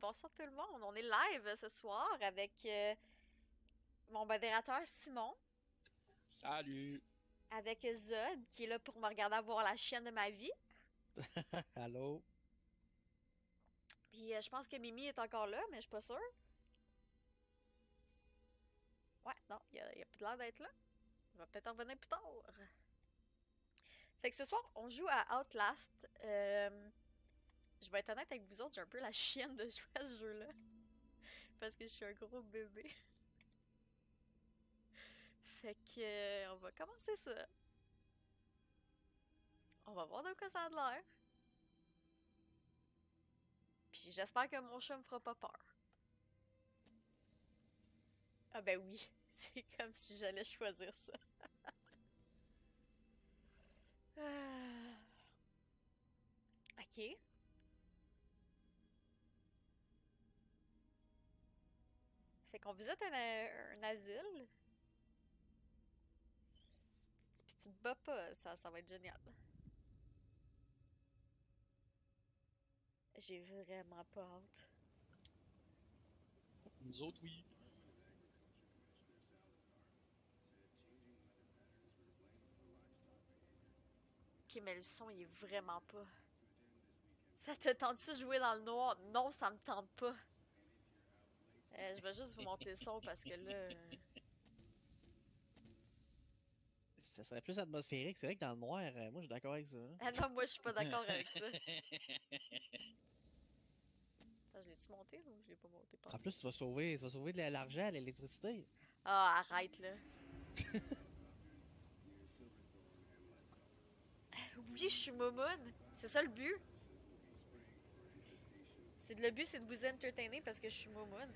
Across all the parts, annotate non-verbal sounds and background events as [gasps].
bonsoir tout le monde. On est live ce soir avec euh, mon modérateur Simon, Salut! avec Zod qui est là pour me regarder avoir la chienne de ma vie. [laughs] Allô? Puis euh, je pense que Mimi est encore là, mais je suis pas sûre. Ouais, non, il a, a plus l'air d'être là. Il va peut-être en revenir plus tard. Fait que ce soir, on joue à Outlast. Euh, je vais être honnête avec vous autres, j'ai un peu la chienne de jouer à ce jeu-là. [laughs] Parce que je suis un gros bébé. Fait que euh, on va commencer ça. On va voir de quoi ça a de l'air. Puis j'espère que mon chat me fera pas peur. Ah ben oui, [laughs] c'est comme si j'allais choisir ça. [laughs] Ah. Ok. Qu'on visite un, a- un asile. Puis tu te bats pas, ça, ça va être génial. J'ai vraiment pas hâte. Nous autres, oui. Ok, mais le son, il est vraiment pas. Ça te tente-tu de jouer dans le noir? Non, ça me tente pas. Euh, je vais juste vous monter le son parce que là. euh, Ça serait plus atmosphérique. C'est vrai que dans le noir, euh, moi je suis d'accord avec ça. hein. Ah non, moi je suis pas d'accord avec ça. [laughs] Attends, je l'ai-tu monté ou je l'ai pas monté? En plus, tu vas sauver, tu vas sauver de la- l'argent, l'électricité. Ah, arrête là. [laughs] oui, je suis momoune. C'est ça le but? C'est le but, c'est de vous entertainer parce que je suis momoune. En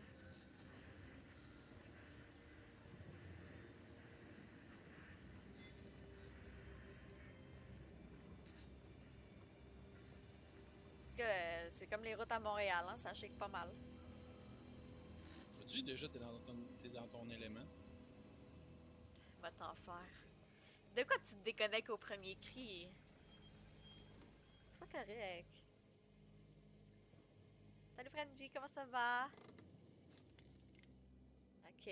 tout cas, euh, c'est comme les routes à Montréal, hein, ça shake pas mal. As-tu déjà t'es dans, ton, t'es dans ton élément? Va t'en faire. De quoi tu te déconnectes au premier cri? C'est pas correct. Salut Franji, comment ça va? Ok.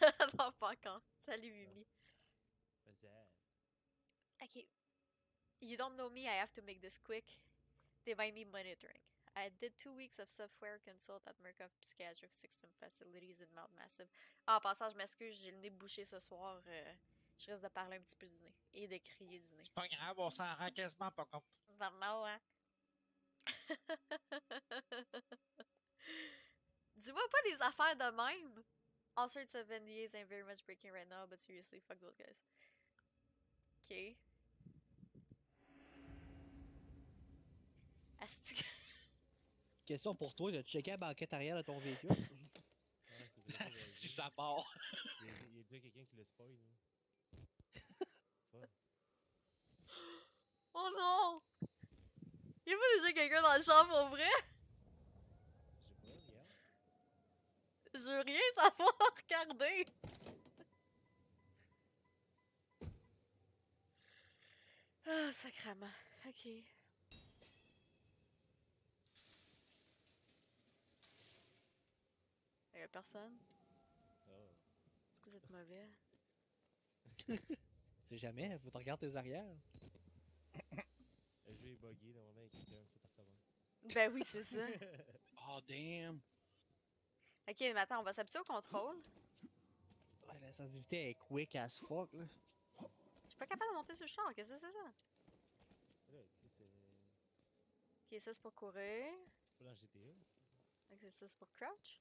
[laughs] non, pas encore. Salut Mimi. Vas-y. Ok. You don't know me, I have to make this quick. Divine me monitoring. I did two weeks of software consult at Murkoff Psychiatric System Facilities in Mount Massive. Ah, en passant, je m'excuse, j'ai le nez bouché ce soir. euh, je risque de parler un petit peu du nez. Et de crier du nez. C'est pas grave, on s'en rend quasiment pas compte. Vraiment, hein? [laughs] Dis-moi pas des affaires de même! All sorts of NDAs I'm very much breaking right now, but seriously, fuck those guys. Ok. Asti que- [laughs] Question pour toi, de checker la banquette arrière de ton véhicule. [laughs] Si ça part! Il y a- il y a déjà quelqu'un qui le spoil. Fun. [gasps] Oh non! Y'a pas déjà quelqu'un dans le champ pour vrai? Je sais pas, regarde. Je veux rien [laughs] savoir regarder! Ah, sacrement. Ok. Y'a personne? Oh. Est-ce que vous êtes mauvais? [laughs] Tu sais jamais, faut te regarder tes arrières. Le jeu est normalement, il y a quelqu'un faut. Ben oui, c'est ça. [laughs] Oh, damn! Ok, mais attends, on va s'appuyer au contrôle. Ouais, la sensibilité est quick as fuck, là. Je suis pas capable de monter sur le char, qu'est-ce que c'est ça? Ok, ça c'est pour courir. c'est pas dans GTA. Ok, ça c'est pour crouch.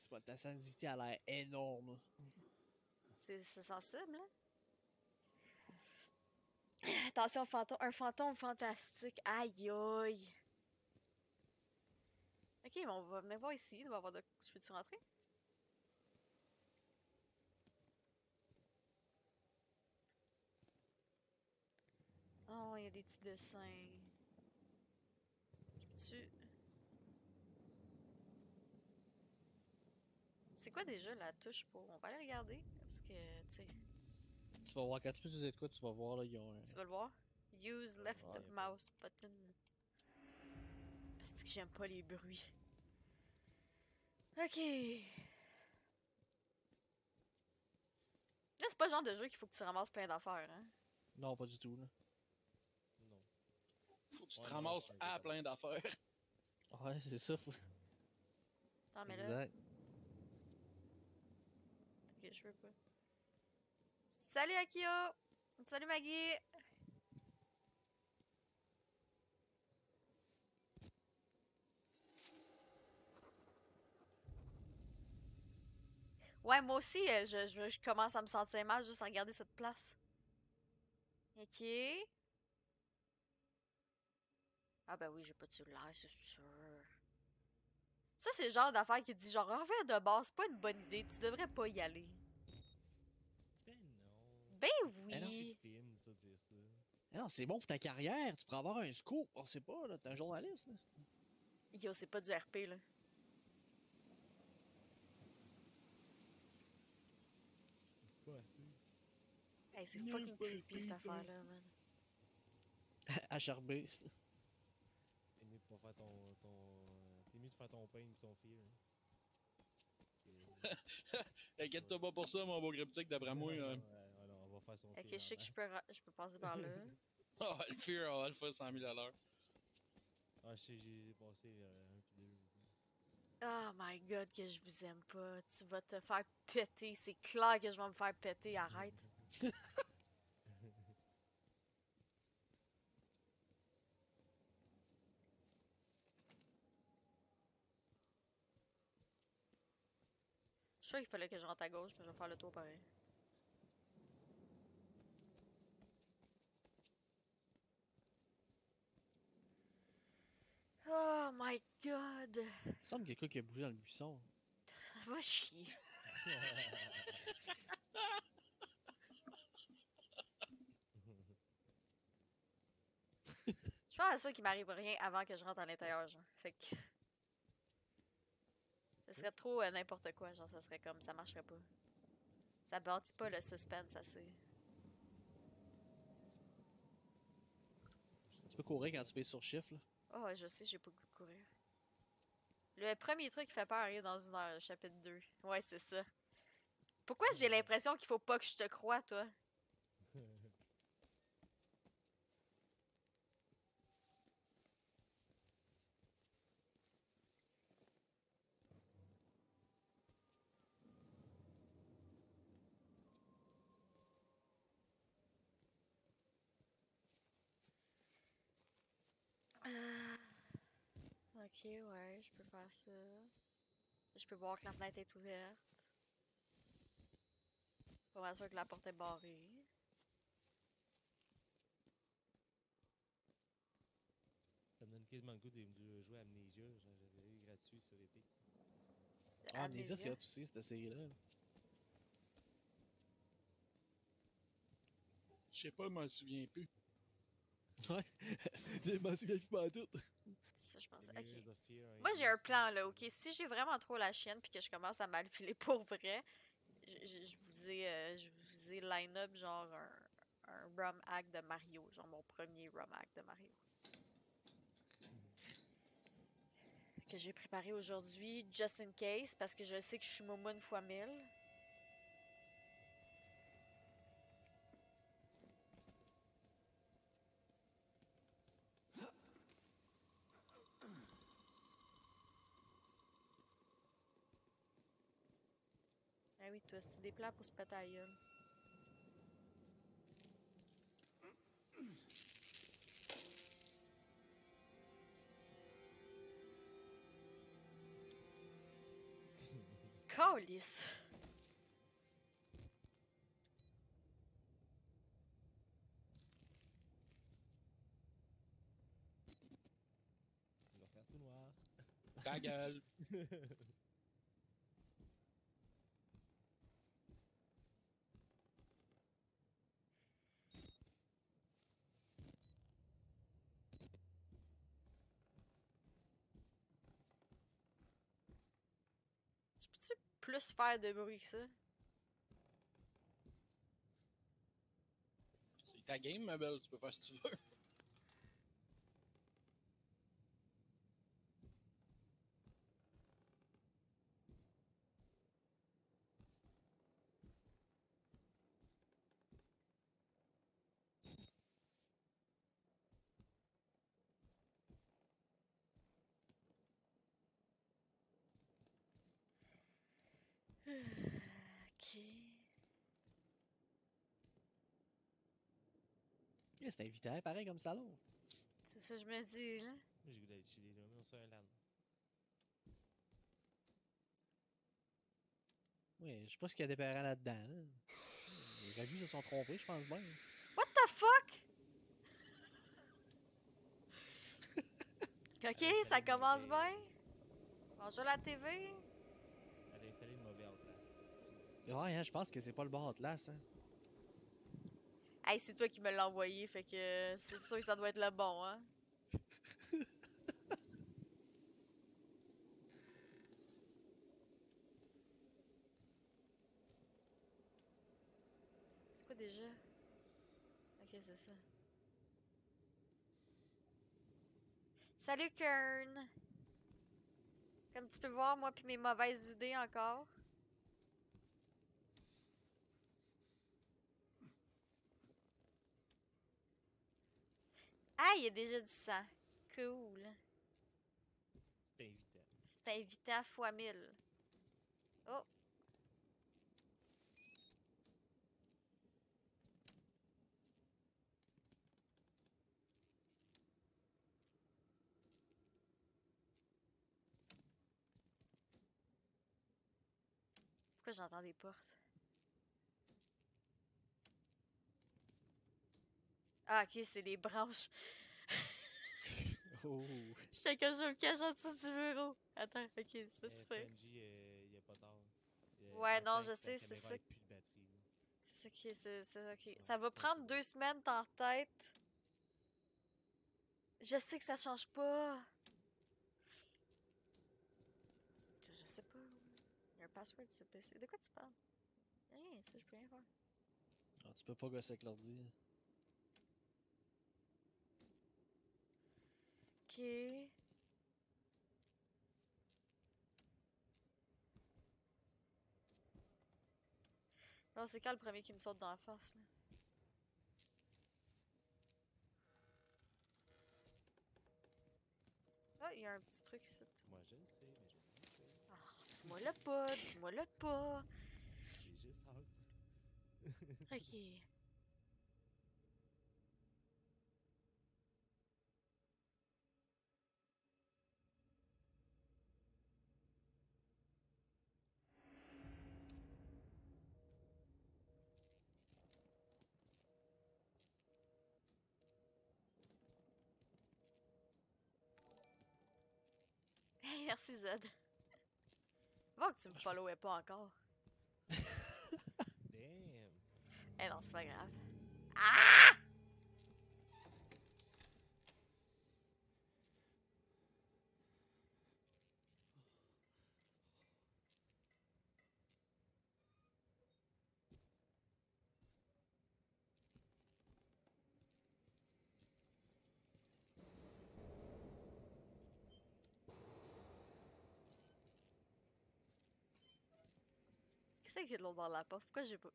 C'est pas ta sensibilité a l'air énorme. C'est c'est sensible, hein? Attention, fantôme. Un fantôme fantastique. Aïe aïe. Ok, mais on va venir voir ici. On va voir de. Je peux-tu rentrer? Oh, il y a des petits dessins. Je peux-tu? C'est quoi déjà la touche pour? On va aller regarder. Parce que, tu sais. Tu vas voir, quand tu peux utiliser de quoi, tu vas voir, là, ils ont un... tu vas le voir? Use left pas- mouse button. C'est que j'aime pas les bruits? Ok. Là, c'est pas le genre de jeu qu'il faut que tu ramasses plein d'affaires, hein? Non, pas du tout, là. Non. Faut que tu te non, ramasses à plein d'affaires. Ouais, c'est ça. Faut... Attends, mais là. Exact. Ok, je veux pas. Salut Akio! Salut Maggie! Ouais, moi aussi, euh, je, commence à me sentir mal juste à regarder cette place. Ok. Ah ben oui, j'ai pas de cellulaire, c'est sûr. Ça, c'est le genre d'affaire qui dit genre, revenir de base, c'est pas une bonne idée, tu devrais pas y aller. Ben Eh non. oui! C'est film, ça, dire ça. Eh non, c'est bon pour ta carrière. Tu pourrais avoir un scoop. On sait pas, là. T'es un journaliste, là. Yo, c'est pas du RP, là. Hey, c'est fucking creepy, cette affaire-là, man. [laughs] HRB. T'es mieux de pas faire ton. ton euh, T'es mieux de faire ton pain et ton fear. hein. [laughs] Inquiète-toi pas pour ça, mon beau cryptique, d'après moi. Ouais, ouais, va faire son Ok, je sais que je peux, je peux passer par là. Ah, [laughs] le fear, on va le faire 100 000 à l'heure. Ah, je sais, j'ai passé euh, un puis deux. Oh my god, que je vous aime pas. Tu vas te faire péter. C'est clair que je vais me faire péter. Arrête. [laughs] Je suis sûr qu'il fallait que je rentre à gauche, mais je vais faire le tour pareil. Oh my god! Il me semble qu'il y a quelqu'un qui a bougé dans le buisson. Ça va chier. [laughs] Je pense à ça qu'il m'arrive rien avant que je rentre à l'intérieur, genre. Fait que. Ce serait trop euh, n'importe quoi, genre, ça serait comme. Ça marcherait pas. Ça bâtit pas le suspense assez. Tu peux courir quand tu payes sur shift, là. Oh, je sais, j'ai pas le goût de courir. Le premier truc qui fait peur arrive dans une heure, chapitre 2. Ouais, c'est ça. Pourquoi j'ai l'impression qu'il faut pas que je te croie, toi? Euh, Ok, ouais, je peux faire ça. Je peux voir que la fenêtre est ouverte. Pas mal sûr que la porte est barrée. Ça me donne quasiment le goût de jouer à Amnesia. J'avais eu gratuit sur Epic. Ah, c'est Amnesia. hot aussi, cette série-là. Je sais pas, je m'en souviens plus. [laughs] Ouais. Je m'en souviens plus pas tout. C'est ça, je pense. Moi, j'ai un plan, là, ok? Si j'ai vraiment trop la chienne puis que je commence à mal filer pour vrai, je, vous ai, euh, je vous ai line-up genre un, un rum hack de Mario, genre mon premier rum hack de Mario. Que j'ai préparé aujourd'hui, just in case, parce que je sais que je suis momoune fois 1000. Toi aussi des plans pour se péter la gueule. Calice! Il va faire tout noir. Ta gueule. [laughs] Je peux-tu plus faire de bruit que ça? C'est ta game, ma belle, tu peux faire ce que tu veux. Ok. Yeah, C'est invité, pareil comme salon. C'est ça que je me dis, là. J'ai goût d'aller chiller, là. On se fait un LAN. Oui, je sais pas ce qu'il y a d'épérant là-dedans. là. Les revues se sont trompés, je pense bien. What the fuck? [laughs] ok, Allez, ça commence bien. Bonjour la TV. Elle a installé le mauvais. Ouais, hein, je pense que c'est pas le bon Atlas. Hein. Hey, c'est toi qui me l'as envoyé, fait que c'est sûr que ça doit être le bon, hein. [laughs] C'est quoi déjà? Ok, c'est ça. Salut Kern! Comme tu peux voir, moi puis mes mauvaises idées encore. Ah, il y a déjà du sang. Cool. C'était invitant. C'est invité à fois mille. Oh! Pourquoi j'entends des portes? Ah, ok, c'est des branches. Oh. [laughs] J'étais que je me cache en dessous du bureau. Attends, ok, c'est pas super. Euh, il y a pas tard. Euh, Ouais, non, je sais, c'est ça. C'est ok, c'est c'est ok. Ouais, Ça va prendre deux semaines en tête. Je sais que ça change pas. Je, je sais pas. Il y a un password sur PC. De quoi tu parles? Rien, ça, je peux rien faire. Ah, tu peux pas gosser avec l'ordi. Ok. Non, c'est quand le premier qui me saute dans la face, là? Ah, il y a un petit truc ici. Moi, je le sais, mais je le pas. Ah, dis-moi le pas, dis-moi le pas. J'ai juste hâte. Ok. Merci Zed. Bon que tu me followais pas encore. Damn. Eh non, c'est pas grave. Ah! Qu'est-ce qu'il y a de l'autre bord de la porte? Pourquoi j'ai pas.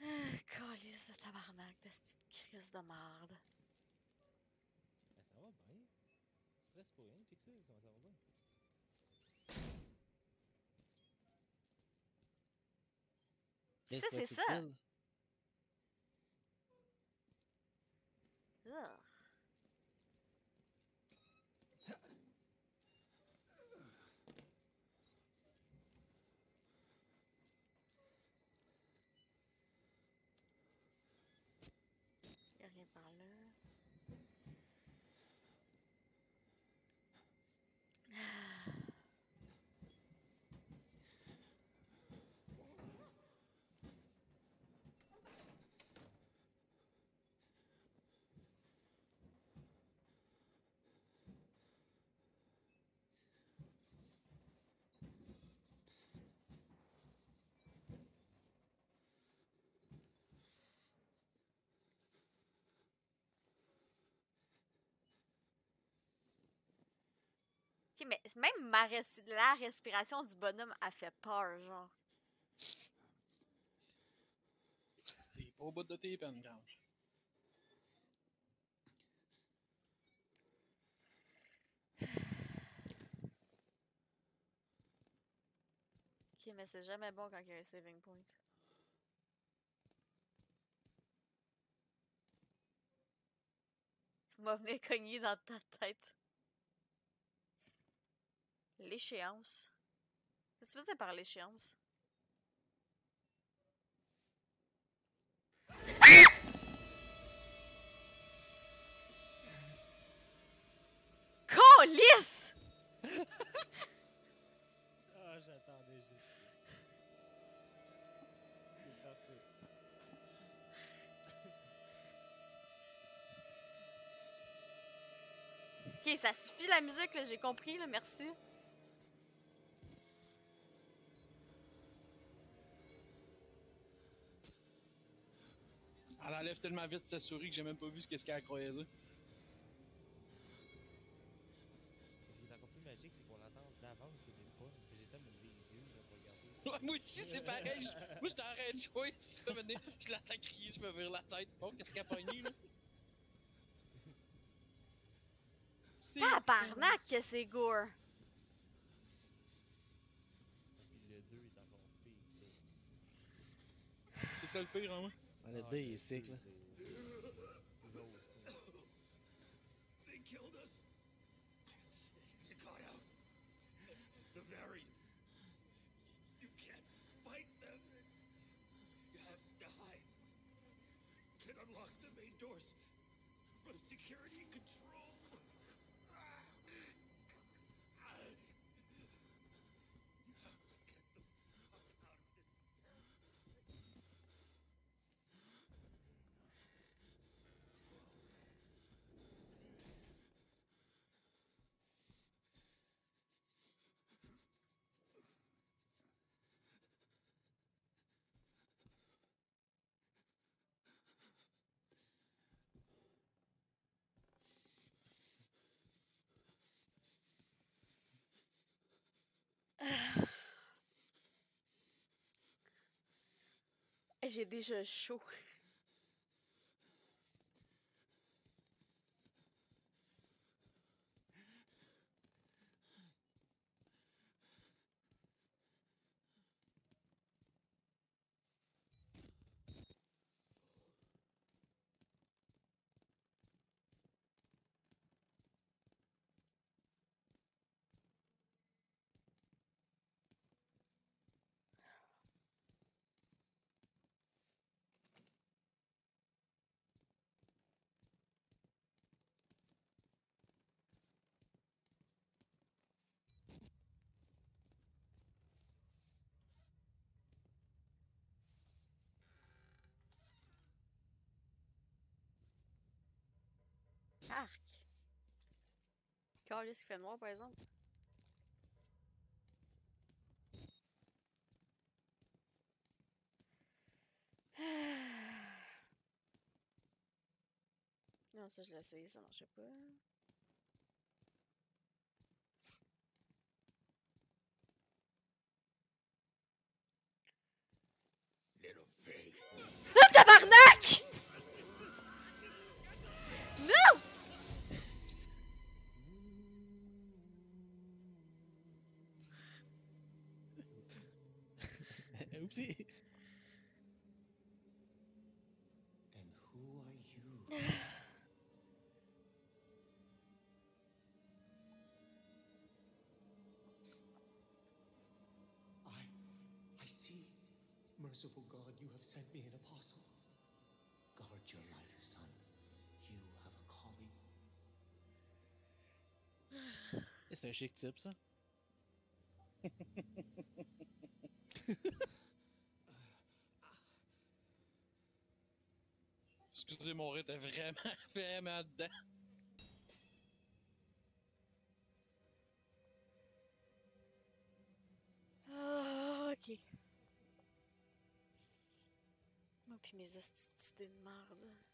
Ah, Calice de tabarnak de cette crise de merde. Ben, ça va bien. Stress pour rien, check ça, comment ça va bien? Yes, Ça, c'est tu ça. Ugh. Ok, mais même ma res- la respiration du bonhomme a fait peur, genre. T'es pas au bout de tes peines, Grange. Ok, mais c'est jamais bon quand il y a un saving point. Tu m'as venu cogner dans ta tête. L'échéance. Qu'est-ce que tu veux dire par l'échéance? [coughs] Calice! Ah, j'attendais juste. C'est parfait. Ok, ça suffit la musique, là, j'ai compris, là, merci. Enlève tellement vite sa souris que j'ai même pas vu ce qu'est-ce qu'elle a croisé. Ce qui est encore plus magique, c'est qu'on l'entend d'avance, c'est des spawns. Fait que J'ai tellement levé les yeux là, pour regarder. [laughs] Ouais, moi aussi, c'est pareil. Je- Moi, j'étais en train de jouer. ça, donné, Je l'entends crier, je me vire la tête. Bon, qu'est-ce qu'elle a pogné, là? C'est- Tabarnak que c'est gore! Puis le 2 est encore pire. là. C'est ça le pire, hein, moi? On est Ah, deux deux, là. [sighs] J'ai déjà chaud. Arc. Calice qui fait noir, par exemple. [sighs] Non, ça, je l'ai essayé, ça marchait pas. Merciful God, you have sent me an apostle. Guard your life, son. You have a calling. [sighs] C'est un chic type, ça. [laughs] Excusez, mon rythme est vraiment, [laughs] vraiment dedans. Ah, ok. Mes d'idées de merde.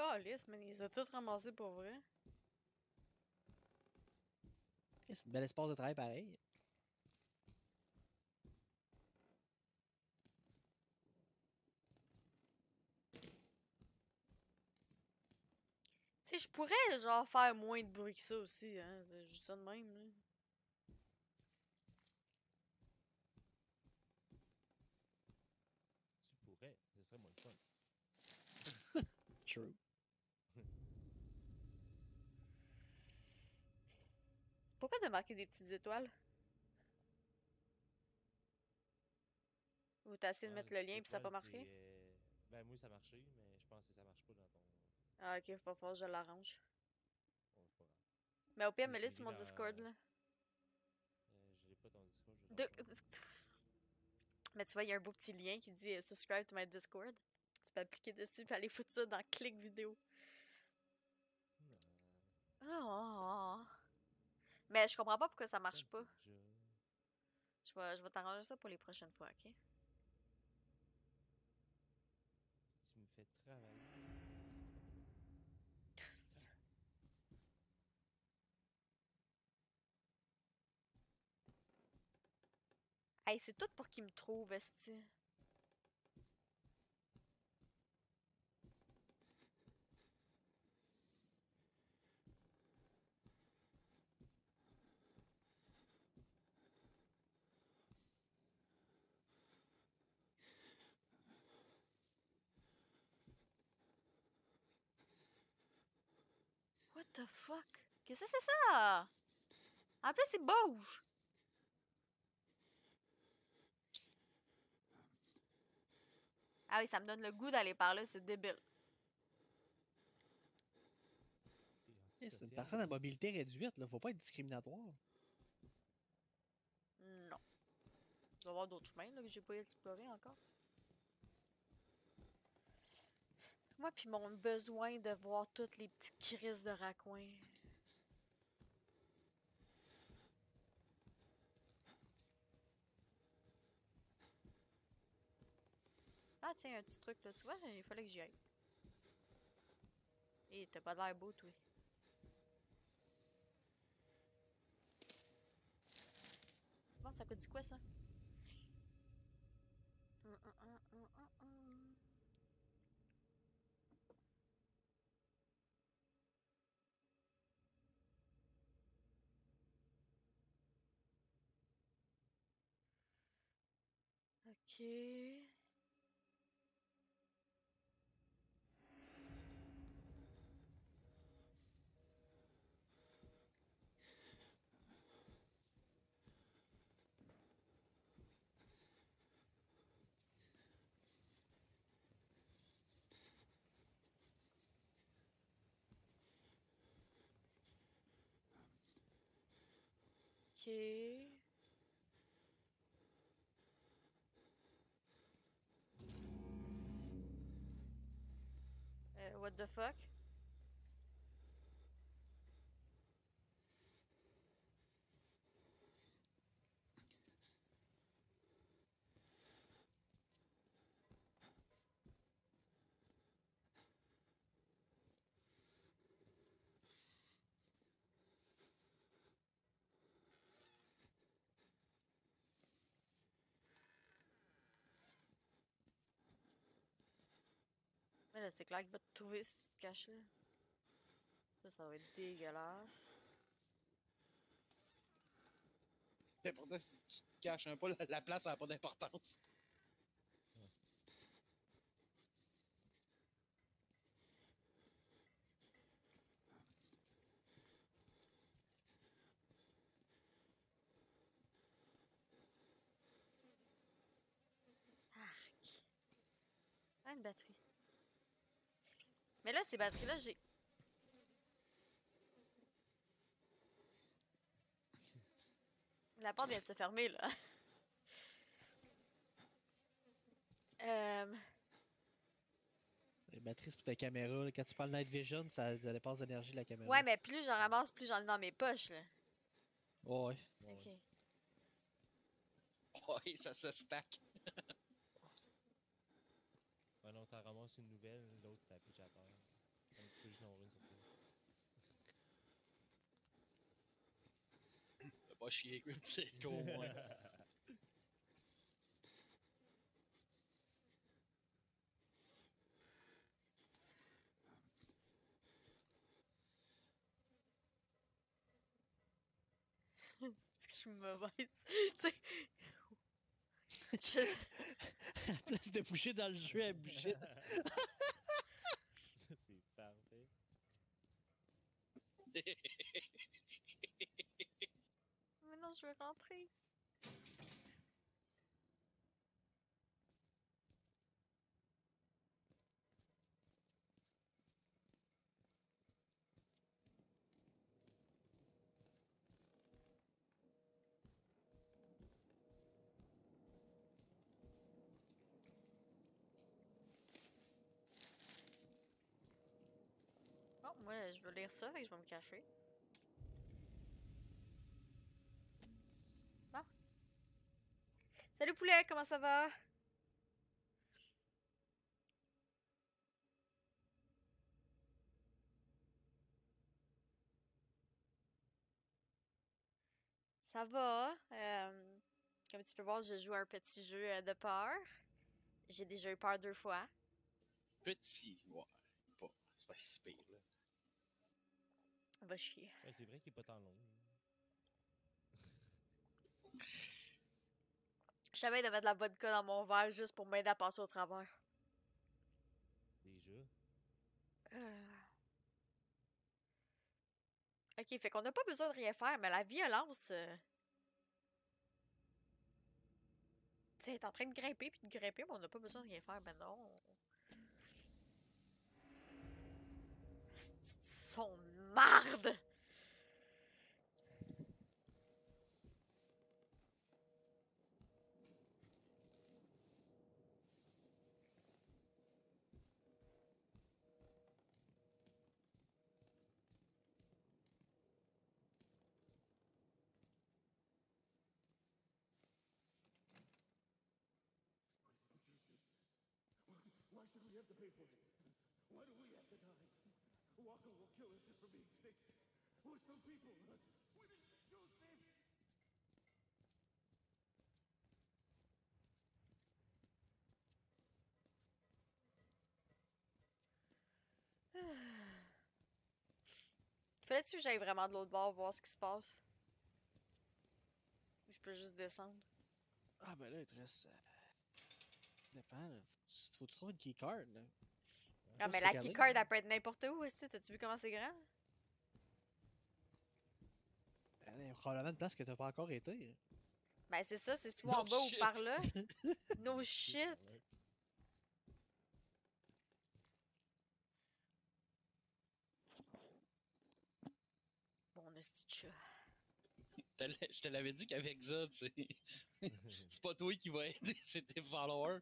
Calice, mais ils ont tous ramassés pour vrai. C'est un bel espace de travail pareil. Tu sais, je pourrais, genre, faire moins de bruit que ça aussi, hein. C'est juste ça de même, là. Tu pourrais, ce serait moins le fun. True. Pourquoi t'as marqué des petites étoiles? Ou t'as essayé de Ah, mettre le lien puis ça a pas marché? euh, Ben, moi, ça a marché, mais je pense que ça marche pas dans ton. Ah, ok, faut falloir que je l'arrange. Oh. Mais au pire, mets-le sur mon dans- Discord, là. Euh, je l'ai pas ton Discord. je De-. [laughs] Mais tu vois, il y a un beau petit lien qui dit euh, Subscribe to my Discord. Tu peux appliquer dessus puis aller foutre ça dans clic vidéo. Ah. Mais je comprends pas pourquoi ça marche pas. Je vais, je vais t'arranger ça pour les prochaines fois, ok? Tu me fais travailler. hey, c'est tout pour qu'il me trouve, esti. What the fuck? Qu'est-ce que c'est ça? En plus, il bouge! Ah oui, ça me donne le goût d'aller par là, c'est débile. C'est une personne à mobilité réduite, là. Faut pas être discriminatoire. Non. Il va y avoir d'autres chemins là, que j'ai pas exploré encore. Moi, puis mon besoin de voir toutes les petits crises de raccoins. Ah, tiens, un petit truc là. Tu vois, il fallait que j'y aille. Et t'as pas l'air beau, toi. Bon, ça coûte quoi ça? Ok. Ok. Euh, what the fuck? Mais c'est clair qu'il va te trouver si tu te caches là. Ça, ça va être dégueulasse. L'important, c'est que tu te caches un peu, la, la place n'a pas d'importance. Arc. Ah, une batterie. Mais là, ces batteries-là, j'ai. La porte vient de se fermer, là. [laughs] Euh, Les batteries, c'est pour ta caméra. là. Quand tu parles night vision, ça, ça dépasse d'énergie de la caméra. Ouais, mais plus j'en ramasse, plus j'en ai dans mes poches, là. Ouais. Ouais, Ok. ouais. [laughs] Ça se stack. Ouais, non, t'en ramasses une nouvelle, l'autre t'as pitché à terre. Surprise. Fais pas chier. [laughs] C'est que je suis mauvaise. [laughs] tu sais. Je- [laughs] À la place de bouger dans le jeu, elle bougeait. Ça, c'est parfait. [laughs] Mais non, je veux rentrer. Bon, je veux lire ça, fait que je vais me cacher. Bon. Salut poulet, comment ça va? Ça va. euh, comme tu peux voir, je joue à un petit jeu euh, de peur. J'ai déjà eu peur deux fois. Petit, ouais. Pas, c'est pas si va chier. Ouais, c'est vrai qu'il est pas tant long. Je savais de mettre de la vodka dans mon verre juste pour m'aider à passer au travers. Déjà. Euh. Ok, fait qu'on n'a pas besoin de rien faire, mais la violence. euh, Tu sais, est en train de grimper puis de grimper, mais on n'a pas besoin de rien faire, ben non. C'est son marde! Why should we have to pay for it? Why do we have to die? Walker will kill us just for being sick. We're some people. We didn't choose this. Fallait-tu que j'aille vraiment de l'autre bord voir ce qui se passe? Ou je peux juste descendre? Ah, ben là, il te reste. euh, Dépend, là. Faut- Faut que tu trouves une keycard, là. Ah, mais la keycard, elle peut être n'importe où aussi. T'as-tu vu comment c'est grand? Il y a probablement une place que t'as pas encore été. Ben, c'est ça, c'est soit en bas ou par là. [laughs] No shit! Bon, esti de chat. [laughs] Je te l'avais dit qu'avec ça, tu sais, [laughs] c'est pas toi qui va aider, c'est tes followers.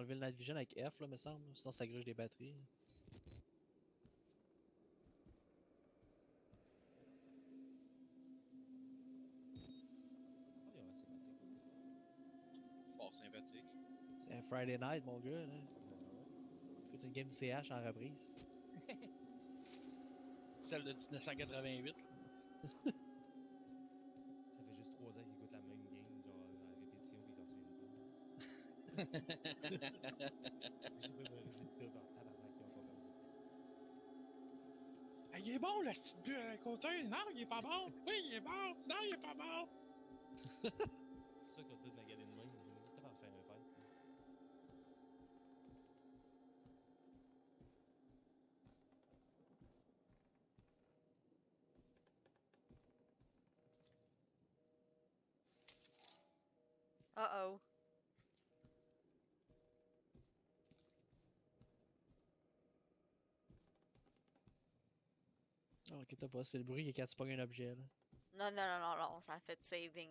Enlever le night vision avec F, là, me semble. Sinon, ça gruge des batteries. Fort sympathique. C'est un Friday night, mon gars, là. Écoute une game de CH en reprise. [laughs] Celle de 1988. [laughs] Ah, il est bon, le petit but à côté. Non, il est pas bon. Oui, il est bon. Non, il est pas bon. [laughs] C'est pour ça qu'on a tout magané de même. Je me dis, t'as pas faire un fight. Uh oh. Ok, t'as pas. C'est le bruit qui est quand tu pognes un objet, là. Non, non, non, non, non, ça a fait saving.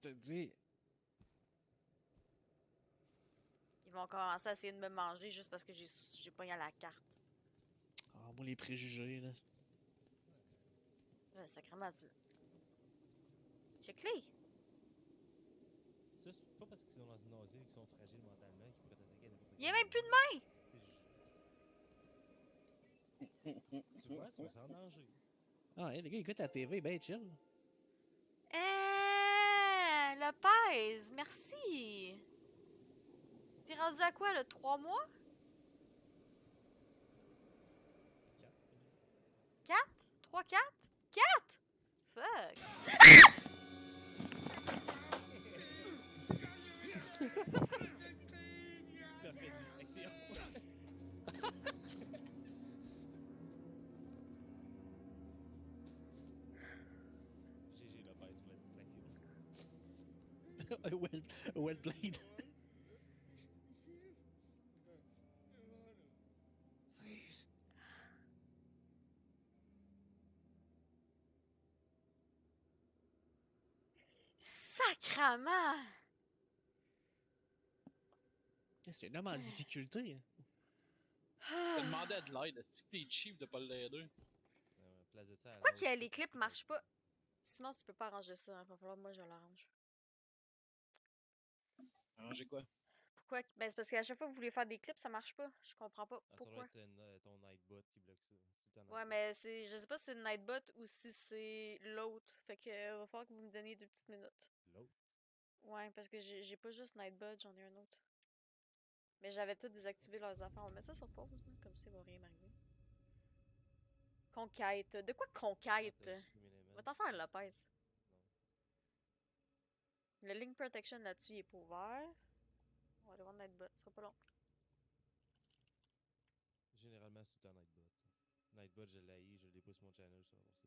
te dis. Ils vont commencer à essayer de me manger juste parce que j'ai j'ai pogné à la carte. Ah, moi, les préjugés, là. Là, sacrément, tu... Check-les! Ça, c'est pas parce qu'ils sont dans une nausée qu'ils sont fragiles mentalement qu'ils pourraient t'attaquer à n'importe Il y a même plus de moment. Tu vois, ils sont en danger. Ah, hey, le gars, écoute la TV, ben chill. Eh, Lopez, merci! T'es rendu à quoi, le 3 mois? Quatre, 4? 3, 4? 4? Fuck! [laughs] [laughs] well, well played. Sacrament! C'est un homme en difficulté? hein. T'as demandé de l'aide. Est-ce que t'es cheap de pas l'aider? Pourquoi que les clips marchent pas? Simon, tu peux pas arranger ça. Il va falloir que moi je l'arrange. Arranger quoi? Pourquoi? Ben, c'est parce qu'à chaque fois que vous voulez faire des clips, ça marche pas. Je comprends pas Ah, ça doit pourquoi. être euh, ton Nightbot qui bloque ça. Ouais, Nightbot. mais c'est. Je sais pas si c'est le Nightbot ou si c'est l'autre. Fait que euh, va falloir que vous me donniez deux petites minutes. L'autre? Ouais, parce que j'ai j'ai pas juste Nightbot, j'en ai un autre. Mais j'avais tout désactivé leurs affaires. On va mettre ça sur pause, là, comme ça, il va rien m'arriver. Conquête. De quoi Ah, conquête? les Va t'en faire, Lopez. Le link protection là-dessus est pas ouvert. On va aller voir Nightbot, ce sera pas long. Généralement, c'est tout le temps Nightbot. Nightbot, je l'ai, je l'ai pas sur mon channel, ça, pour ça.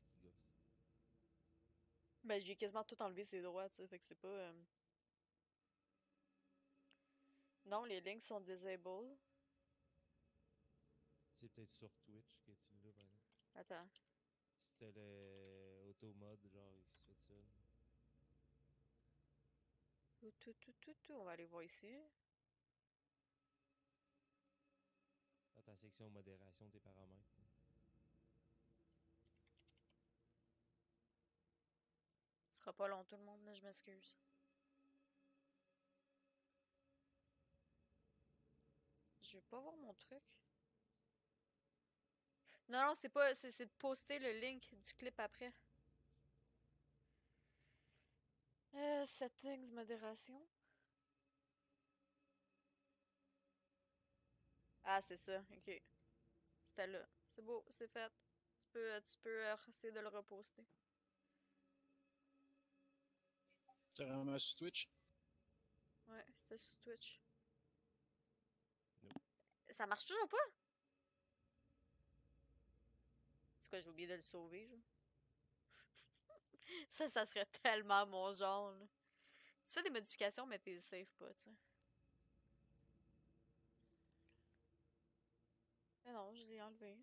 C'est qui gosse. Ben, j'ai quasiment tout enlevé ses droits, tu sais, fait que c'est pas. euh, Non, les links sont disabled. C'est peut-être sur Twitch que tu l'as, par exemple. Attends. C'était le auto-mode, genre, qui se fait ça. Tout, tout, tout, tout. On va aller voir ici. Dans ta section modération, tes paramètres. Ce sera pas long, tout le monde, là, je m'excuse. Je vais pas voir mon truc. Non, non, c'est pas. C'est de poster le link du clip après. Euh, settings, modération. Ah, c'est ça, ok. C'était là. C'est beau, c'est fait. Tu peux, euh, tu peux euh, essayer de le reposter. Tu vraiment sur Twitch? Ouais, c'était sur Twitch. Nope. Ça marche toujours pas? C'est quoi, j'ai oublié de le sauver, genre? [laughs] ça, ça serait tellement mon genre, là. Tu fais des modifications, mais t'es safe pas, tu sais. Mais non, je l'ai enlevé.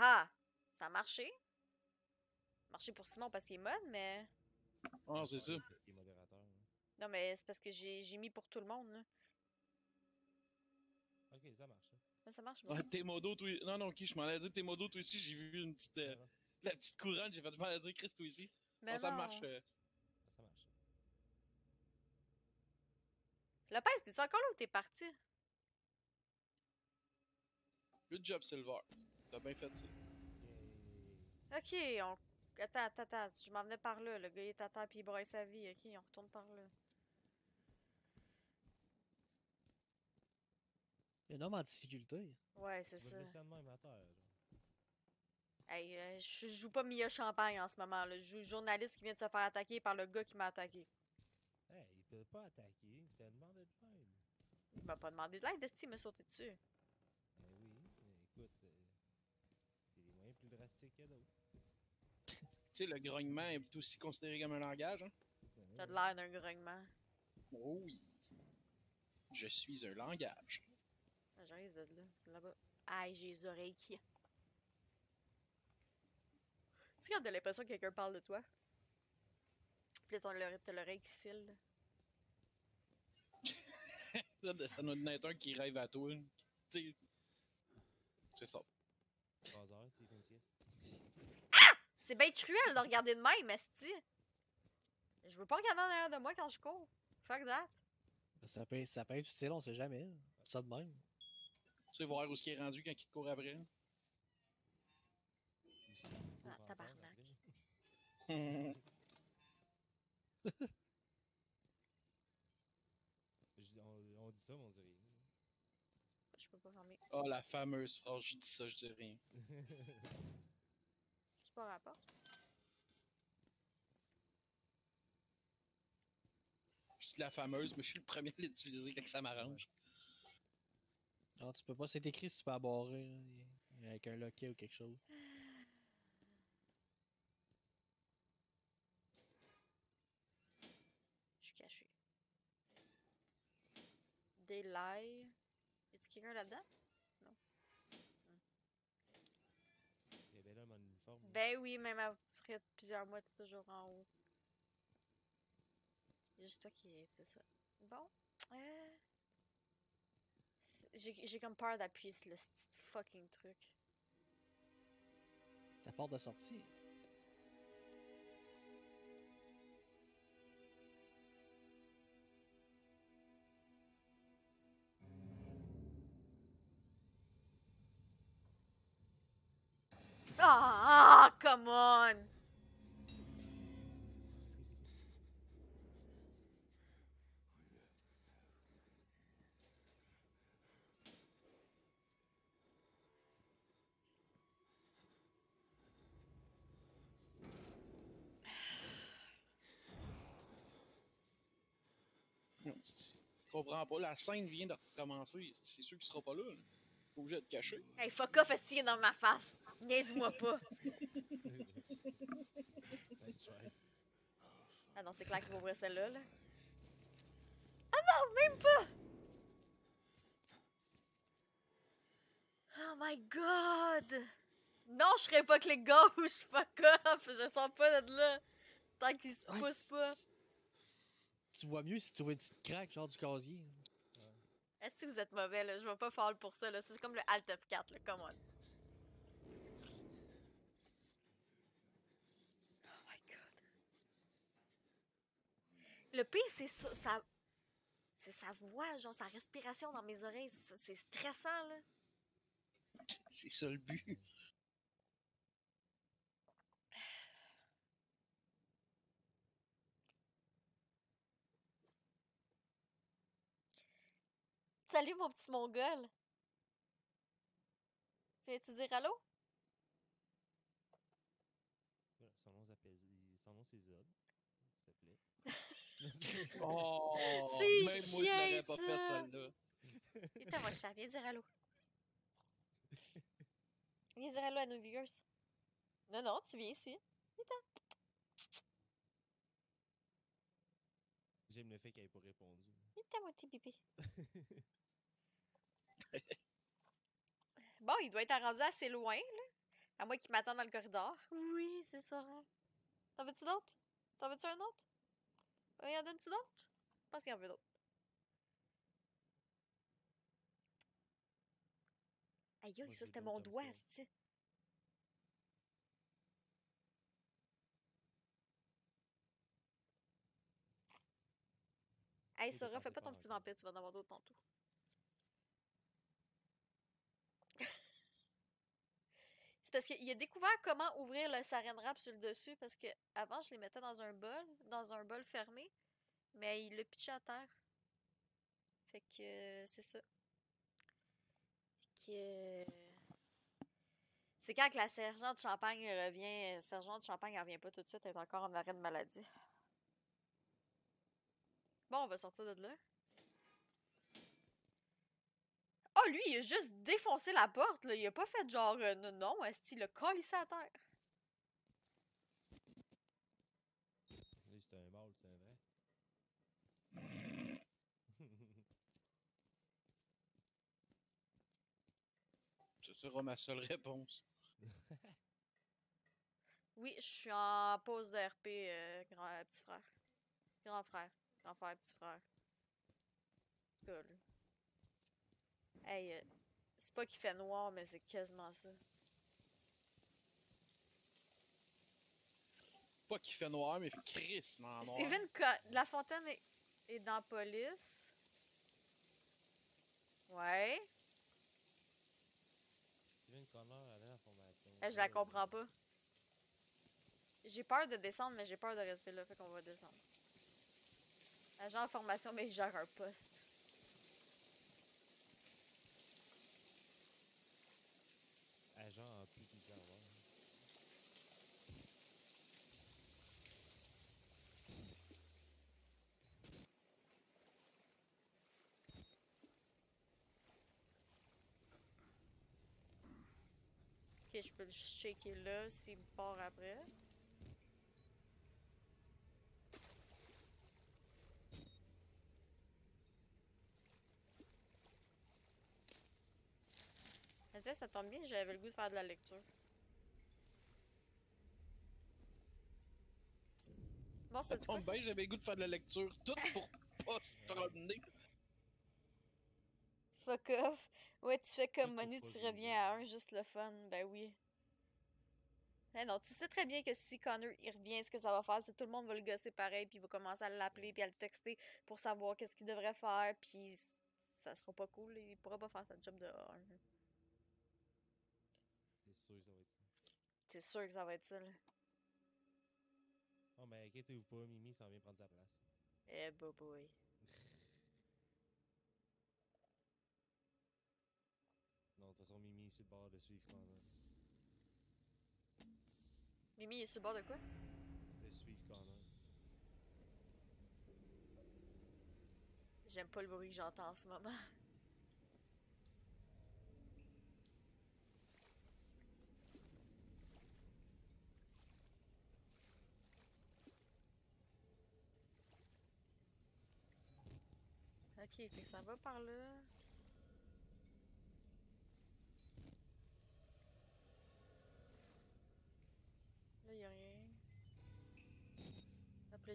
Ah! Ça a marché? Marché pour Simon parce qu'il est mode, mais. Ah, c'est ça. Hein. Non, mais c'est parce que j'ai mis pour tout le monde, là. Ok, ça marche. hein. Là, ça marche, t'es modo, toi. Non, non, ok, je m'en allais dire t'es modo, toi aussi. J'ai vu une petite. euh, la petite couronne, j'ai fait mal à dire Chris, toi ici. Mais Ah, ça non. marche. euh, Ça marche. Lopez, t'es-tu encore là ou t'es parti? Good job, Silver. T'as bien fait ça. Ok, on. Attends, attends, attends. Je m'en venais par là. Le gars il est à terre puis il broye sa vie. Ok, on retourne par là. Un homme en difficulté. Ouais, c'est ça. même à terre. Hey, euh, je joue pas Mia Champagne en ce moment. là. Je joue le journaliste qui vient de se faire attaquer par le gars qui m'a attaqué. Hey, il t'a pas attaqué, il t'a demandé de l'aide. Il m'a pas demandé de l'aide, il m'a sauté dessus? Eh oui, mais écoute, euh, c'est des moyens plus drastiques C'est que d'autre. Tu sais, le grognement est aussi considéré comme un langage. Hein? T'as de l'air d'un grognement. Oh oui. Je suis un langage. Ah, J'arrive de là, de là-bas. Aïe, j'ai les oreilles qui. Tu sais, quand t'as l'impression que quelqu'un parle de toi? Puis là, t'as l'oreille- qui cille. là. [laughs] Ça, ça doit être un qui rêve à toi. Tu sais. C'est ça heures, c'est une sieste. C'est bien cruel de regarder de même, esti. Je veux pas regarder en arrière de moi quand je cours. Fuck that. Ça peut, ça peut être utile, on sait jamais. Ça de même. Tu sais, voir où ce qui est rendu quand il te court après. Ah, tabarnak. [laughs] oh, on, on dit ça, mais on dit rien. Je peux pas fermer. la fameuse phrase, je dis ça, je dis rien. [laughs] Pas rapport. Je dis la fameuse, mais je suis le premier à l'utiliser quand ça m'arrange. Non, tu peux pas, c'est écrit si tu peux aborrer là, avec un loquet ou quelque chose. Je suis caché. Daylight. Y'a-tu quelqu'un là-dedans? Il y avait là mon uniforme. là. Ben oui, même après plusieurs mois, t'es toujours en haut. Juste toi qui es, c'est ça. Bon. Euh... J'ai comme peur d'appuyer sur le petit fucking truc. Ta porte de sortie. Ah, come on! Je comprends pas, la scène vient de recommencer. C'est sûr qu'il sera pas là. là. Pas obligé de te cacher. Hey, fuck off, est dans ma face. Niaise-moi pas. [laughs] Nice try. Ah non, c'est clair qu'il va ouvrir celle-là, là. Ah non, même pas! Oh my god! Non, je ferai pas clic gauche, [laughs] fuck off! Je sors pas de là. Tant qu'il se Ouais. pousse pas. Tu vois mieux si tu trouves une petite craque, genre du casier. Est-ce que vous êtes mauvais, là? Je vais pas fall pour ça, là. C'est comme le Alt F4, là. Come on. Oh my god. Le pire, c'est ça. ça- C'est sa voix, genre sa respiration dans mes oreilles. C'est c'est stressant, là. C'est ça le but. Salut, mon petit mongol. Tu viens-tu dire allô? Voilà, Son nom s'appelle. Son nom c'est Zod. S'il te plaît. Oh, C'est même moi, je l'aurais pas fait celle-là. Moi, chat. Viens dire allô. Viens dire allô à nos viewers. Non, non, tu viens ici. J'aime le fait qu'elle ait pas répondu. Viens, mon petit bébé. [laughs] Bon, il doit être rendu assez loin, là. À moins qu'il m'attende dans le corridor. Oui, c'est ça. T'en veux-tu d'autres? T'en veux-tu un autre? Euh, y en donne-tu d'autres? Je pense qu'il y en veut d'autres. Aïe, aïe, ça c'était mon doigt, c'ti. Hey, Sora, fais pas pas ton petit vampire, tu vas en avoir d'autres tantôt. C'est parce qu'il a découvert comment ouvrir le saran wrap sur le dessus parce que avant je les mettais dans un bol, dans un bol fermé, mais il le pitché à terre. Fait que euh, c'est ça. Fait que c'est quand que la sergente Champagne revient, euh, sergente Champagne elle revient pas tout de suite, elle est encore en arrêt de maladie. Bon, on va sortir de là. Oh, lui, il a juste défoncé la porte, là. Il a pas fait genre, euh, non, non, est-ce qu'il a collé ça à terre? C'est un mâle, c'est un vrai. [laughs] Ce sera ma seule réponse. [laughs] Oui, je suis en pause de RP, euh, grand, euh, petit frère. Grand frère. Grand frère, petit frère. Là. Hey, euh, c'est pas qu'il fait noir, mais c'est quasiment ça. Pas qu'il fait noir, mais il fait crissement noir. Steven La Fontaine est, est dans police. Ouais. Steven Connor allait en formation. Eh, je la comprends pas. J'ai peur de descendre, mais j'ai peur de rester là, fait qu'on va descendre. Agent en formation, mais il gère un poste. Agent en plus du savoir. Je peux le shaker là s'il me part après. Mais sais, ça tombe bien, j'avais le goût de faire de la lecture. Bon, Ça tombe bien, j'avais le goût de faire de la lecture. Tout pour [laughs] pas se promener. Fuck off. Ouais, tu fais comme Money, tu reviens à un, juste le fun. Ben oui. Eh non, tu sais très bien que si Connor il revient, ce que ça va faire, c'est que tout le monde va le gosser pareil, puis il va commencer à l'appeler, puis à le texter pour savoir qu'est-ce qu'il devrait faire, puis ça sera pas cool. Il pourra pas faire sa job de un. C'est sûr que ça va être ça. C'est sûr que ça va être ça, là. Oh, mais inquiétez-vous pas, Mimi s'en vient prendre sa place. Eh, bah boy. Non, de toute façon, Mimi est sur le bord de suivre Connor. Mimi, est sur le bord de quoi? De suivre Connor. J'aime pas le bruit que j'entends en ce moment. [laughs] Ok, fait que ça va par. Là,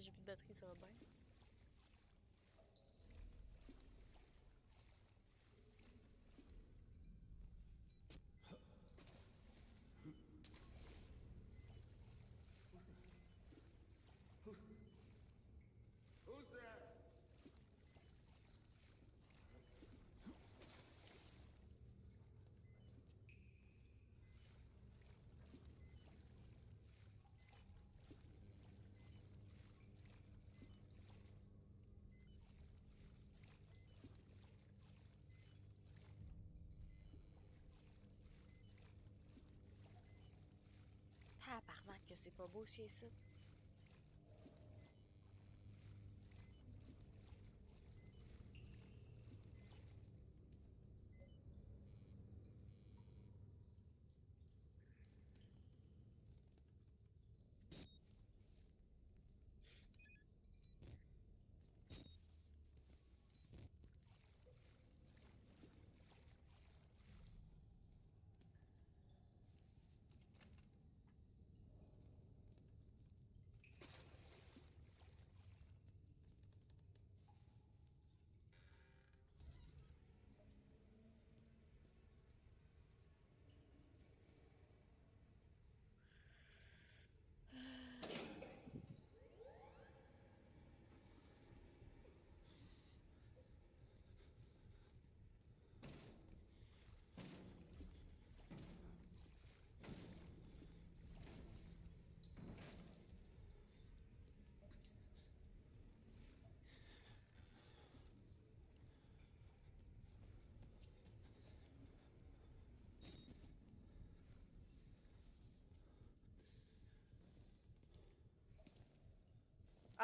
j'ai plus de batterie, ça va bien. Tabarnak que c'est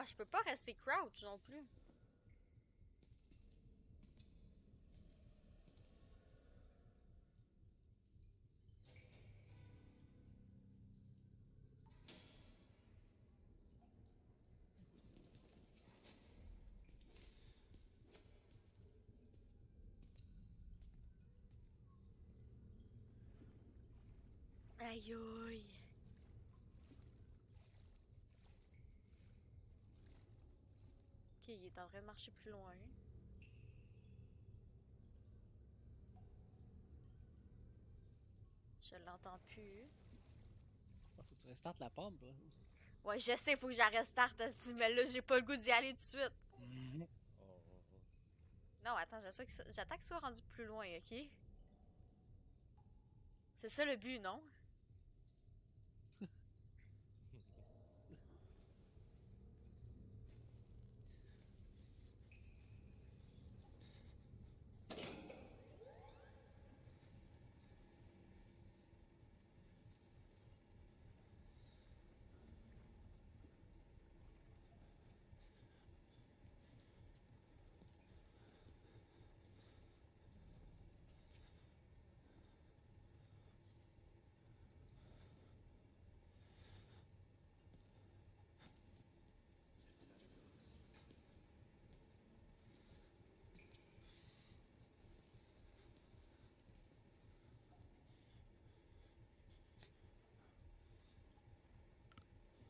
Ah, je peux pas rester crouch non plus. Aïe aïe. Il est en train de marcher plus loin. Je l'entends plus. Faut que tu restartes la pompe, là. Ouais, je sais, faut que j'arrête start ce mais là, j'ai pas le goût d'y aller tout de suite. Mhm. Oh. Non, attends, j'attends que, soit rendu plus loin, ok? C'est ça le but, non?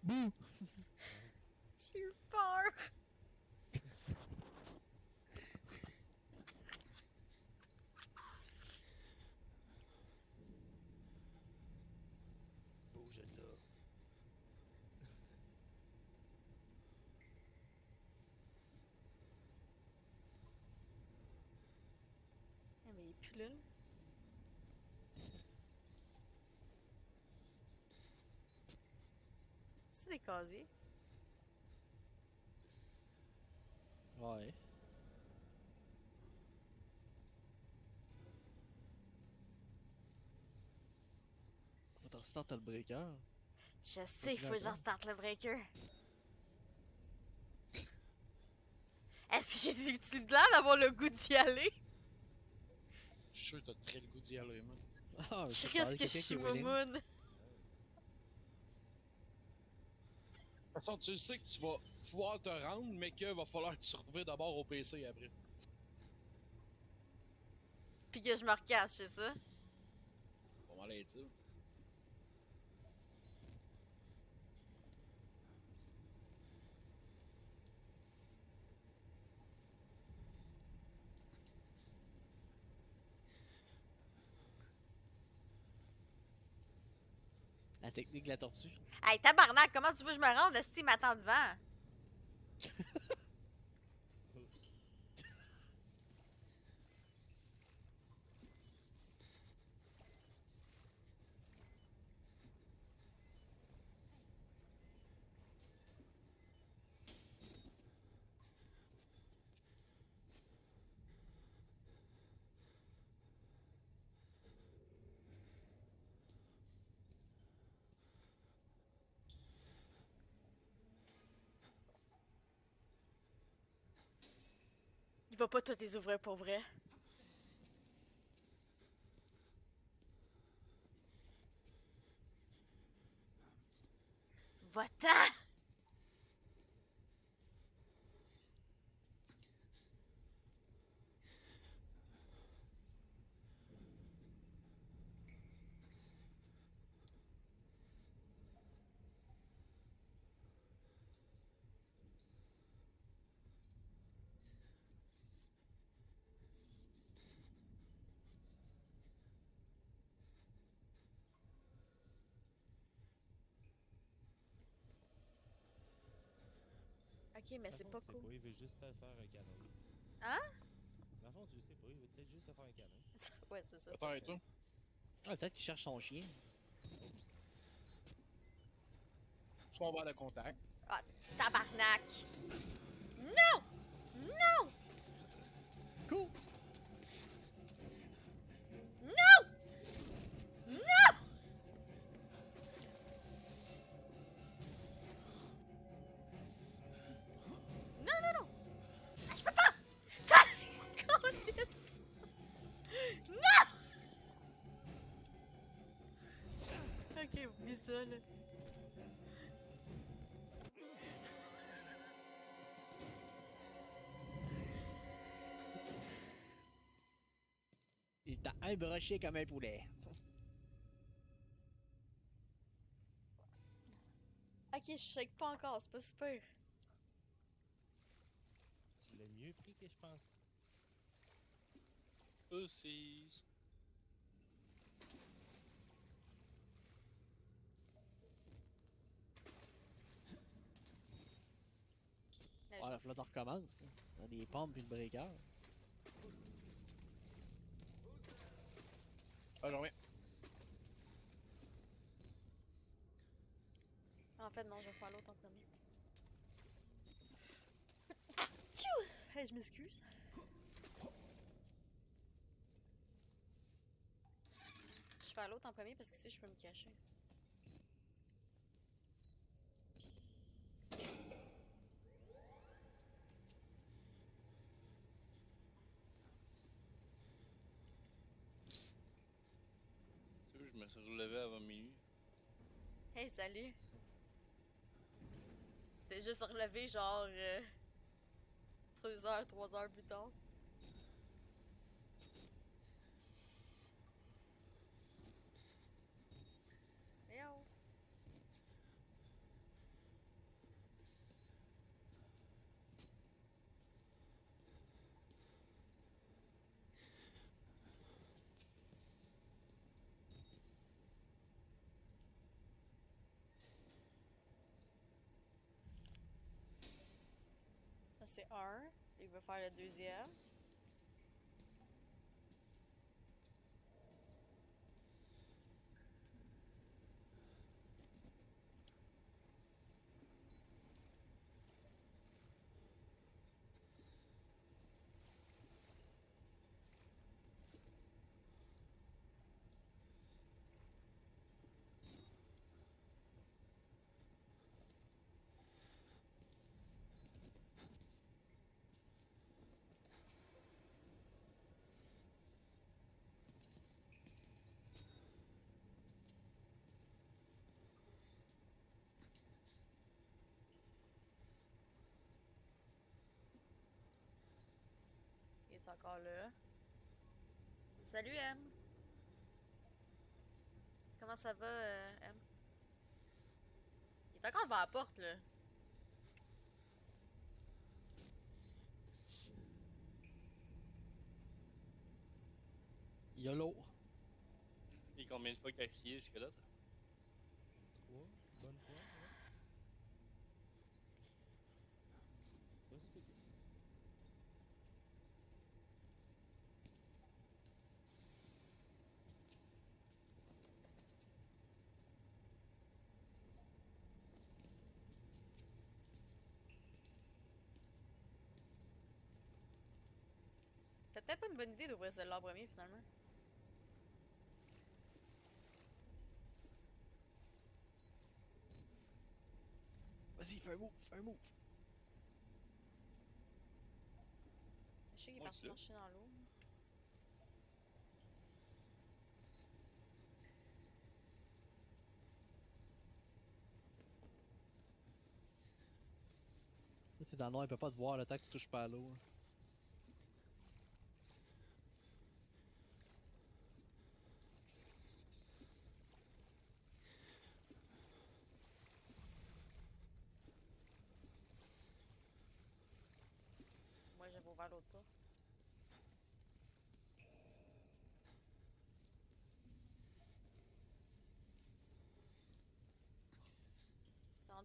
Bouh! J'ai eu peur! Bouge de là. Ah, mais il est plus des casiers. Ouais. Faut t'en restarter le breaker. Je sais, il faut que j'en starte le breaker. Est-ce que j'ai utilisé l'air d'avoir le goût d'y aller? Je suis sûr que t'as très le goût d'y aller, man. Ah, Je risque que je suis moumoune. De toute façon, tu sais que tu vas pouvoir te rendre, mais qu'il va falloir que tu d'abord au PC après. Puis que je me recache, c'est ça? On va Technique de la tortue. Hey, tabarnak, comment tu veux que je me rende? Qu'il m'attend devant? Va pas toutes les ouvrir pour vrai. Va-t'en! Ok, mais c'est le pas cool. pas, il veut juste te faire un canon. Hein? Dans le fond, tu le sais pas, il veut peut-être juste te faire un canon. [laughs] ouais, c'est ça. Attends, et toi? Ah, peut-être qu'il cherche son chien. On va à la contact. Tabarnak! Non! Non! Cool! Un brochet comme un poulet. Ok, je shake pas encore, c'est pas super. Tu l'as mieux pris que je pense. Eux, c'est... Ah, la flotte recommence. Hein. T'as des pompes et le breaker. Ah, j'en reviens. En fait, non, je vais faire l'autre en premier. Tchou! [laughs] Hey, je m'excuse. Je vais faire l'autre en premier parce que ici, je peux me cacher. Tu sais, je me suis relevé avant minuit. Hey, salut! C'était juste relevé genre... Euh, 3 heures, 3 heures plus tard. Yo! Ça, c'est un. Il va faire le deuxième. Est encore là. Salut M. Comment ça va euh, M? Il est encore devant la porte là. YOLO. Et combien de fois qu'il a crié jusque-là? toi? Trois. Bonne fois. Peut-être pas une bonne idée d'ouvrir celle-là en premier finalement. Vas-y, fais un move, fais un move. Je sais qu'il est parti marcher dans l'eau. Là, t'es dans le noir, il peut pas te voir le temps que tu touches pas à l'eau. hein. Moi j'avais ouvert l'autre pas.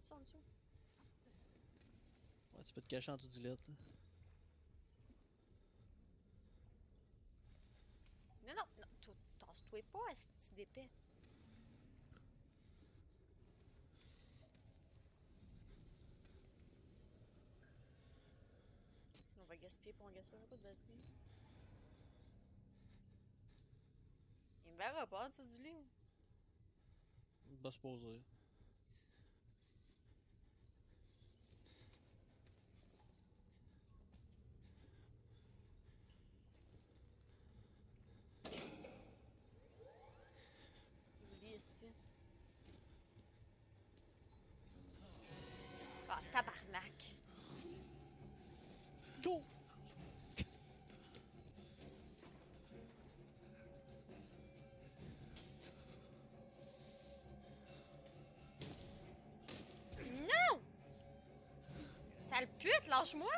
C'est en dessous, en. Ouais, tu peux te cacher en dessous du lit. là. Non, non, non, toi, tasse-toi pas, asti d'épais. On va gaspiller pour on gaspillera pas de batterie. Il me verra pas en dessous du lit. Il va se poser. Pute, lâche-moi!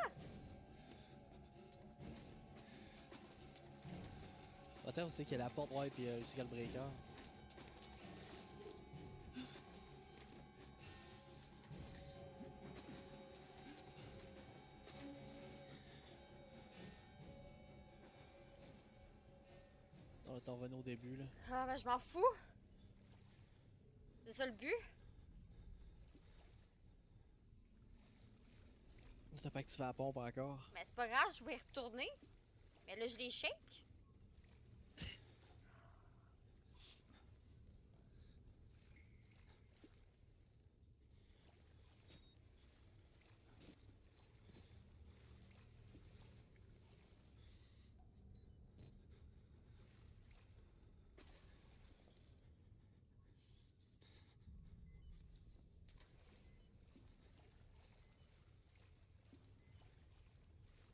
Attends, on sait qu'il y a la porte, ouais, puis euh, qu'il y a le breaker. On est revenu au début, là. Ah, ben, je m'en fous! C'est ça le but? T'as pas activé la pompe encore. Mais c'est pas grave, je vais y retourner. Mais là, je les shake.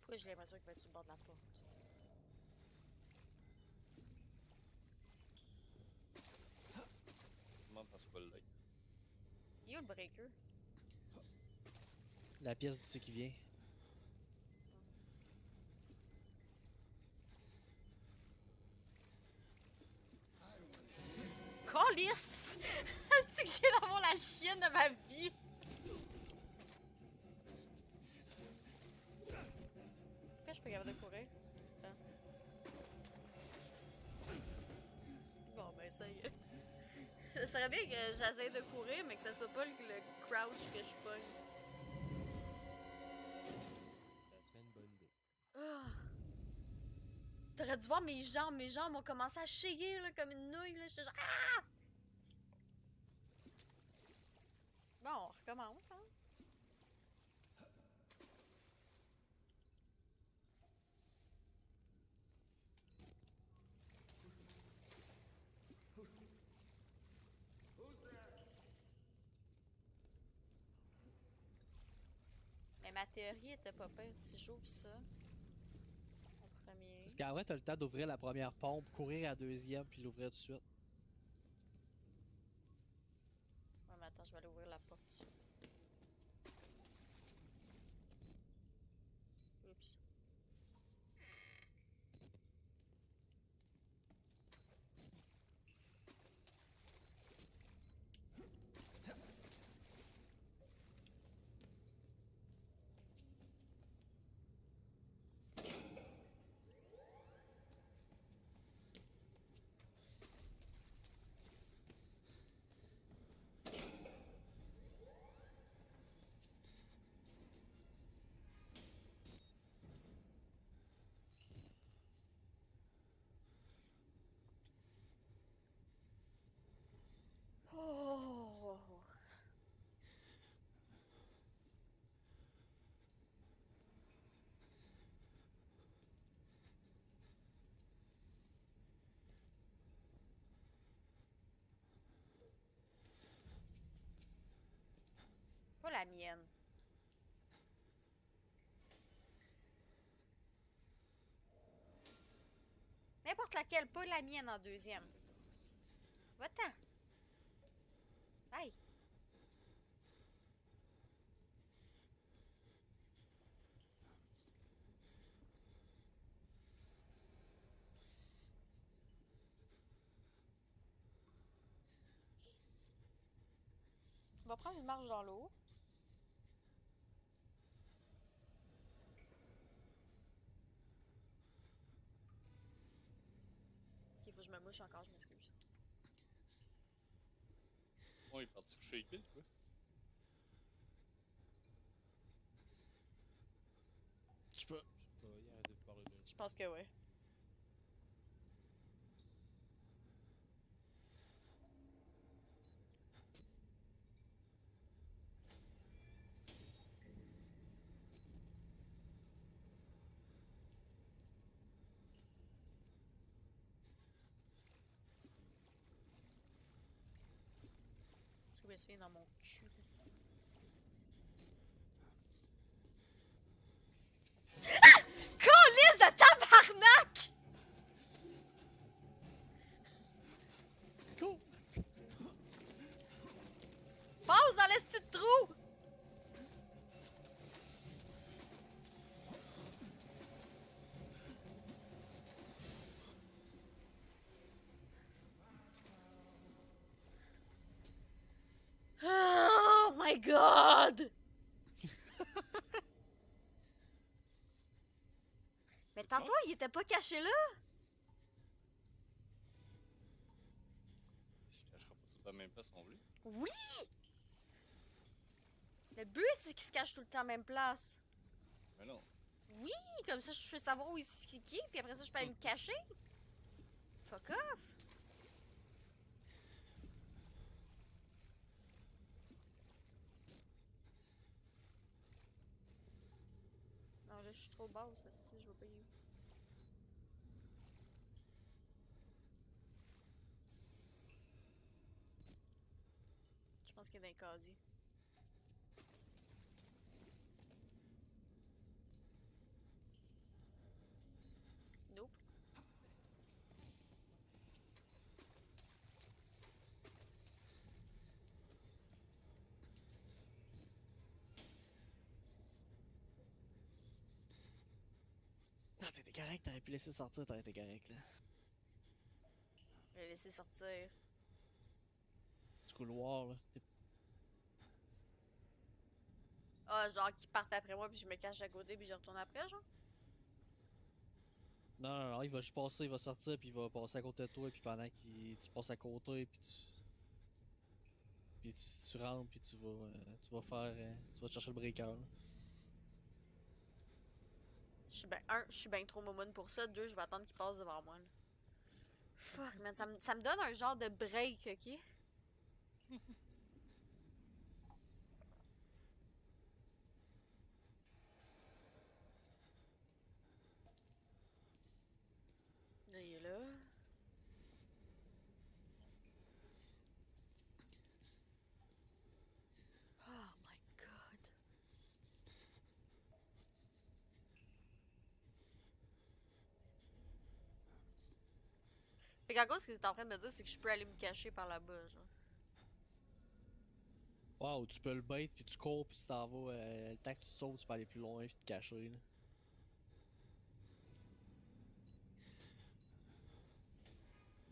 Pourquoi j'ai l'impression qu'il va être sur le bord de la porte? Comment parce pas le like? Il est où le breaker? La pièce du sais qui vient. Calice! [laughs] C'est que j'ai d'avoir la chienne de ma vie! Pourquoi je suis pas capable de courir? Ah. Bon, ben ça y est. Ça serait bien que j'essaie de courir, mais que ça soit pas le, le crouch que je pogne. Ça serait une bonne idée. Ah. T'aurais dû voir mes jambes. Mes jambes ont commencé à chier là, comme une nouille. Là. J'étais genre. Ah! Bon, on recommence. Ma théorie était pas pire. Si j'ouvre ça, en premier. Parce qu'en vrai, t'as le temps d'ouvrir la première pompe, courir à la deuxième, puis l'ouvrir tout de suite. Ouais, mais attends, je vais aller ouvrir la porte tout de suite. Oups. Oh. Pas la mienne. N'importe laquelle, pas la mienne en deuxième. Va-t'en. On va prendre une marche dans l'eau. Mouche encore, je m'excuse. Sinon, il est parti coucher quoi. Je peux. Je sais pas, il arrête de parler de Je pense que oui. Je vais essayer dans mon cul. esti. Ah! Câlisse de tabarnak! Cool! Passe dans le petit trou! My god! [laughs] Mais tantôt, il était pas caché là! Je cacherai pas tout à la même place non plus. Oui! Le but, c'est qu'il se cache tout le temps à la même place. Mais non. Oui, comme ça, je fais savoir où il se qui, qui, puis après ça, je peux aller me cacher. Fuck off! Non, là, je suis trop basse, si je vois pas. Je pense qu'il est dans les casiers. Nope. Ah, t'étais correct, t'aurais pu laisser sortir, t'aurais été correct là. Je l'ai laissé sortir. Du couloir là. Ah, genre qu'ils partent après moi, puis je me cache à côté, puis je retourne après, genre? Non, non, non, il va juste passer, il va sortir, puis il va passer à côté de toi, puis pendant qu'il tu passes à côté, puis tu. Puis tu, tu rentres, puis tu vas, euh, tu vas faire. euh, tu vas chercher le breaker. là. Je ben, un, je suis ben trop momone pour ça. Deux, je vais attendre qu'il passe devant moi. Fuck, man, ça me, ça me donne un genre de break, ok? Là, il est là. Oh my god. Fait qu'en gros, ce que t'es en train de me dire, c'est que je peux aller me cacher par là-bas, genre. Wow, tu peux le bait, puis tu cours, puis tu t'en vas. euh, le temps que tu sautes, tu peux aller plus loin, puis te cacher. Là.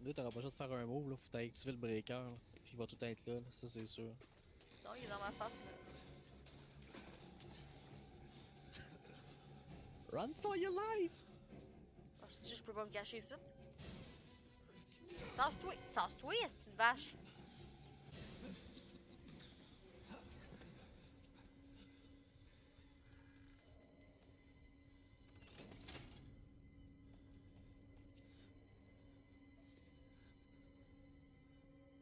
Là, t'auras pas besoin de faire un move, là. Faut activer le breaker, là. Puis il va tout être là, là. ça c'est sûr. Non, il est dans ma face, là. Run for your life! Ah, si je peux pas me cacher ici. Tasse-toi! Tasse-toi, est de vache!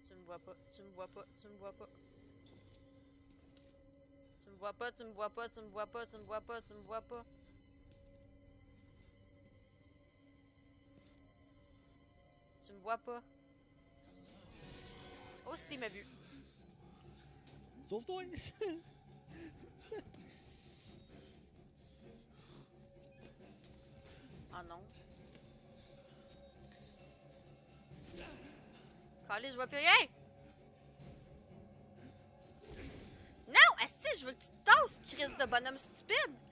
Tu tu me vois pas, tu me vois pas. Tu me vois pas, tu me vois pas, tu me vois pas, tu me vois pas, tu me vois pas. Tu me vois pas. Oh, si, m'a vu. Sauve-toi! Ah non. Calé, je vois plus rien! Non! Asti, je veux que tu te tasses, crise de bonhomme stupide!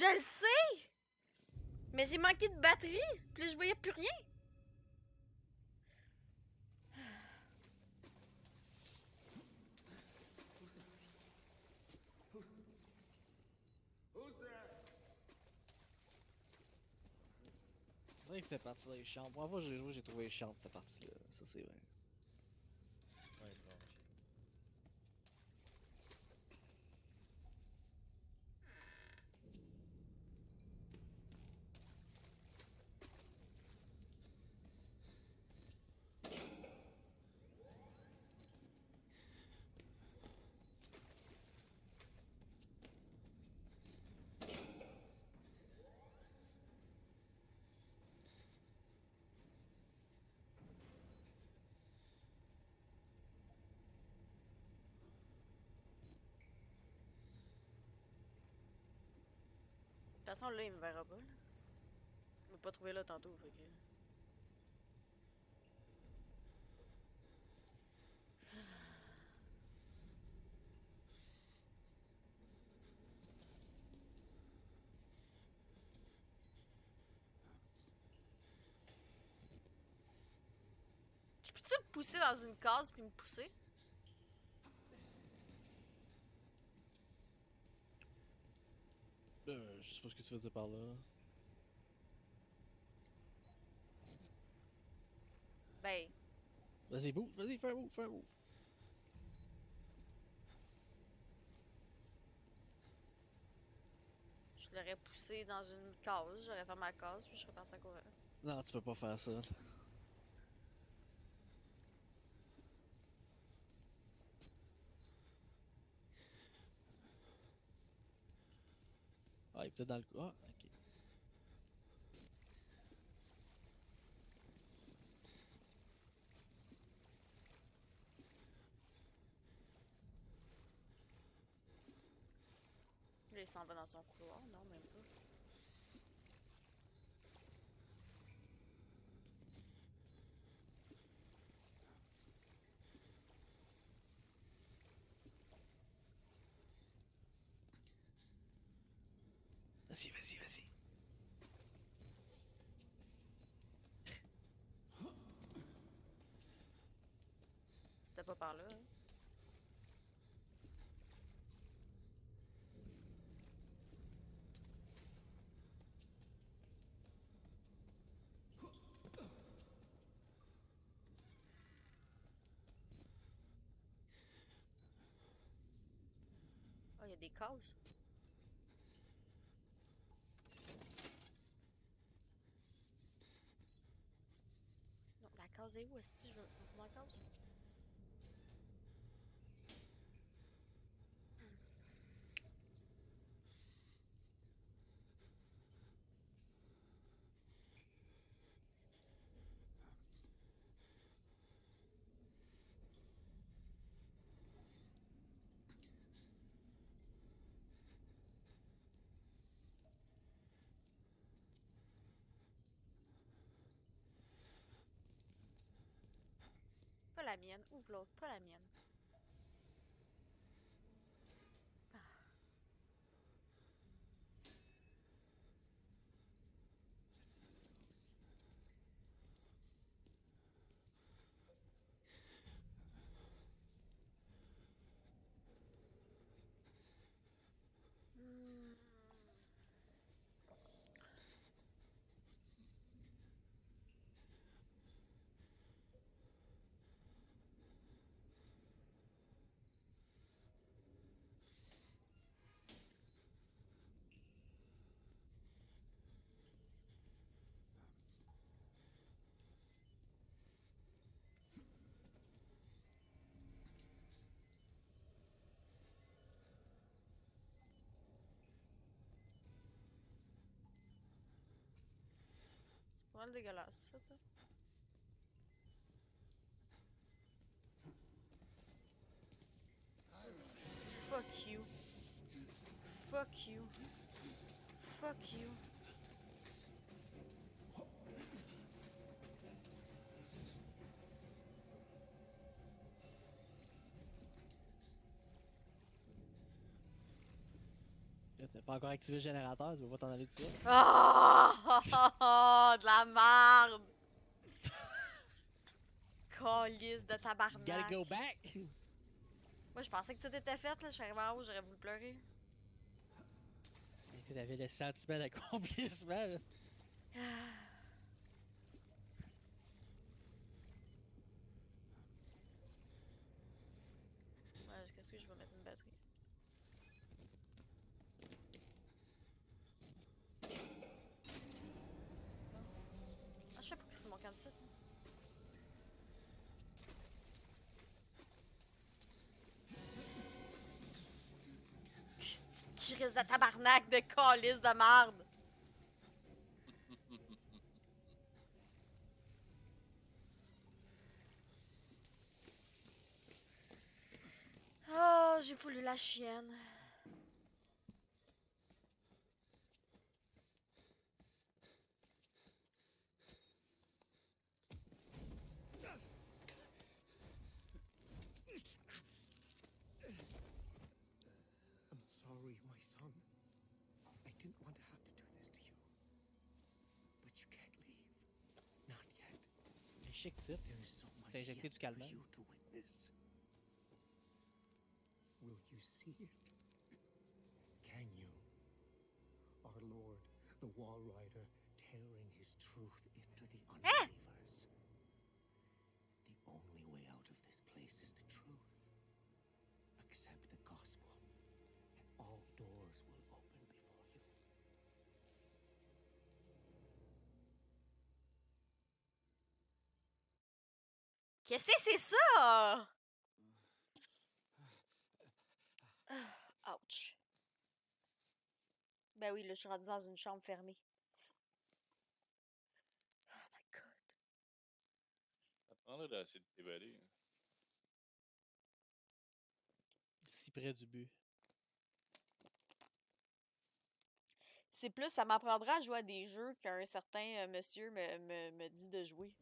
Je le sais! Mais j'ai manqué de batterie, puis là, je voyais plus rien. C'est vrai que cette partie-là est chiante. Moi, fois que j'ai joué, j'ai trouvé chiante cette partie-là. Ça, c'est vrai. toute façon, là, il me verra pas. Là. Il m'a pas trouvé là tantôt, fait que... [sighs] Je peux-tu me pousser dans une case puis me pousser? Je sais pas ce que tu veux dire par là. Ben, Vas-y, bouge, vas-y, fais un move, fais un move. je l'aurais poussé dans une case, j'aurais fait ma case, puis je serais parti à courir. Non, tu peux pas faire ça. Ah, il est peut-être dans le cou. Ah, ok. Il s'en va dans son couloir, non, même pas. Vas-y, vas-y, vas-y. C'était pas par là. hein. Oh, il y a des cases. Est où? Est-ce que je? Pas la mienne, ouvre l'autre, pas la mienne. C'est pas mal dégueulasse, ça, toi. Fuck you. Fuck you. Fuck you. T'as pas encore activé le générateur, tu vas pas t'en aller dessus. [laughs] Ah! de la merde! [laughs] Calice de Gotta tabarnak. go back! Moi, je pensais que tout était fait, là. Je suis arrivé en haut, j'aurais voulu pleurer. Tu avais le sentiment d'accomplissement. là. Ouais, qu'est-ce que je vais mettre une batterie? Ah, je sais pas que c'est mon candidat. De tabarnak de calice de marde! Oh, [laughs] j'ai voulu la chienne. Much T'as injecté yet du calmant. you to witness. Will you see it? Can you? Our Lord, the Wall Qu'est-ce que c'est ça? [sighs] Ouch. Ben oui, là, je suis rendue dans une chambre fermée. Oh my god. Ça prendrait d'essayer de t'évader. hein. Si près du but. C'est plus, ça m'apprendra à jouer à des jeux qu'un certain euh, monsieur me, me, me dit de jouer.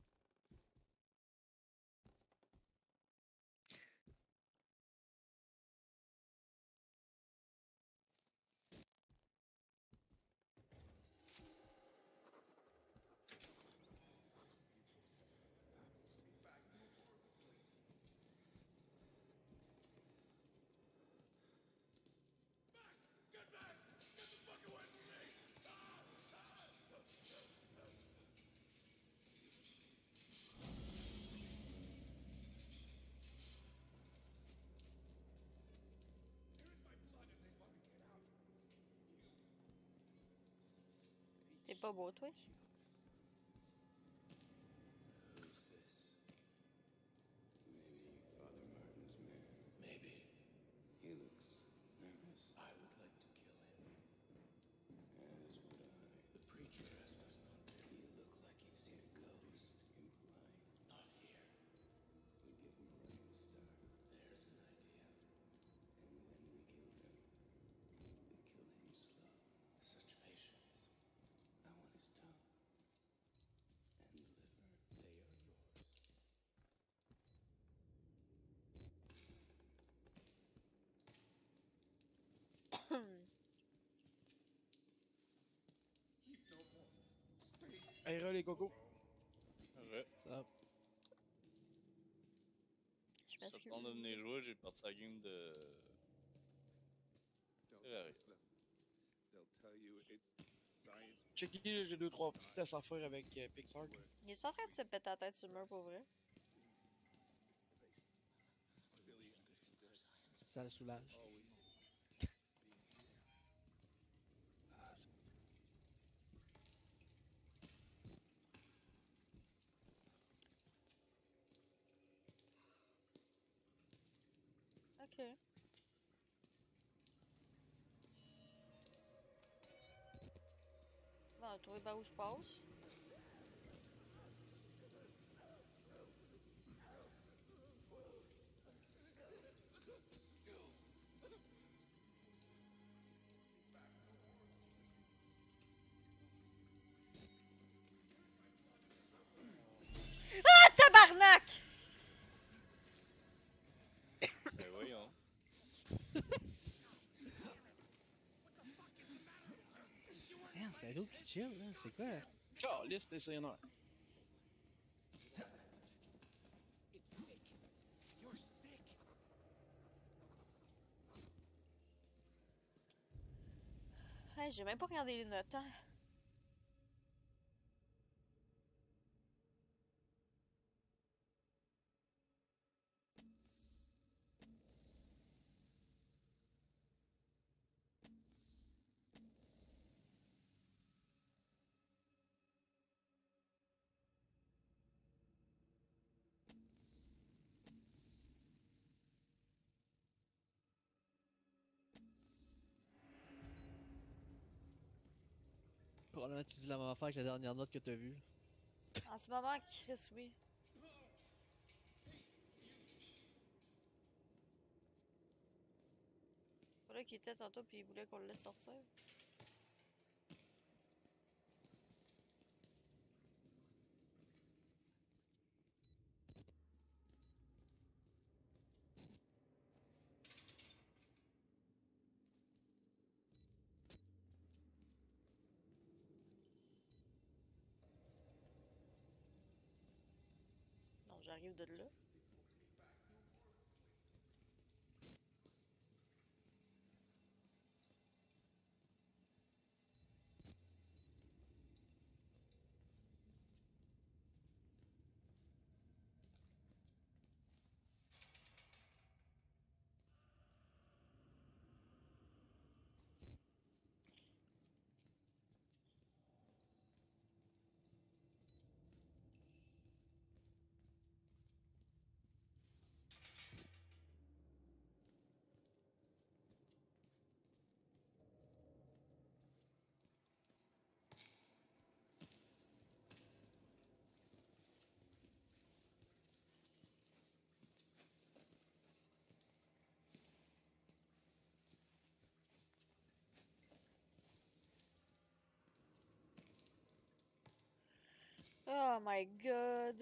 T'es pas beau, toi? Who's this? Maybe Father Martin's man. Maybe. He looks nervous. I would like to kill him. As would I. The preacher asked us not to. You look like you've seen a ghost. Impolite. Not here. We give him a running start. There's an idea. And when we kill him, we kill him slow. Such patience. I want his tongue. And liver. They are yours. Hey, re, les cocos. Ouais. Ça. Je Ça m'excuse. prend de venir jouer, j'ai parti la game de. Checky, j'ai deux, trois petites tests à faire avec euh, Pixar. Il est en train de se péter la tête sur le mur pour vrai. Ça le soulage. Ok. Bon, trouver par où je passe. Autre qui chill, là. C'est quoi? Caliste, t'es sénère. Hey, j'ai même pas regardé les notes, hein. Tu dis la même affaire que la dernière note que t'as vue. En ce moment, Chris, oui. Voilà qu'il était tantôt, puis il voulait qu'on le laisse sortir. J'arrive Oh my god.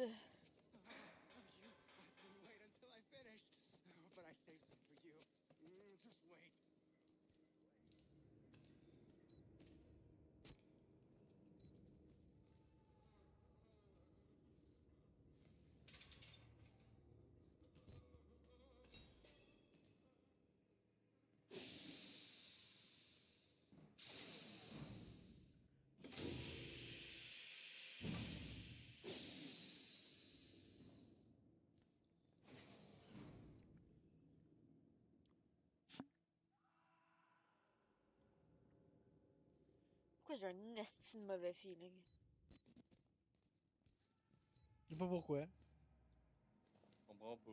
Pourquoi j'ai un esti de mauvais feeling? Je sais pas pourquoi. Je comprends pas.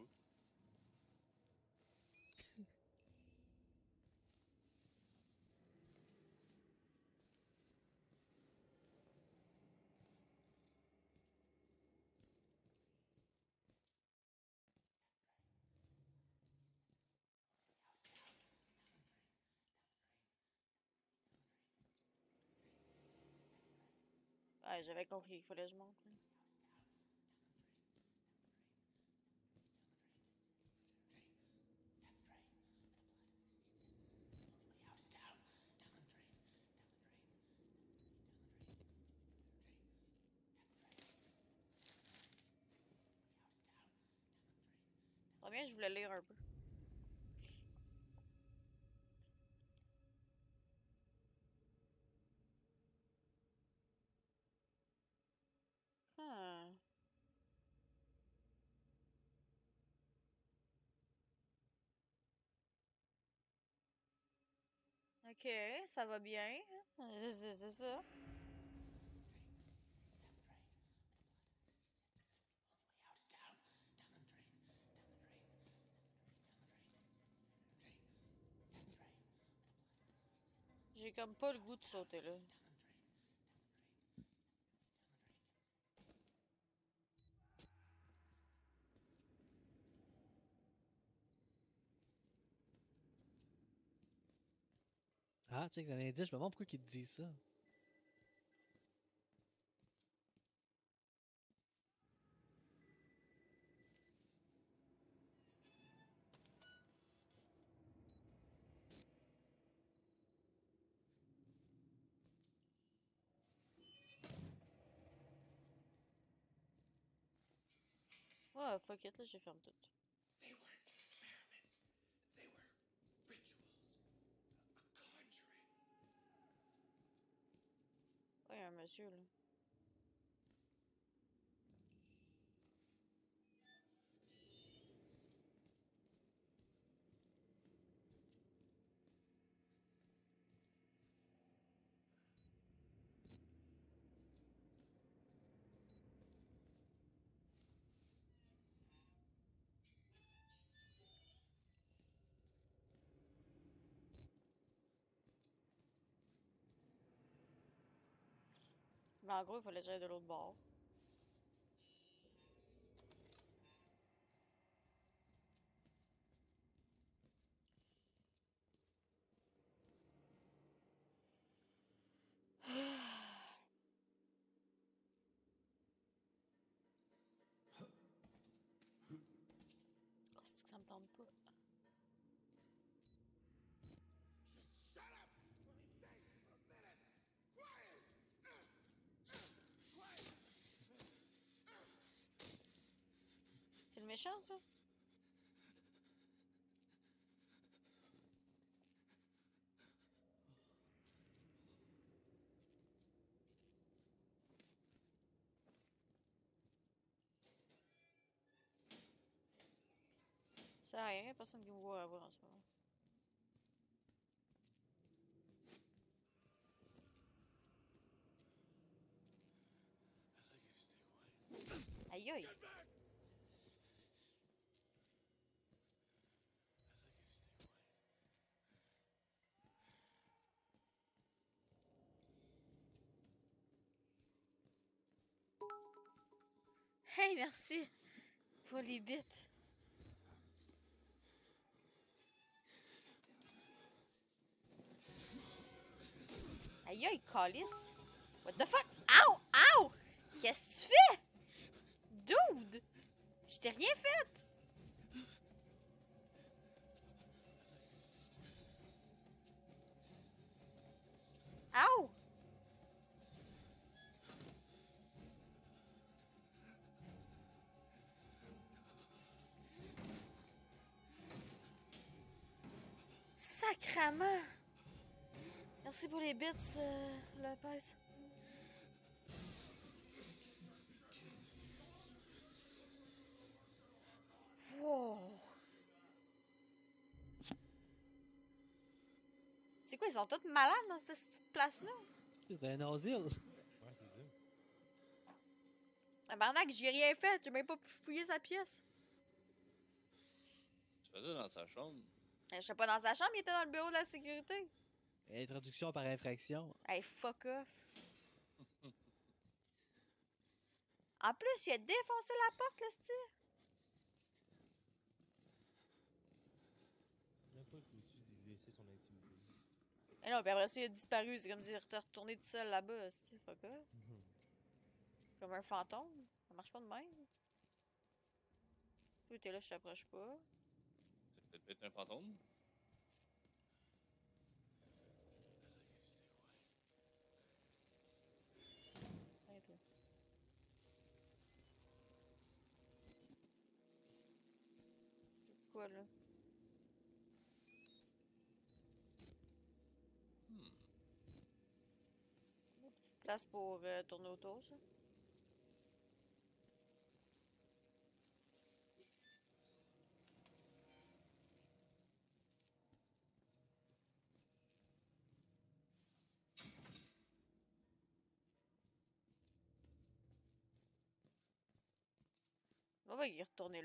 Ouais, j'avais compris qu'il fallait que je monte. là. Combien je voulais lire un peu? Ok, ça va bien. C'est ça. J'ai comme pas le goût de sauter là. Ah, tu sais je me demande pourquoi ils te disent ça. Ouais, fuck it, là, j'ai fermé tout. They weren't experiments. They were rituals. A conjuring. Ouais, un monsieur. Mais en gros, il fallait que j'aille de l'autre bord. [sighs] Oh, c'est que ça me tente pas. Just shut up! Think a minute! Quiet! Uh, uh, quiet! méchant, ça? Ça sert à rien, personne Hey, merci pour les bits. Aïe aïe. What the fuck? Ow! Ow! Qu'est-ce que tu fais? Dude! Je t'ai rien fait! Ow! Sacrament! Merci pour les bits, euh, Lopez. Wow! C'est quoi, ils sont tous malades dans cette petite place-là? C'est un asile. Ouais, c'est ça. Tabarnak, j'ai rien fait, j'ai même pas pu fouiller sa pièce. Tu fais ça dans sa chambre. Euh, J'étais pas dans sa chambre, il était dans le bureau de la sécurité. Introduction par infraction. Hey, fuck off. En plus, il a défoncé la porte, le style. Même pas foutu de laisser son intimité? Et non, puis après ça, il a disparu. C'est comme s'il était retourné tout seul là-bas, c'est fuck off. Comme un fantôme. Ça marche pas de même. Toi, t'es là, je t'approche pas. C'est peut-être un fantôme. Quoi, là? Hmm. Petite place pour euh, tourner autour, ça? On va y retourner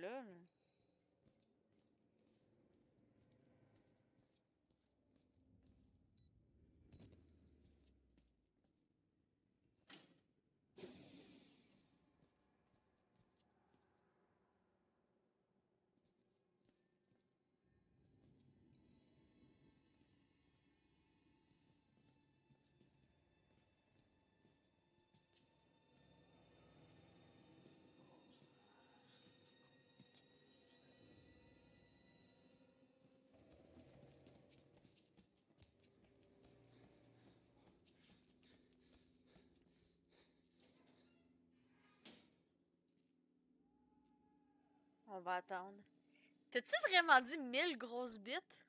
On va attendre. T'as-tu vraiment dit 1000 grosses bites?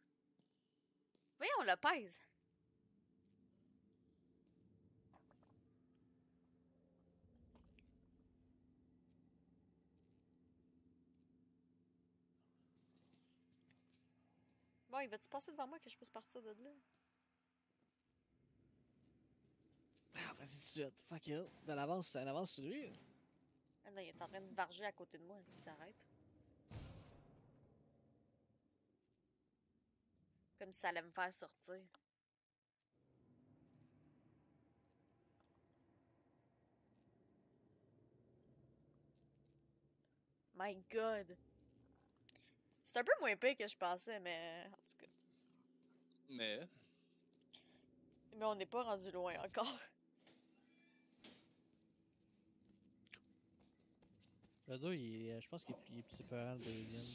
Voyons, on le pèse. Bon, il va-tu passer devant moi que je puisse partir de là? Ah, vas-y tout de suite. Fuck it. De l'avance, en avance sur lui. Ah non, il est en train de varger à côté de moi, il s'arrête. Comme si ça allait me faire sortir. My god. C'est un peu moins pire que je pensais, mais en tout cas. Mais, Mais on n'est pas rendu loin encore. [laughs] Le 2, il est- je pense qu'il est plus, épeurant le deuxième.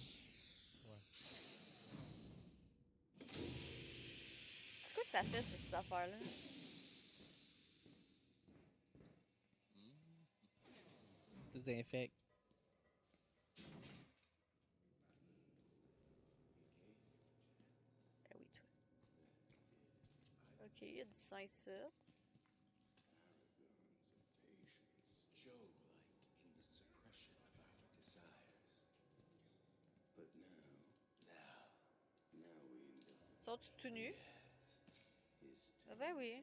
C'est quoi que ça fait, ces affaires-là? Désinfecte. Ben ah oui, toi. Ok, il y a du 5-7. Sont-tu tout nus? Ah ben oui.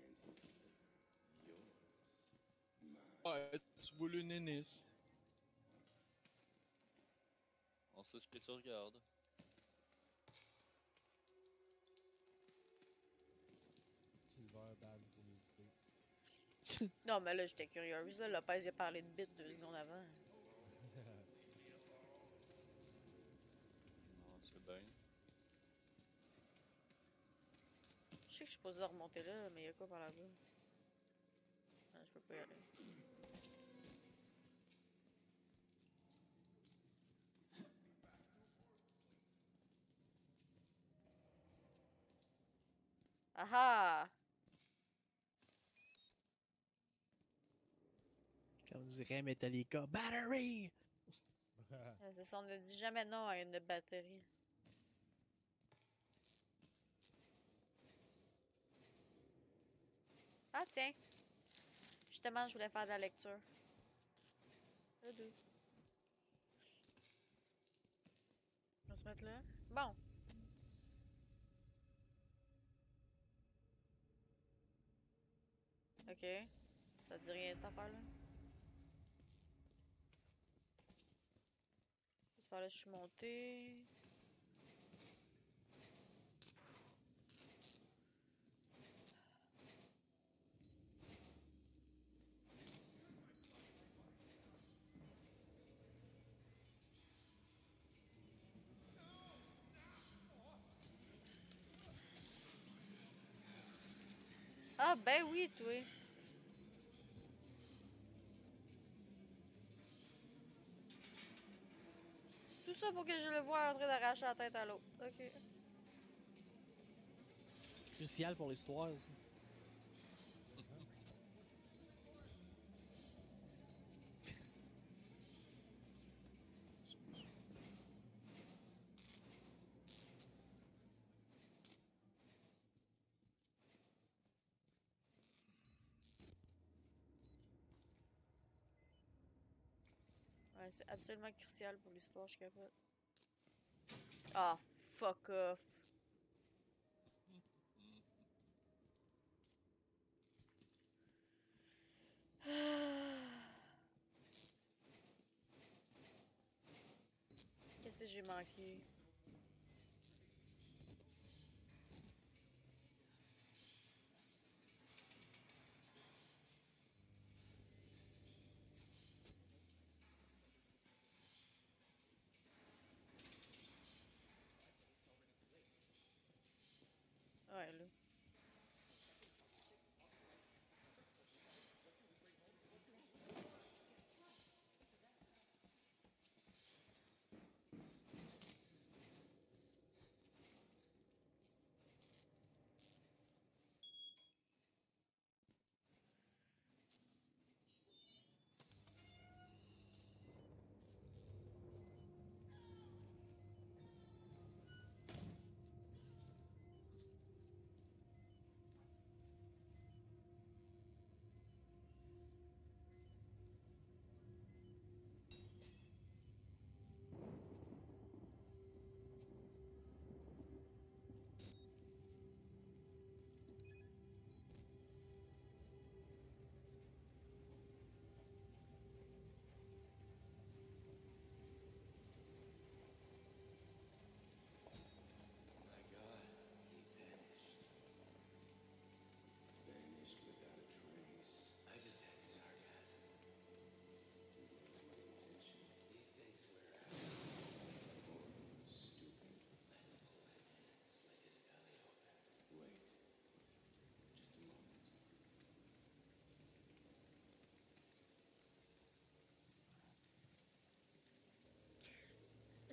Ouais, tu vois le nénis. On sait ce que tu regardes. Silver ban pour nudité. Non, mais là, j'étais curieuse. Là. Lopez il a parlé de bite deux secondes avant. Non, c'est bien. Je sais que je suis supposée remonter là, mais il y a quoi par là-bas? Ah, je peux pas y aller. Ah Comme dirait Metallica, Battery! ah! C'est ça, on ne dit jamais non à une batterie. Ah tiens! Justement, je voulais faire de la lecture. On va se mettre là. Bon. Ok. Ça te dit rien cette affaire-là? C'est par là que je suis montée. Ah ben oui, toi. Tout ça pour que je le vois en train d'arracher la tête à l'autre. Ok. Crucial pour l'histoire, ça. C'est absolument crucial pour l'histoire, je capable. Ah, fuck off. Qu'est-ce que j'ai manqué?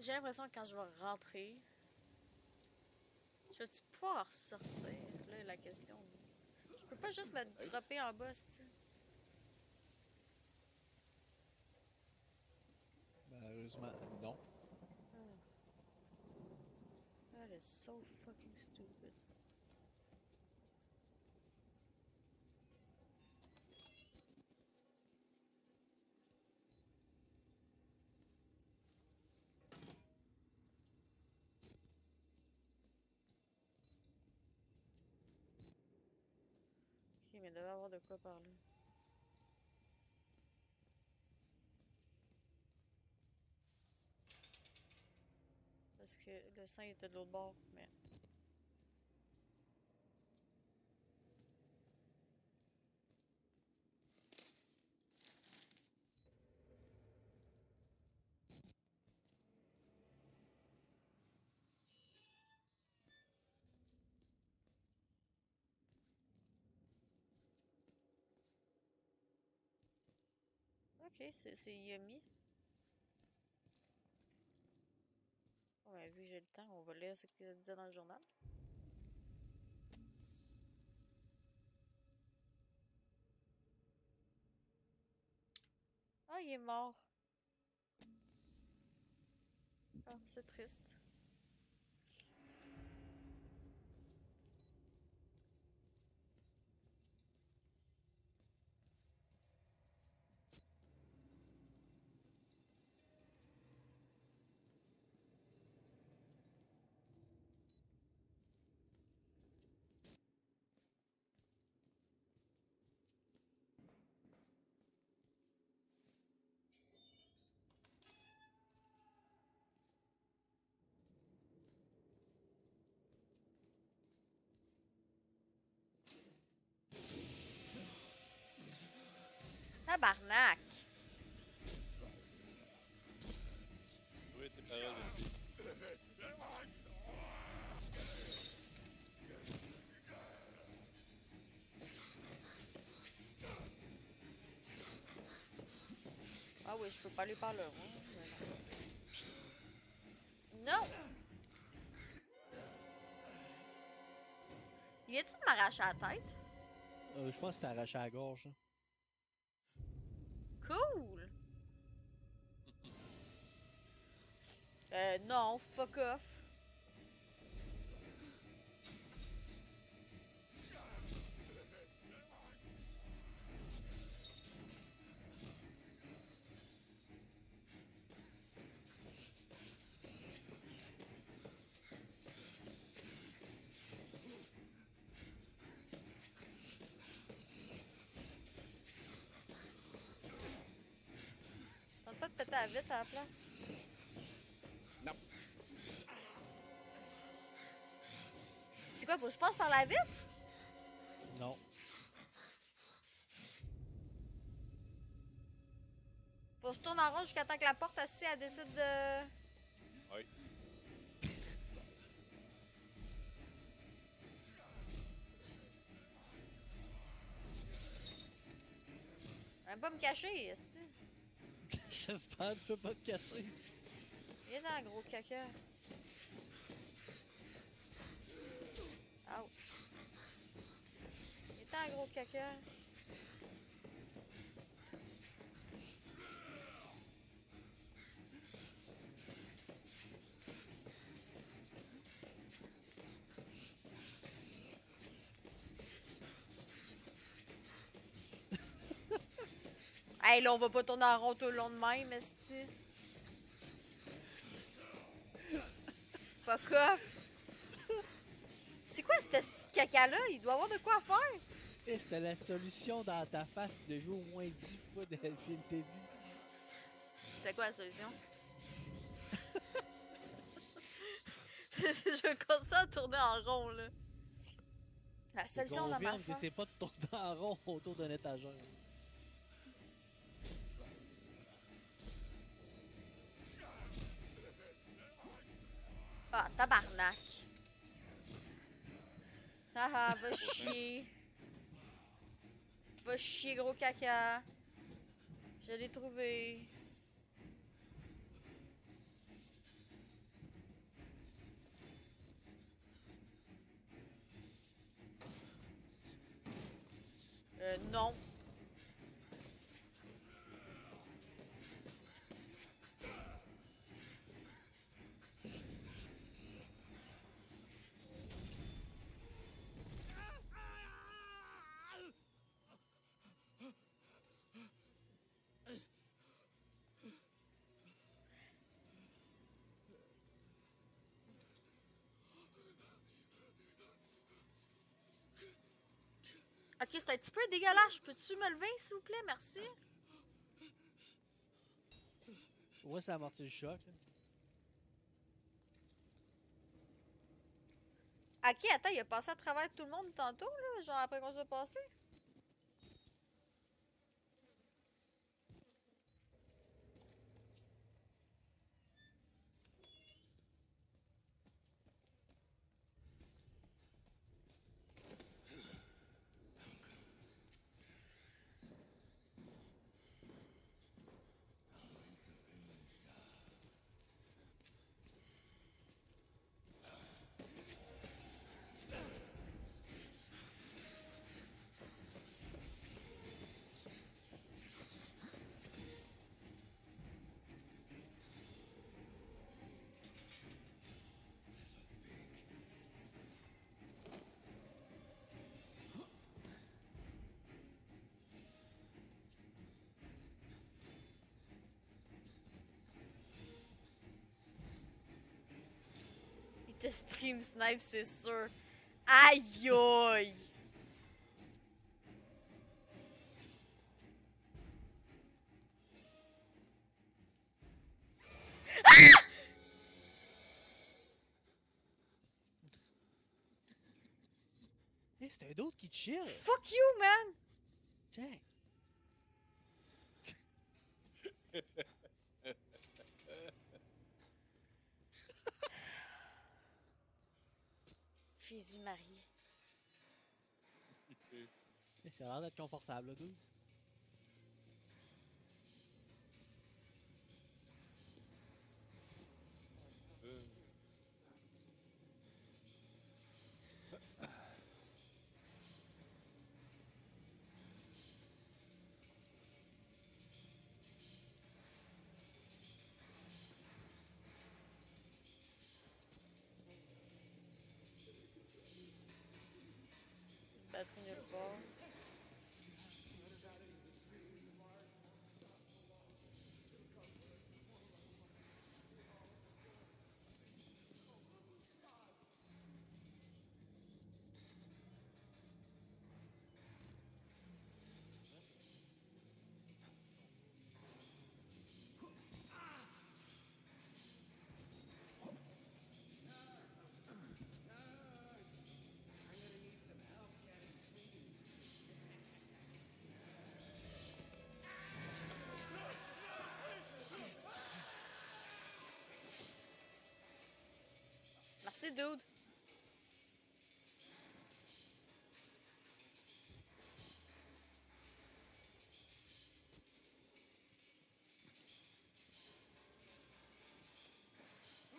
J'ai l'impression que quand je vais rentrer, je vais-tu pouvoir ressortir? Là, la question. Je peux pas juste me dropper en bas, tu Malheureusement, non. That is so fucking stupid. Quoi par. Parce que le sang était de l'autre bord, mais. Ok, c'est yummy. Ouais, vu que j'ai le temps, on va lire ce qu'il disait dans le journal. Ah, il est mort. Ah, c'est triste. Oui. Ah oui, je peux pas lui parler. hein, Non! Il vient-tu de m'arracher la tête? Euh, je pense que t'as arraché à la gorge. Cool! Euh, non, fuck off. Péter à vite à la place? Non. C'est quoi, faut que je passe par la vitre? Non. Faut que je tourne en rond jusqu'à temps que la porte assise, elle décide de. Oui. Elle va pas me cacher, est [laughs] J'espère tu peux pas te cacher. Viens dans, gros caca. Ouch. Viens dans, gros caca. Hey, là, on va pas tourner en rond tout le long de même, esti. Fuck off. C'est quoi ce petit caca-là? Il doit avoir de quoi faire. Et c'était la solution dans ta face de jouer au moins 10 fois depuis le début. C'était quoi la solution? [laughs] Je continue à tourner en rond, là. La solution dans ma confirme que face. c'est pas de tourner en rond autour d'un étagère. Ah, tabarnak. Ah ah, va chier. Va chier, gros caca. Je l'ai trouvé. Euh, non. Ok, c'est un petit peu dégueulasse. Peux-tu me lever, s'il vous plaît? Merci. Ouais, ça amortit le choc. là. Ok, attends, il a passé à travers tout le monde tantôt, là, genre après qu'on soit passé. Il te stream snipe, c'est sûr. Aïe aïe! Hey, c'est un d'autre qui te chill. Fuck you, man! Jack. [laughs] Jésus-Marie. Ça a l'air d'être confortable, là, Merci, dude.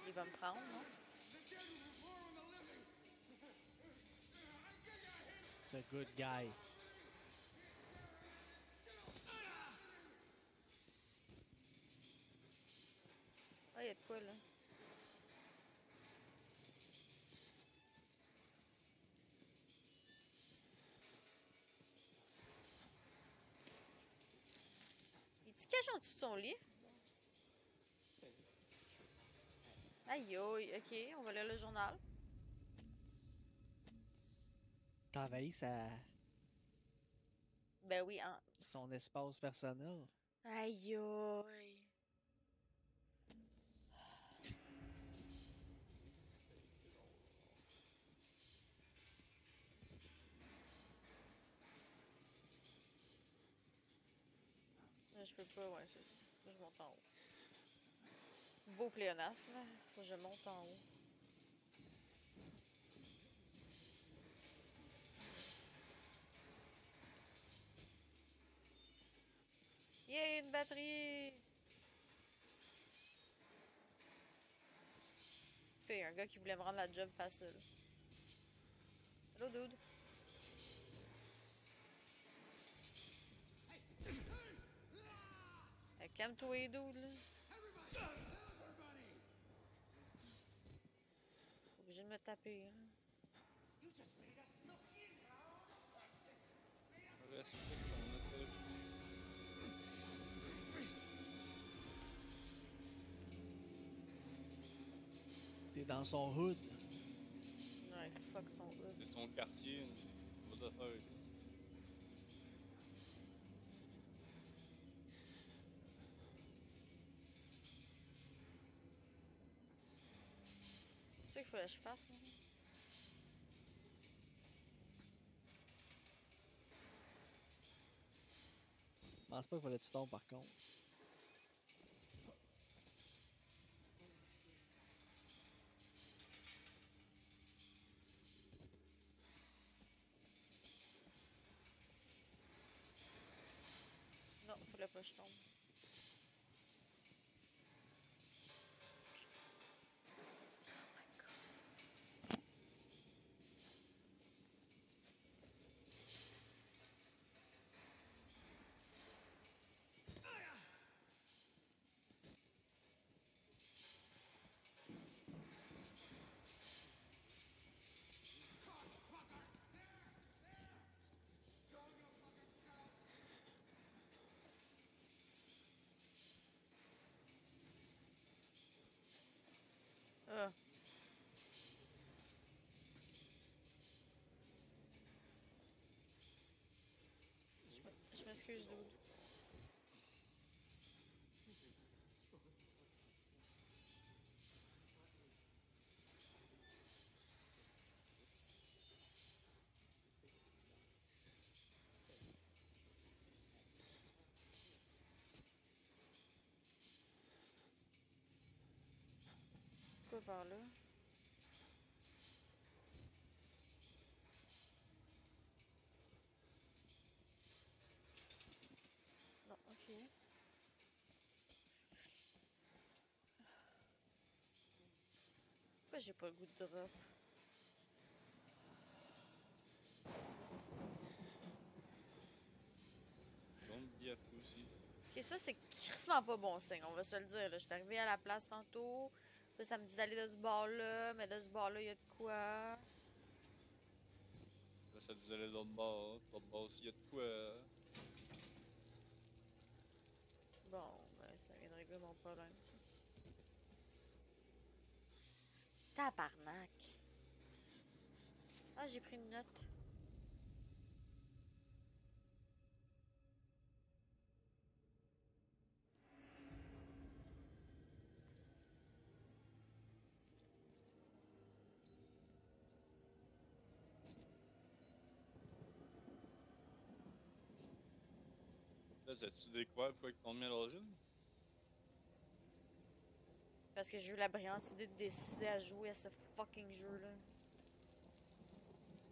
Il va me prendre, non? C'est un good guy. Ah, il y a de quoi, là? Caché en dessous de son lit? Aïe aïe, ok, on va lire le journal. T'as envahi sa... Ben oui, hein. son espace personnel. Aïe aïe. Là, Je peux pas, ouais, c'est ça. Je monte en haut. Beau pléonasme. Faut que je monte en haut. Yeah, une batterie! En tout cas, il y a un gars qui voulait me rendre la job facile. Hello, dude? Calme-toi, dude, là. Obligé de me taper, hein. respecte son autorité. T'es dans son hood. Ouais, fuck son hood. C'est son quartier. What the fuck? Ça qu'il fallait que je fasse, moi. Je pense pas qu'il fallait que tu tombes par contre. Non, fallait pas que je tombe. Je m'e- Je m'excuse, dude. C'est quoi par là? Non, ok. Pourquoi j'ai pas le goût de drop? Aussi. Ok, ça c'est crissement pas bon signe, on va se le dire. Là. Je suis arrivée à la place tantôt. Puis ça me dit d'aller de ce bord-là, mais de ce bord-là, il y a de quoi? Là, ça disait les autres bord. L'autre bord aussi, il y a de quoi? Bon, ben ça vient de régler mon problème, ça. Tabarnak! Ah, j'ai pris une note. Là, as-tu découvert pourquoi ils t'ont mis à l'origine? Parce que j'ai eu la brillante idée de décider à jouer à ce fucking jeu-là.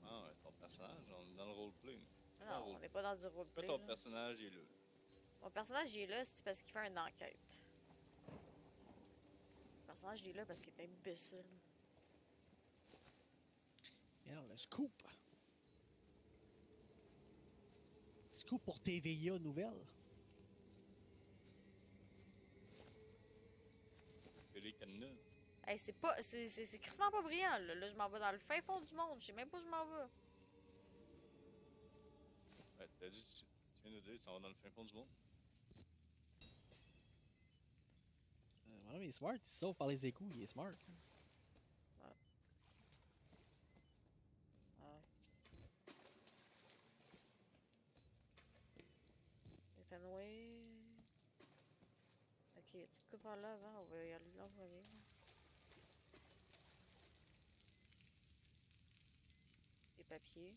Ah ouais, ton personnage, on est dans le roleplay. Non, on n'est pas dans du Pourquoi roleplay. ton là. personnage est là? Mon personnage il est là, c'est parce qu'il fait une enquête. Mon personnage il est là parce qu'il est imbécile. Regarde, le scoop! Scoop pour TVA Nouvelle. Félix Canina. Hey, c'est pas. C'est c'est- c'est crissement pas brillant, là. Là, je m'en vais dans le fin fond du monde. Je sais même pas où je m'en vais. Ouais, t'as dit, tu, tu viens de dire, tu vas dans le fin fond du monde. Euh, il est smart, il se sauve par les écouts, il est smart. Ouais. Ok, tu te coupes par là avant, on va y aller là en premier. Les papiers.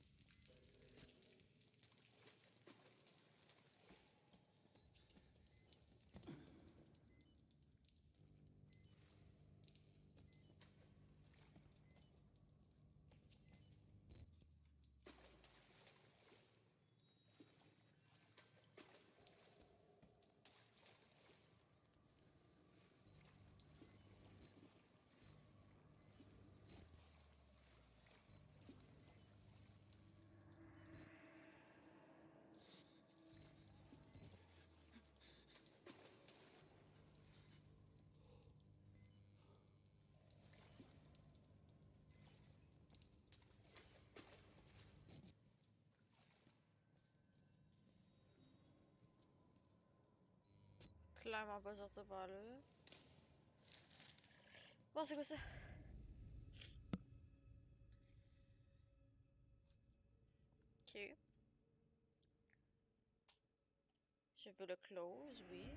Clairement pas sortir par là. Bon, c'est quoi ça? Ok. Je veux le close, oui.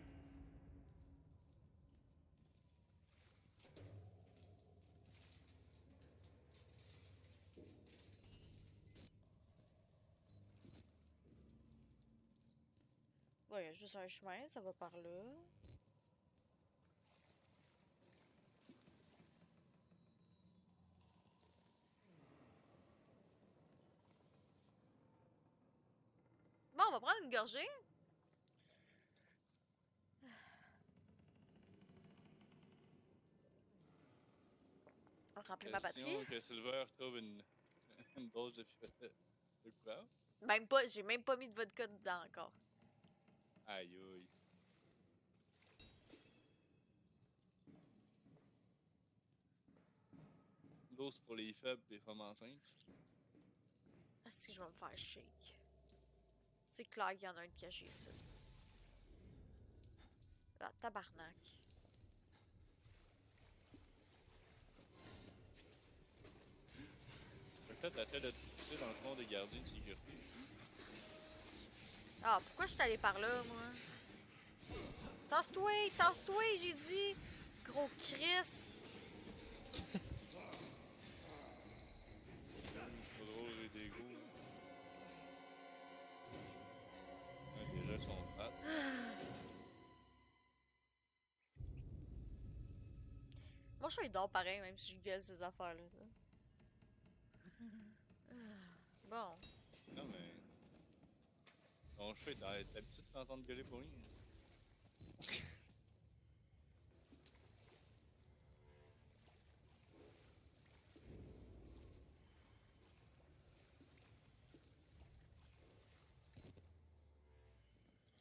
Ouais, y a juste un chemin, ça va par là. Bon, on va prendre une gorgée. On va remplir ma batterie. Question que Silver trouve une, [laughs] une dose de. Même pas, j'ai même pas mis de vodka dedans encore. Aïe aïe. C'est pour les faibles et les femmes enceintes. Est-ce que je vais me faire shake? C'est clair qu'il y en a un de caché ici. Ah, tabarnak. Peut-être essaie de te pousser dans le fond des gardiens de sécurité. Ah, pourquoi je suis allé par là, moi? Tasse-toi, tasse-toi, j'ai dit! Gros Chris! Moi, je suis dort pareil, même si je gueule ces affaires-là. là. Bon. Mais. Ton chat, t'as l'habitude de t'entendre gueuler pour rien.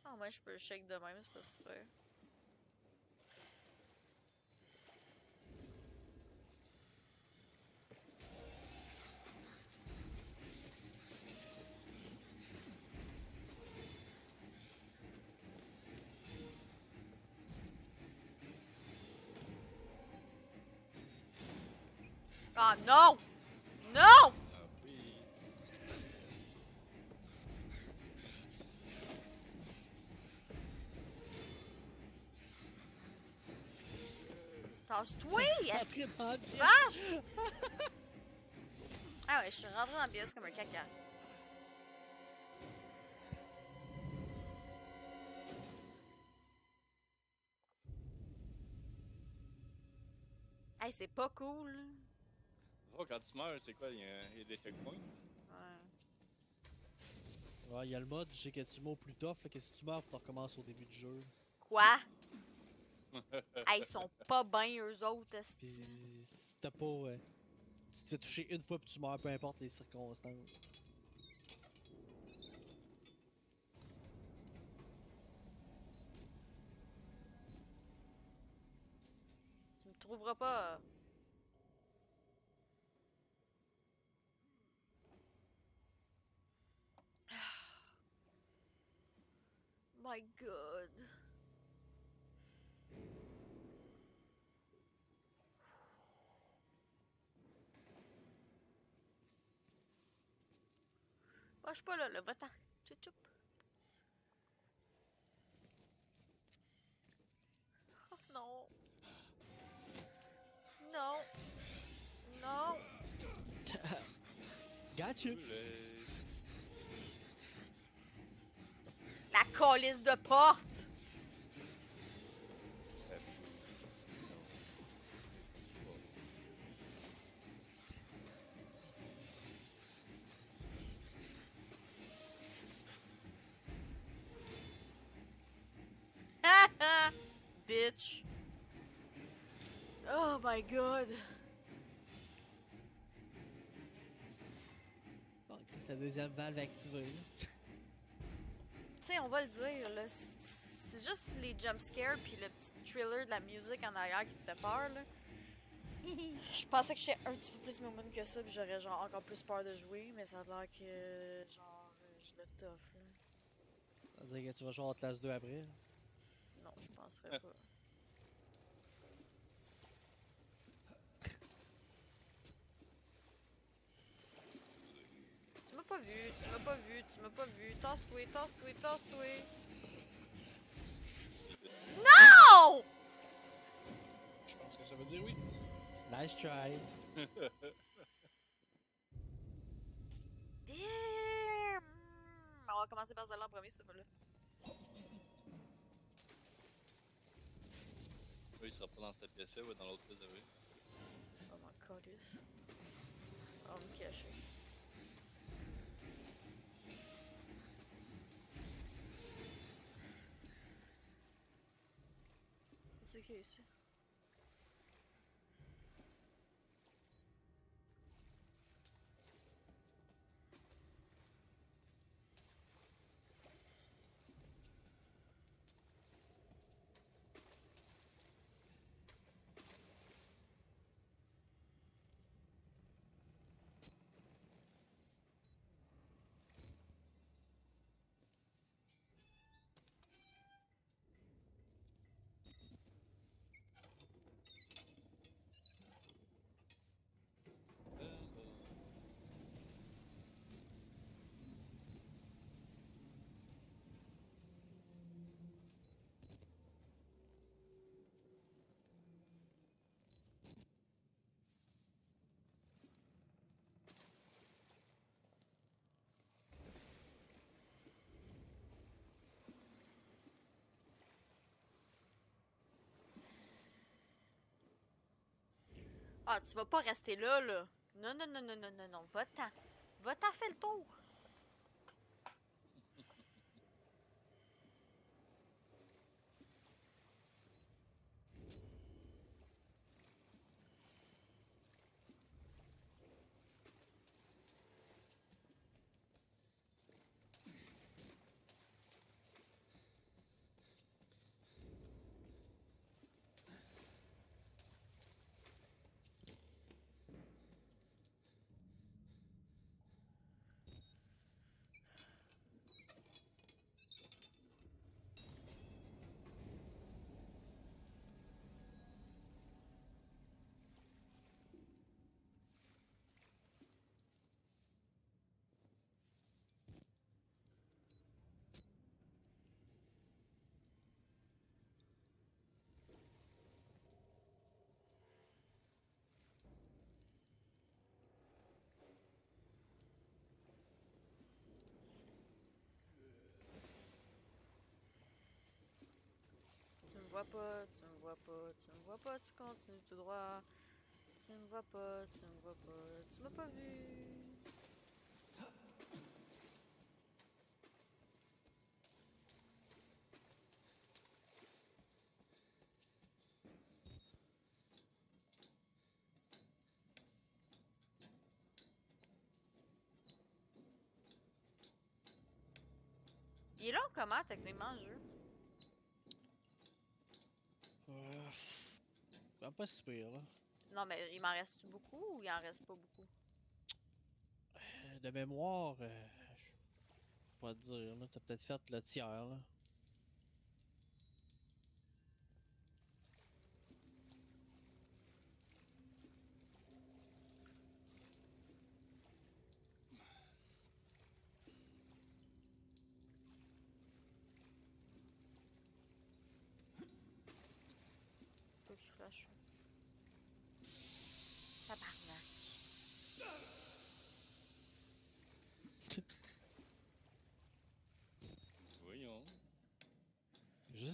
Ah, moi, je peux shake de même, c'est pas super. Ah non! Non! Tasse-toi! [laughs] Vache! [laughs] Ah ouais, je suis rentrée dans la pièce comme un caca. Hey, c'est pas cool. Quand tu meurs, c'est quoi Il y, a il y a des checkpoints? Ouais. Ouais, il y a le mode, je sais que tu meurs plus tough, là, que si tu meurs, faut que tu recommences au début du jeu. Quoi? [laughs] hey, ils sont pas bien eux autres, si t'as pas. euh, si tu te fais toucher une fois puis tu meurs, peu importe les circonstances. Tu me trouveras pas. My god. Moi, je suis pas là, là. Va-t'en. Tchoup, tchoup. Oh non. Non. Non. Gotcha! La colisse de porte. [laughs] Bitch. Oh my god. Bon, c'est la deuxième valve activée. Tu sais, on va le dire, là. C'est juste les jumpscares puis le petit thriller de la musique en arrière qui te fait peur, là. [laughs] Je pensais que j'étais un petit peu plus moment que ça, puis j'aurais genre encore plus peur de jouer, mais ça a l'air que genre je le toffe, là. Ça veut dire que tu vas jouer en classe 2 après? Non, je penserais pas. Tu m'as pas vu, tu m'as pas vu, tu m'as pas vu. Tasse-toi, tasse-toi, tasse-toi. Non! Je pense que ça veut dire oui. Nice try. [laughs] Damn! On va commencer par celle-là en premier, ce là Oui, il sera pas dans cette pièce-là ou dans l'autre pièce, oui. Oh mon calice. On va me cacher. C'est qui ici? Ah, tu vas pas rester là, là. Non, non, non, non, non, non, non. Va-t'en. Va-t'en, fais le tour. Vois pas, tu me vois pas, tu me vois pas, tu continues tout droit. Tu me vois pas, tu me vois pas, tu m'as pas vu. Il est long comment techniquement le jeu? Euh, quand pas si pire, là. Non mais il m'en reste beaucoup ou il en reste pas beaucoup? Euh, De mémoire, euh, je peux pas te dire, là. T'as peut-être fait le tiers, là. Toi qui flash. Tabarnak. Voyons.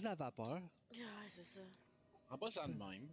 La vapeur. Ah, c'est ça. En pas ça de même.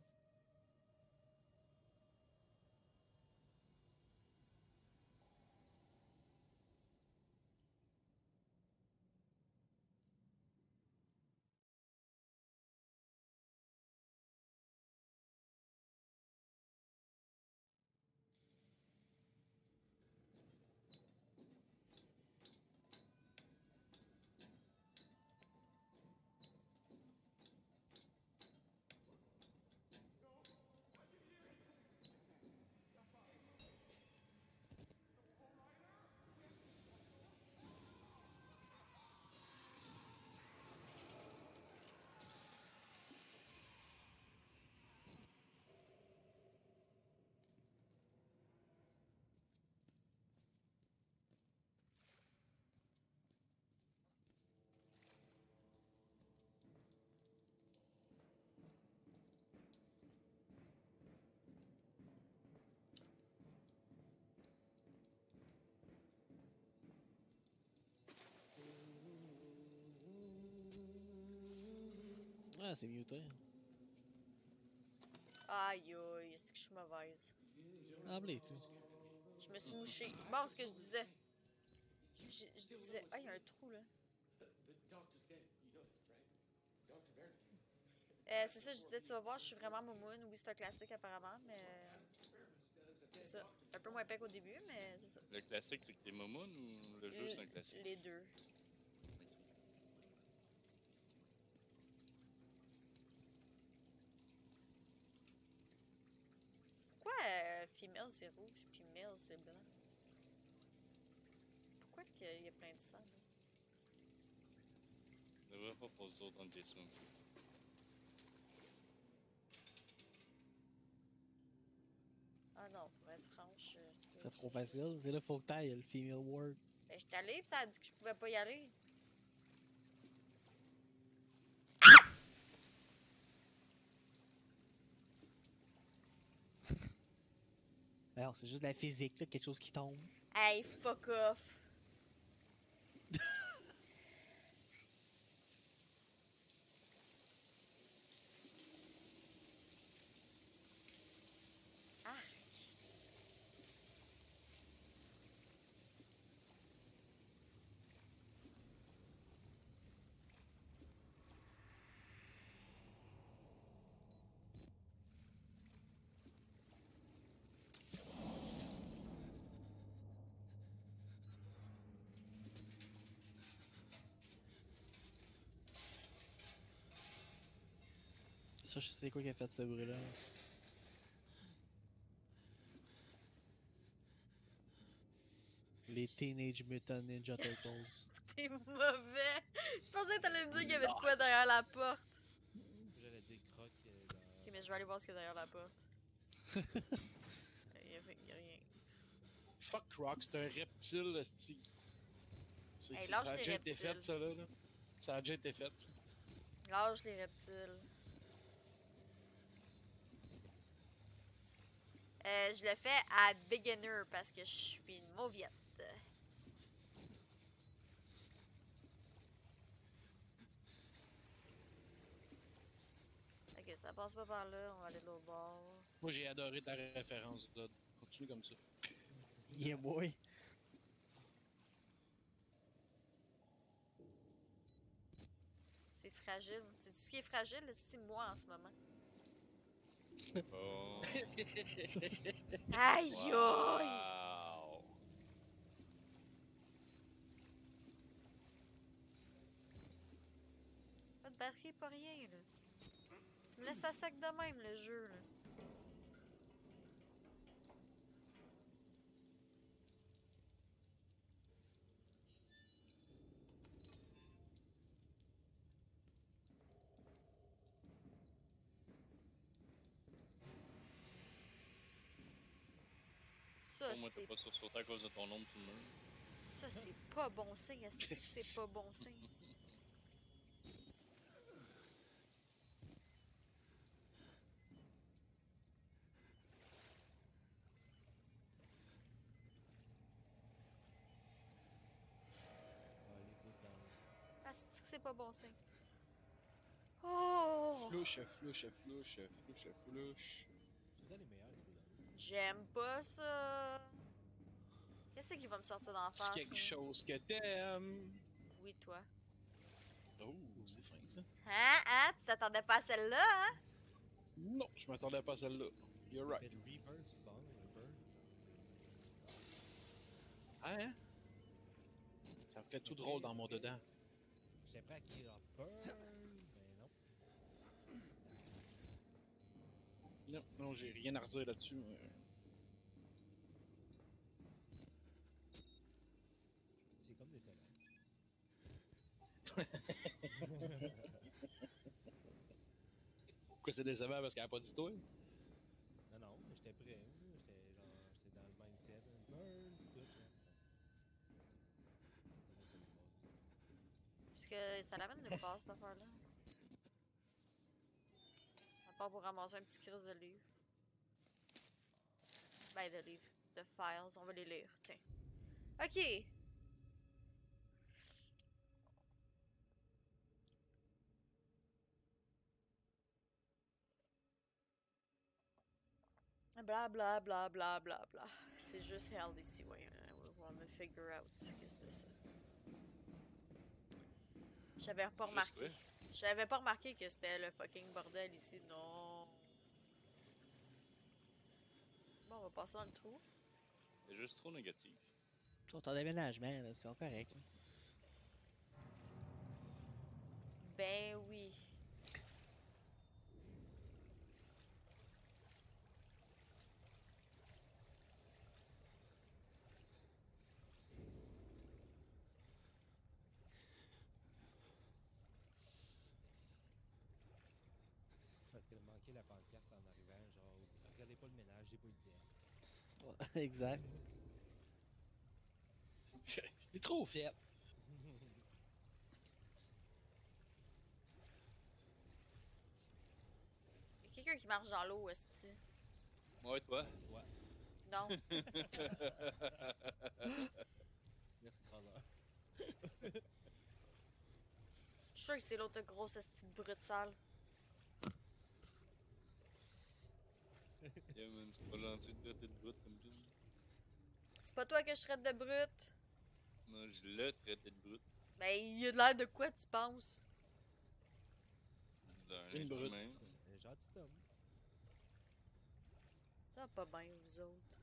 Ah, c'est muté. Aïe aïe, est-ce que je suis mauvaise? Ah, blé, tout. Je me suis mouchée. Bon, ce que je disais. Je, je disais. Ah, il y a un trou là. Euh, c'est ça, je disais, tu vas voir, je suis vraiment moumoune. Oui, c'est un classique apparemment, mais. C'est ça. C'est un peu moins pec au début, mais c'est ça. Le classique, c'est que t'es momoun ou le jeu, c'est un classique? Les deux. Pourquoi euh, female c'est rouge puis male c'est blanc? Pourquoi qu'il y a plein de sang? là? Ça devrait pas passer autant de questions. Ah non, pour être franche. euh, C'est trop facile. C'est là, faut que t'ailles le female ward. Ben, j'étais allée pis ça a dit que je pouvais pas y aller. Alors, c'est juste la physique, là, quelque chose qui tombe. Hey, fuck off! Arc! Ça, je sais quoi qui a fait ce bruit-là. Les Teenage Mutant Ninja Turtles. [laughs] T'es mauvais! Je pensais que t'allais me dire qu'il y avait de quoi derrière la porte. J'allais dire croc euh, dans. Ok, mais je vais aller voir ce qu'il y a derrière la porte. Il y a, y a rien. Fuck Rock, c'est un reptile. C'est- Hey, lâche ça a les déjà été fait, reptiles. ça, là, là. Ça a déjà été fait. Lâche les reptiles. Euh, je le fais à beginner parce que je suis une mauviette. Ok, ça passe pas par là, on va aller de l'autre bord. Moi, j'ai adoré ta référence, Dodd. Continue comme ça. Yeah, boy. C'est fragile. Tu dis ce qui est fragile, c'est moi en ce moment. Oh. Aïe! Wow. Pas de batterie, pas rien, là. Tu me laisses à sac de même, le jeu, là. C'est t'as pas sursauté à cause de ton ombre, tu meurs. ça, c'est pas bon signe. Est-ce que c'est pas bon signe? Que c'est pas bon signe? Oh! Flouche, flouche, flouche, flouche, flouche. C'est les meilleurs. J'aime pas ça. Qu'est-ce qui va me sortir d'en C'est face? quelque hein? chose que t'aimes. Oui, toi. Oh, c'est fin, ça. Hein? Hein? Tu t'attendais pas à celle-là, hein? Non, je m'attendais pas à celle-là. You're right. Hein? Ça me fait tout drôle dans mon dedans. J'étais prêt à crier genre burn, mais non. Non, non, j'ai rien à redire là-dessus. mais- C'est comme des soleils. [laughs] Pourquoi c'est décevant parce qu'elle a pas dit toi? Non, non, mais j'étais prêt. J'étais genre, j'étais dans le mindset. Burn, tout. là. Comment ça me passe? Puisque ça l'amène nulle part, cette affaire-là. Part pour ramasser un petit crise de livre. Ben, de livres. De files. On va les lire. Tiens. Ok. Bla bla bla bla bla bla. C'est juste hell ici, ouais. On a figure out que c'était ça. J'avais pas remarqué. J'avais pas remarqué que c'était le fucking bordel ici. Non. Bon, on va passer dans le trou. C'est juste trop négatif. Ils sont en déménagement, c'est correct. Ben oui. Parce qu'elle manquait la pancarte en arrivant, genre, regardez pas le ménage, j'ai pas eu le temps. Ouais, [laughs] exact. Il est trop fait. Y a quelqu'un qui marche dans l'eau, esti. Ouais, toi. Non. [laughs] Merci. Je suis sûr que c'est l'autre grosse esti de brute sale. Yeah, man, c'est pas gentil de traiter de brute comme ça. C'est pas toi que je traite de brute? Non, je l'ai traité de brute. Ben, il a de l'air de quoi, tu penses? D'un Une brute. même. Un gentil homme. Ça va pas bien, vous autres.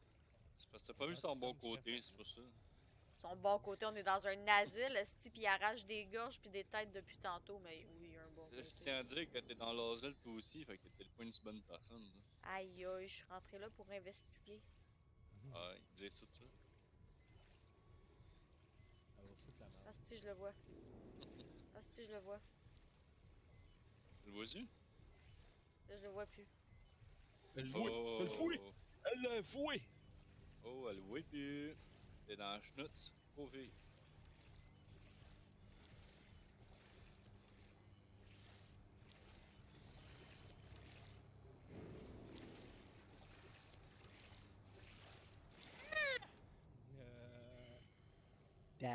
C'est parce que t'as pas vu son bon côté, c'est pour ça. Son bon côté, on est dans un asile, esti, pis il arrache des gorges puis des têtes depuis tantôt, mais oui, je tiens à dire que t'es dans l'asile toi aussi, fait que t'es pas une si bonne personne. là. Aïe aïe, je suis rentrée là pour investiguer. Ouais, dis ça de ça. Elle va foutre la merde. Asti, je le vois. [laughs] Asti, je le vois. Tu le vois-tu? Là, je le vois plus. Elle le voit. Elle le fouille. Elle l'a fouillé. Oh, elle le voit plus. T'es dans la schnutz. Pauvre.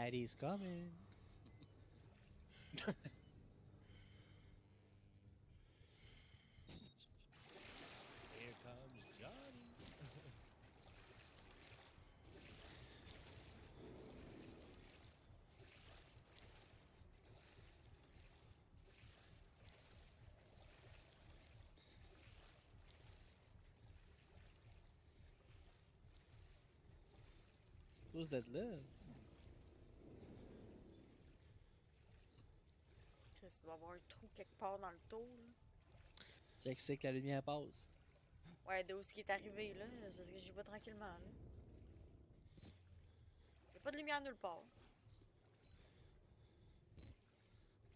Daddy's coming. here comes Johnny. C'est tous d'être Chris, il doit y avoir un trou quelque part dans le tour. Check c'est que la lumière passe. Ouais, de où ce qui est arrivé, là. C'est parce que j'y vais tranquillement, là. Y'a pas de lumière nulle part.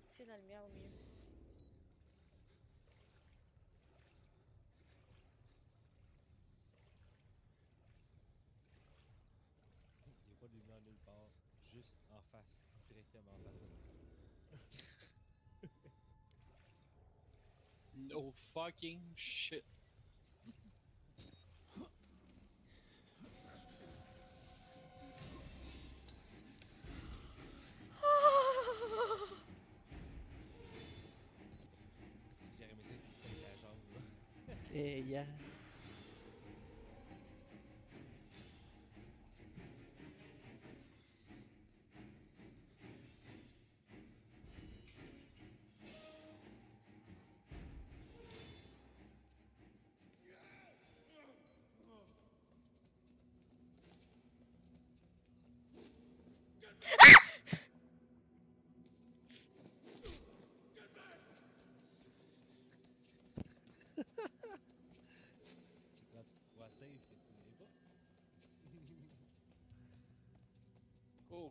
Ici, la lumière au milieu. No fucking shit. [laughs] Si j'aurais Pas.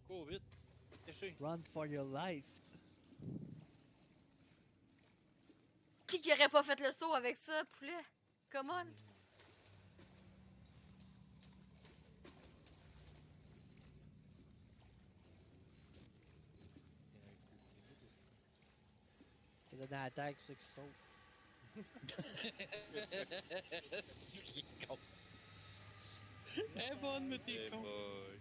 Cours, vite. Run for your life. Qui qui aurait pas fait le saut avec ça, poulet? Come on! T'as donné l'attaque, ceux qui sautent. Ce qui est con. Elle est bonne, mais t'es con. boy.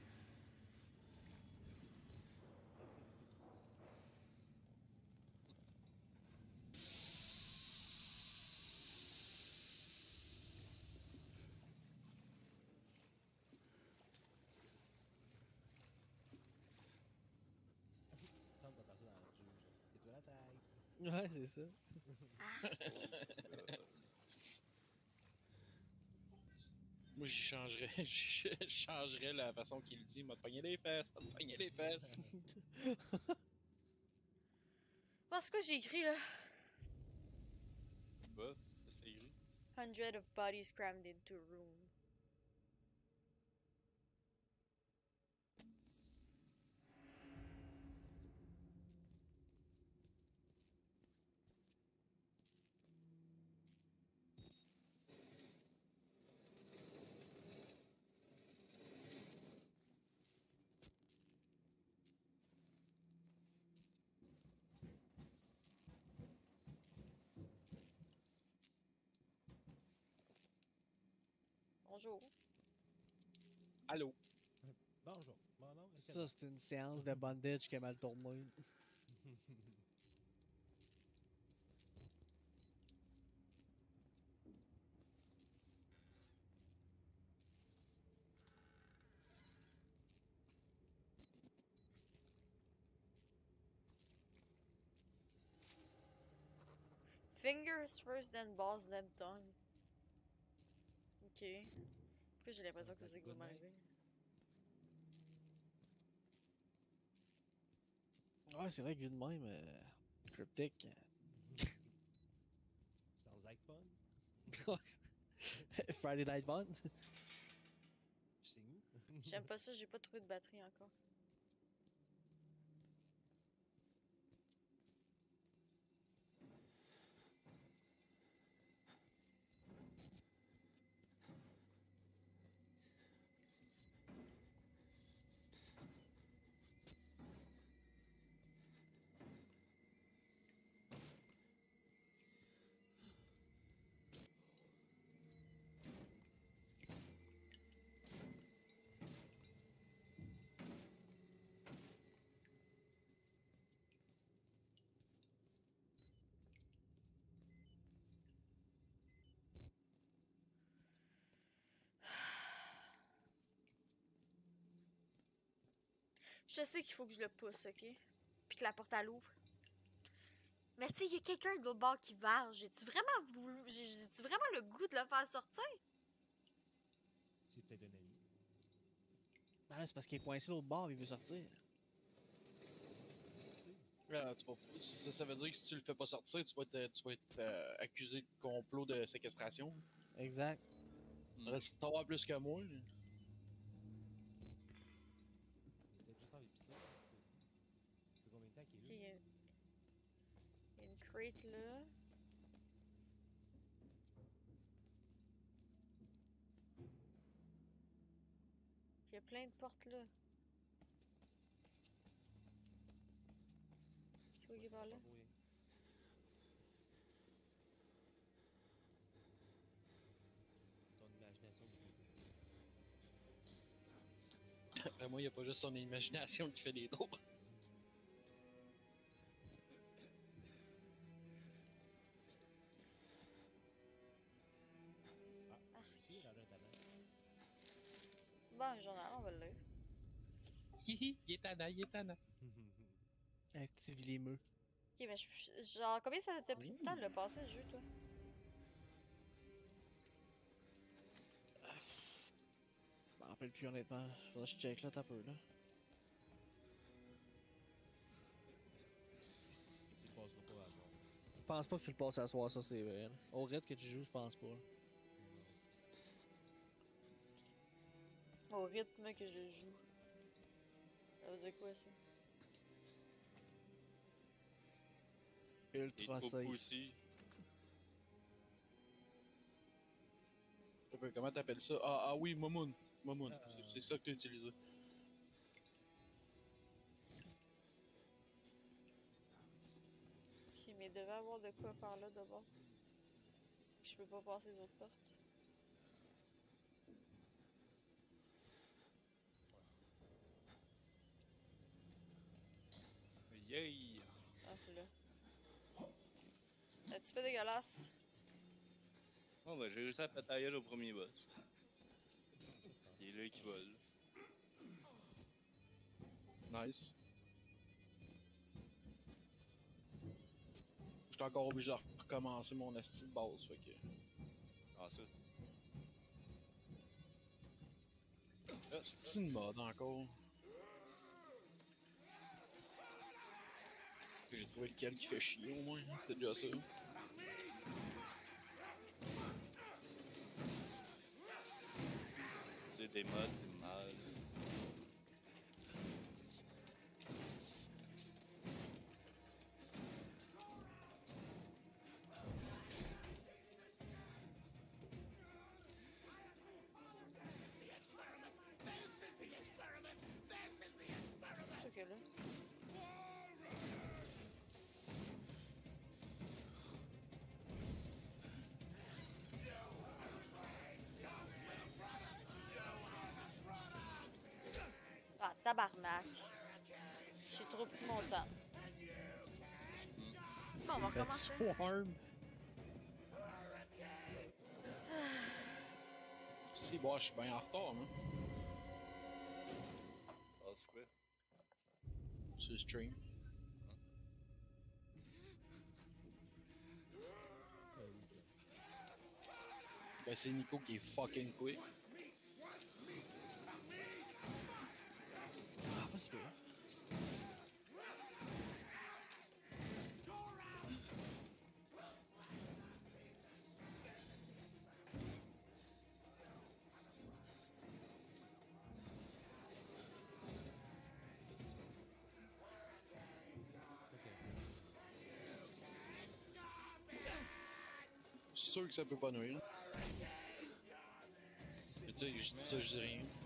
Ouais, c'est ça. Ah, [laughs] Moi, j'y changerais, [laughs] je changerais la façon qu'il dit. M'a pogné les fesses, m'a pogné les fesses. Bon, c'est quoi j'ai écrit là? Bah, c'est écrit. Hundred of bodies crammed into a room. Bonjour. Allô? Bonjour. Mon nom est Ça, c'est une séance de bondage qui a mal tourné. Fingers first, then balls, then tongue. Ok. Pourquoi j'ai l'impression que Ça c'est ça qui va m'arriver? Ouais, c'est vrai que vu de même, euh, cryptic. Sounds like fun. Friday Night Fun. J'aime pas ça, j'ai pas trouvé de batterie encore. Je sais qu'il faut que je le pousse, ok? Puis que la porte elle ouvre. Mais tu sais, il y a quelqu'un de l'autre bord qui varge. J'ai-tu vraiment voulu. J'ai- J'ai-tu vraiment le goût de le faire sortir? C'est peut-être un ami. Ah là, c'est parce qu'il est coincé l'autre bord, il veut sortir. Ah, tu vas- ça, ça veut dire que si tu le fais pas sortir, tu vas être, tu vas être euh, accusé de complot de séquestration. Exact. Le savoir plus que moi. là. Il était juste en épicerie. Ça fait combien de temps qu'il Ok, est il y, là? a... il là. Il y a plein de portes là. C'est quoi qui est par là? Ton imagination. Après moi, il n'y a pas juste son imagination qui fait des tours. Un journal, on va le lire. Hihi, il est tannant, il est tannant. [laughs] Un petit vilémeux. Ok, mais je- genre, combien ça t'a pris de temps de le passer le jeu, toi? Je m'en rappelle plus honnêtement. Faudrait que je check là, t'as peu là. Tu le passeras pas à soir. Je pense pas que tu le passes à soir, ça c'est vrai. là. Au rythme que tu joues, je pense pas. Au rythme que je joue. Ça veut dire quoi, ça? Et Ultra trop safe. aussi. Comment t'appelles ça? Ah, ah oui, Momoun. Momoun. Ah. C'est- C'est ça que tu utilisé. Ok, mais il devait avoir de quoi par là d'abord. Je peux pas passer les autres portes. Yay! Ah, là. C'est un petit peu dégueulasse. Bon, ben, j'ai réussi à péter au premier boss. Il est là qui vole. Nice. j'étais encore obligé de recommencer mon esti de base. Fait que. Ah, ça. C'est une mode encore. J'ai trouvé lequel qui fait chier au moins. C'est déjà ça. C'est des modes, tabarnak. J'ai trop pris mon temps. Bon, on va Fait recommencer. Swarm. Si, bon, je suis bien en retard, moi. Ah, c'est quoi? Le stream. Ben, c'est Nico qui est fucking quick. C'est sûr que ça peut pas nuire. Je dis ça, je dis rien.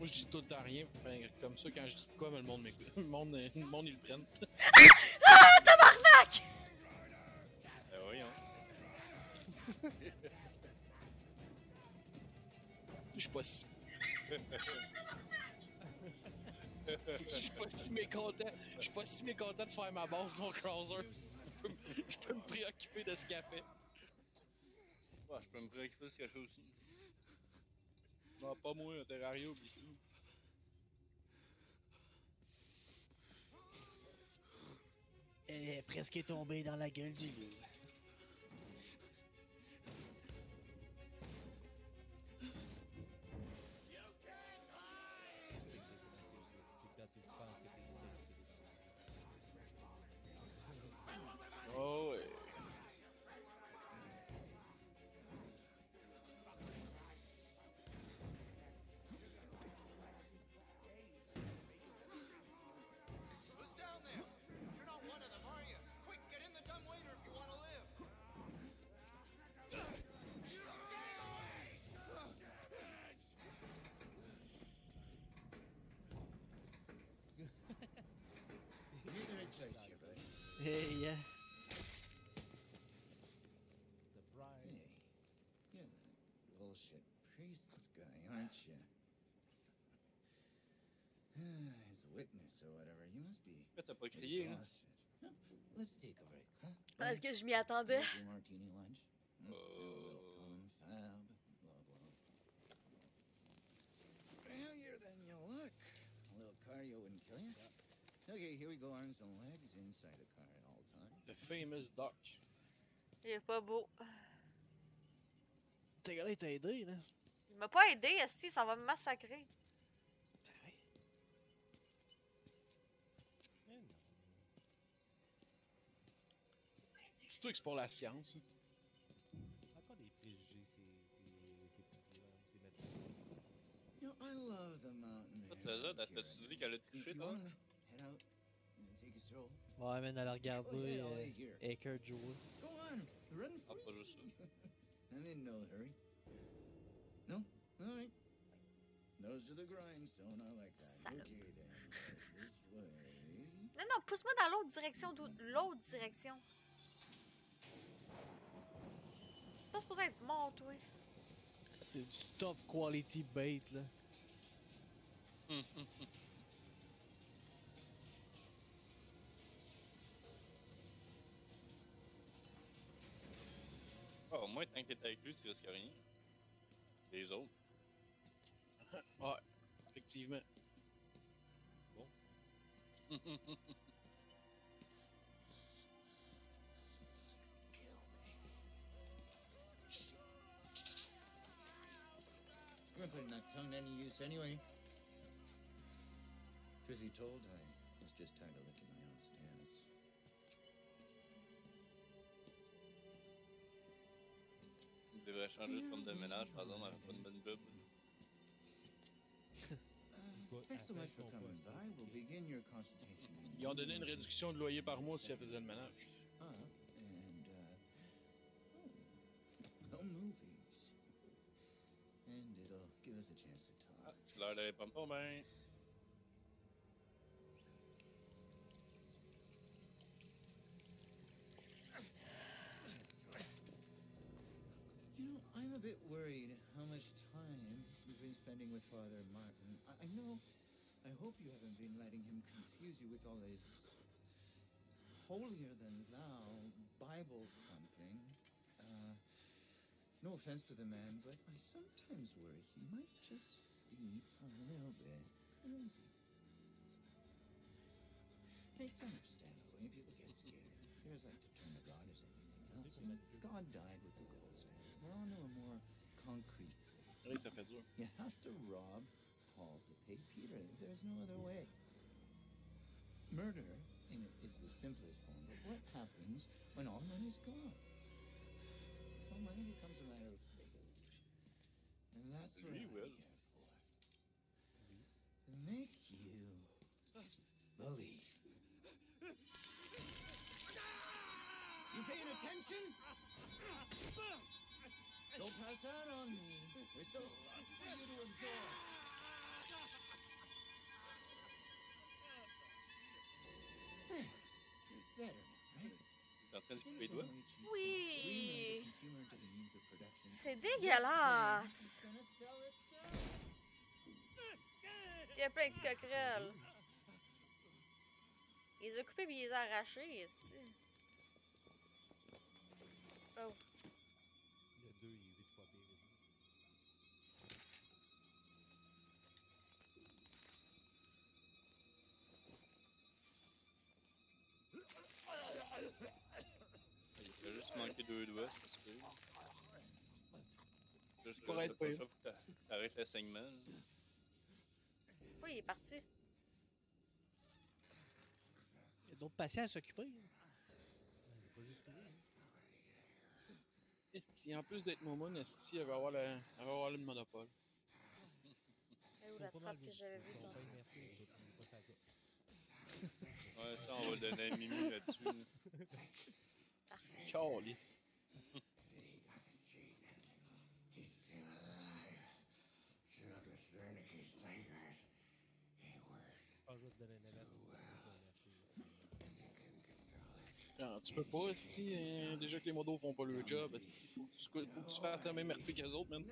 Moi, je dis tout le temps rien. Comme ça, quand je dis de quoi, ben, le monde m'écoute. [laughs] Le monde, le monde, ils le prennent. [laughs] Ben oui, hein. Je suis pas si. [laughs] Je suis pas si mécontent. Je suis pas si mécontent de faire ma base mon cruiser. Je peux, me- je peux me préoccuper de ce qu'elle fait. Ouais, je peux me préoccuper de ce qu'elle fait aussi. Non, pas moi, un Terraria, oublie ça. Elle est presque tombée dans la gueule du loup. Hey, yeah. Surprise! Hey, you're the bullshit priest guy, aren't you? [sighs] His witness or whatever. You must be Pourquoi t'as pas crié, là? exhausted. Huh? Let's take a break, huh? Parce que je m'y attendais. Take your martini lunch. Hmm? Oh. You're welcome, Fab. Blah blah. Heavier than you look. A little cardio wouldn't kill you. Okay, here we go. Arms and legs inside the car at all times. The famous Doc. Il est pas beau. T'as gars, il t'a aidé, là. Il m'a pas aidé, Esti, ça va me massacrer. Toi que c'est pour la science. hein? Encore des préjugés, c'est. c'est. c'est. c'est médecin. You know, I love the mountain. T'as-tu dit qu'elle a touché, toi? head out and take a stroll? Ouais, man, elle a Go regardé ahead, I'll euh. Aker jouer. Go on, run Ah, pas juste ça. I'm in no hurry. No? All right. Nose to the grindstone, I like that. Salope. Okay then. This way. Non, non, pousse-moi dans l'autre direction. L'autre direction. C'est pas supposé être mort, toi. C'est du top quality bait, là. [laughs] au moins, tant que t'es avec lui, tu risques rien. Les autres. [laughs] Ouais, effectivement. I'm not [laughs] putting that tongue to any use anyway. Truth be told, I was just tired of licking Il devrait changer de forme de ménage, par exemple, pas une bonne job. Thanks so much for coming by. We'll begin your consultation. in Ils ont donné une réduction de loyer par mois si elle faisait le ménage. Ah, uh, oh, well, movies. Bit worried how much time you've been spending with Father Martin. I, I know. I hope you haven't been letting him confuse you with all this holier than thou Bible thumping. Uh, no offense to the man, but I sometimes worry he might just be a little bit crazy. It's understandable when people get scared. They're as like to turn to God as anything else. God died with the gold. We're on to a more concrete thing. Oui, ça fait dur. You have to rob Paul to pay Peter. There's no other way. Murder in it is the simplest form, but what happens when all money's gone? Well, money becomes a matter of faith. And that's what Lui, I'm well. here for. To make you believe. You paying attention? Don't that on. Oui. C'est dégueulasse. Il a plein de coquerelles. Il les a coupés puis il les a arrachés. Oh. Deux doigts, c'est super. Juste que Pourrait c'est être pas ça pour t'arrêtes le saignement. là. Oui, il est parti. Il y a d'autres patients à s'occuper. hein. Pas juste lui. hein. Esti, en plus d'être Momoun, Esti, elle va avoir le, elle va avoir le monopole. Et où la trappe que j'avais vue, ça. Ouais, ça, on va le donner à Mimi là-dessus. là. Parfait. Calice. Ah, je vais te donner un avertissement. ils sont énervés. Genre, tu peux pas, Esti, euh, déjà que les modos font pas leur job, Esti. Faut, que tu- faut que tu fasses la même RP qu'eux autres, man.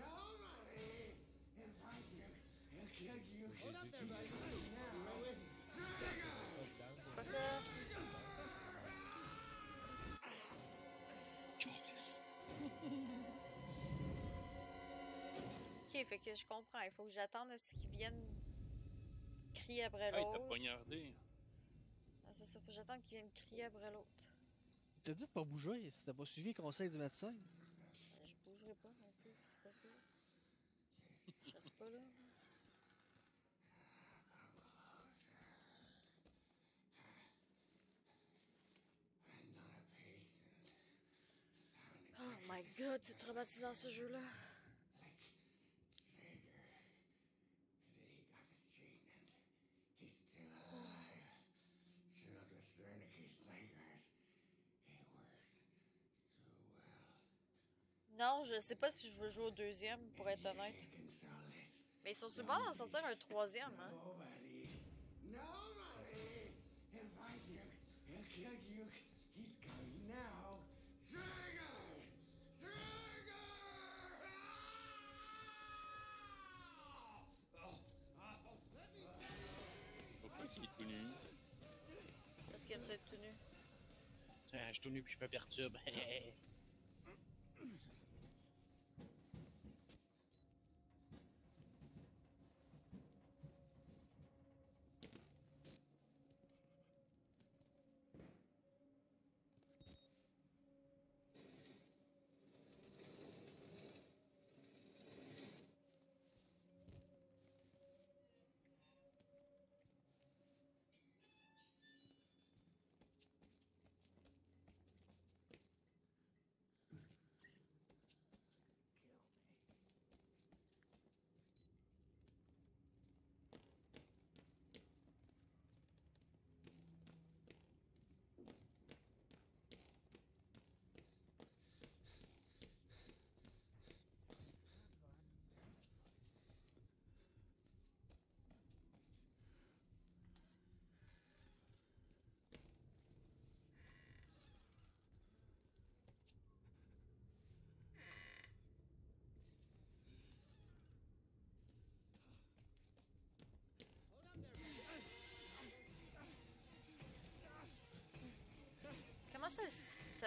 Ok, fait que je comprends. Il faut que j'attende à ce qu'ils viennent crier après Hey, t'as l'autre. poignardé. Ah, c'est ça, faut que j'attende qu'ils viennent crier après l'autre. Il t'a dit de pas bouger si t'as pas suivi le conseil du médecin? Ben, Je bougerai pas non plus. Fuck off. Je reste pas là. Oh my god, c'est traumatisant ce jeu-là. Non, je sais pas si je veux jouer au deuxième, pour être honnête. Mais ils sont bord d'en sortir un troisième, hein. Pourquoi il est tout nu? Parce qu'il aime ça être tout nu. Je suis tout nu puis je me perturbe. [laughs]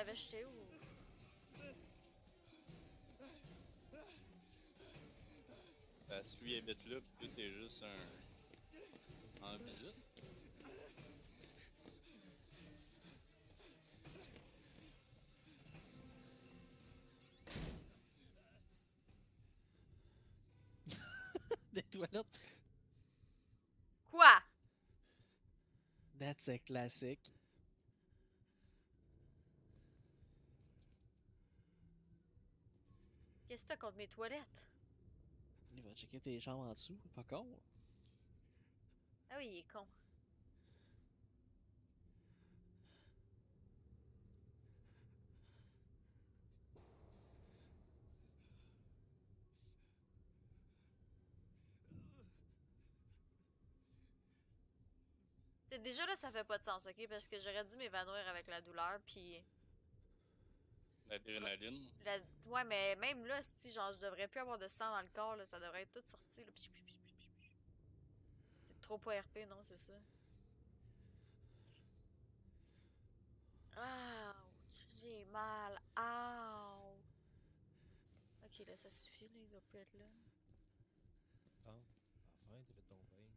savais j'étais où? Parce que lui habite là, pis toi t'es juste un. en visite. [laughs] Des toilettes. Quoi? That's a classic. Contre mes toilettes? Il va checker tes chambres en dessous. Pas con. Ah oui, il est con. Déjà là, ça fait pas de sens, ok? Parce que j'aurais dû m'évanouir avec la douleur, puis. L'adrénaline. La... Ouais, mais même là, si genre, je devrais plus avoir de sang dans le corps, là, ça devrait être tout sorti. là. C'est trop pas RP, non, c'est ça? Ouch, j'ai mal. Ouch. Ok, là, ça suffit, là, il doit plus être là. Ah, enfin, t'as fait ton pain.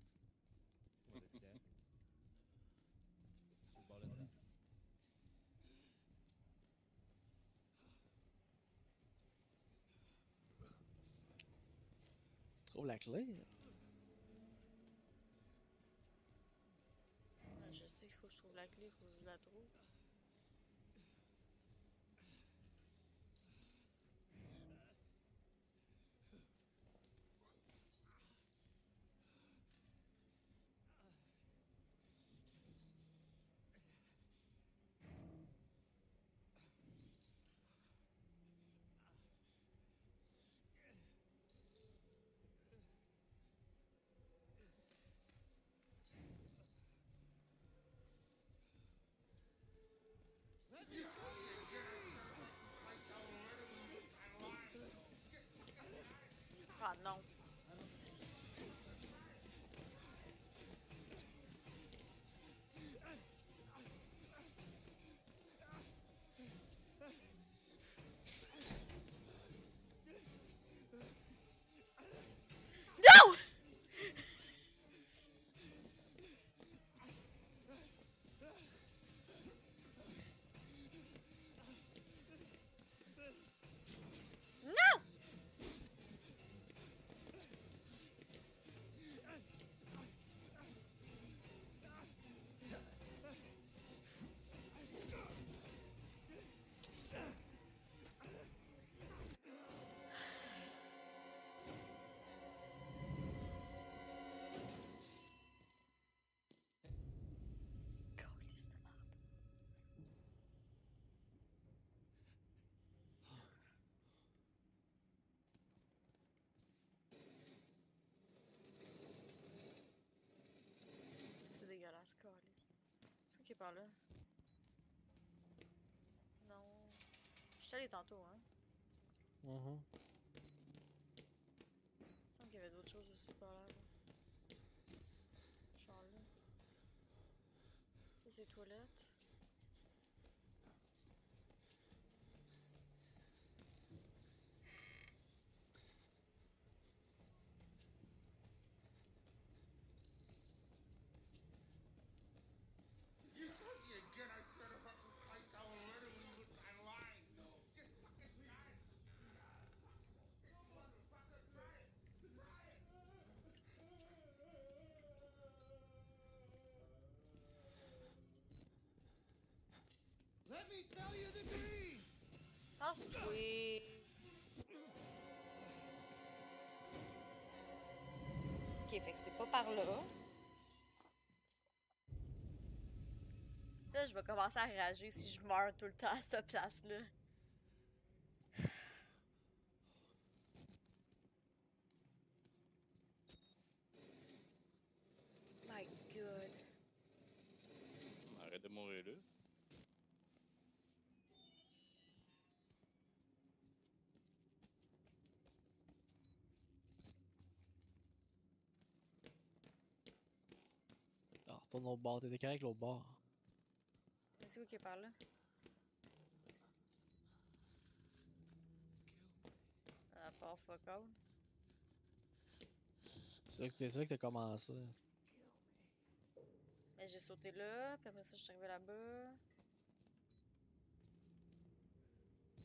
On va être dedans. Sur le bord de la table. Trouve la clé. Ouais, je sais, il faut que je trouve la clé, il faut que je la trouve. Ah est par là? Non. Je suis allé tantôt, hein? Mhm. Il me semble qu'il y avait d'autres choses aussi par là. là. Genre là. Ça, c'est les toilettes. Let me sell you the! Passe-toi! Ok, fait que c'était pas par là. Là, je vais commencer à rager si je meurs tout le temps à cette place-là. [sighs] My god. Arrête de mourir là. Tourne l'autre bord, t'étais correct l'autre bord. C'est où qui est par là? À part fuck C'est là que t'as commencé. Mais j'ai sauté là, puis après ça, je suis arrivé là-bas.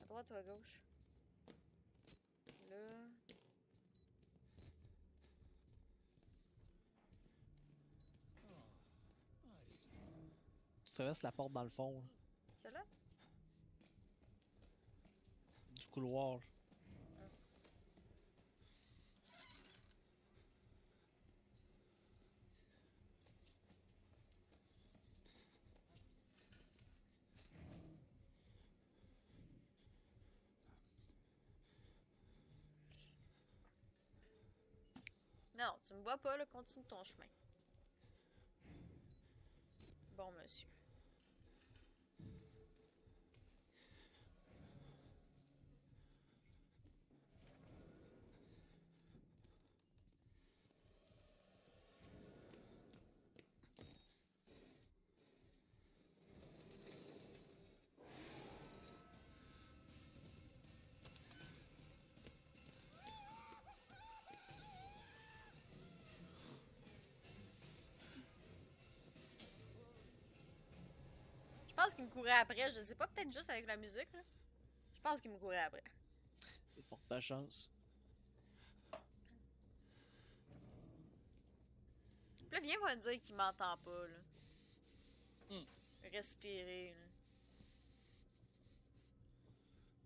À droite ou à gauche? Là. Traverses la porte dans le fond, là, Celle-là? du couloir. Non, tu me vois pas, là, continue ton chemin. Bon, monsieur. Qu'il me courait après, je sais pas, peut-être juste avec la musique, là. Je pense qu'il me courait après. C'est forte chance. Puis là, viens me dire qu'il m'entend pas, là. Hmm. Respirer, là.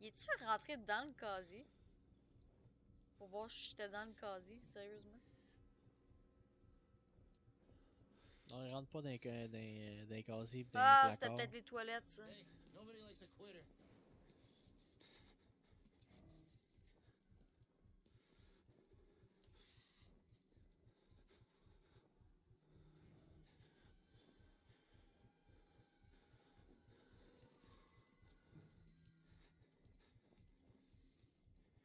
Il est-tu rentré dans le casier? Pour voir si j'étais dans le casier, sérieusement? Non, il rentre pas dans les dans les- dans les casiers pis dans Ah, les c'était peut-être les toilettes, ça. Hey, nobody likes a quitter.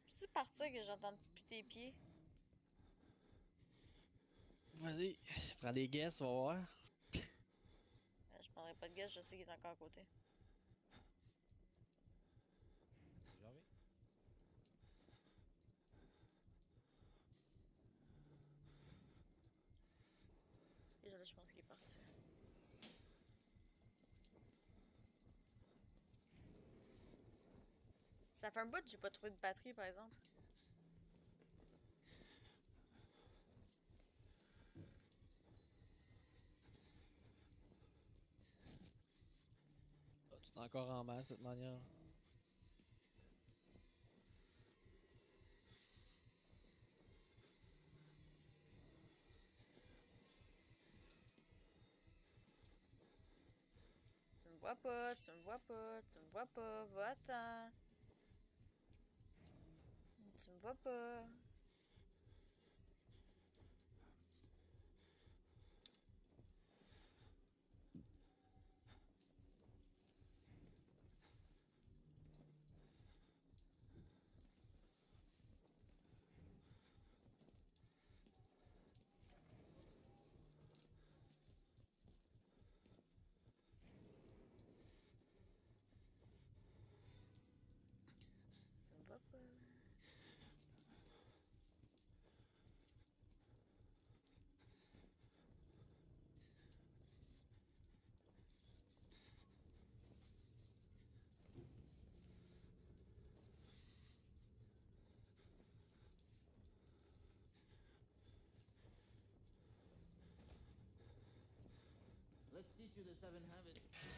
Peux-tu partir que j'entende plus tes pieds? Vas-y, prends des guesses, on va voir. Euh, Je prendrai pas de guess, je sais qu'il est encore à côté. J'en là, je pense qu'il est parti. Ça fait un bout que j'ai pas trouvé de batterie, par exemple. Encore en masse de cette manière. Tu me vois pas, tu me vois pas, tu me vois pas, va-t'en. Tu me vois pas. Tu me vois pas.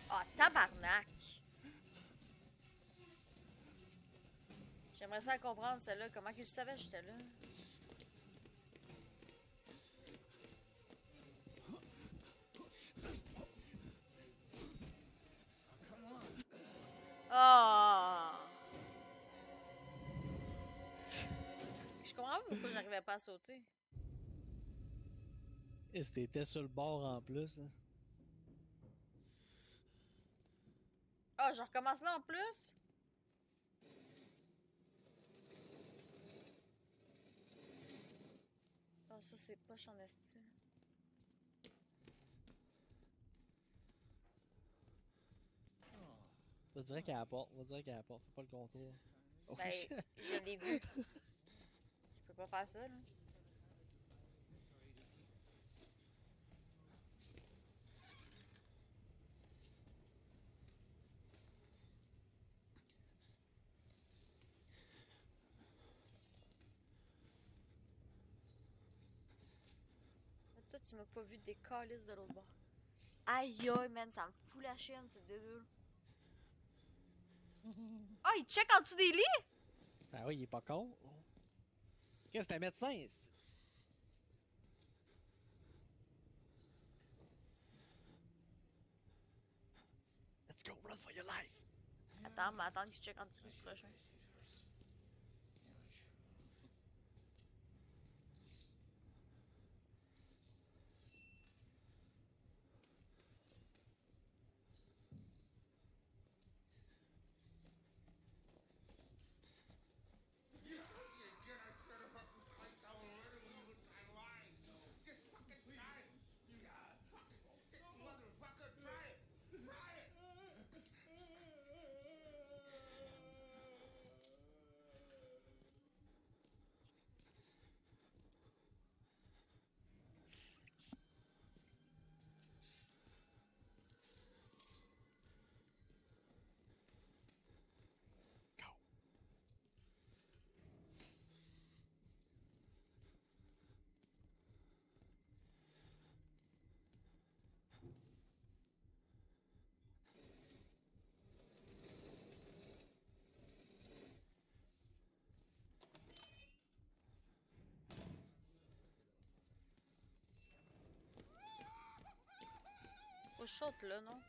Ah, tabarnak! J'aimerais ça comprendre, celle-là. Comment qu'il savait que j'étais là? Ah! Je comprends pas pourquoi j'arrivais pas à sauter. Et si t'étais sur le bord en plus, hein. Ah, je recommence là en plus? Ah, ça c'est poche en esti. Va dire qu'elle apporte, va dire qu'elle apporte, fais pas le contour. Oh, Ben, shit. je l'ai vu. [laughs] peux pas faire ça, là. Toi, tu m'as pas vu des calices de l'autre bord. Aïe aïe, man, ça me fout la chienne, c'est dégueu. [laughs] Ah, il check en dessous des lits? Ah oui, il est pas con. Qu'est-ce que c'est un médecin? c'est- Let's go, run for your life. Attends, mais attends qu'il check en dessous du prochain. Je saute là, non?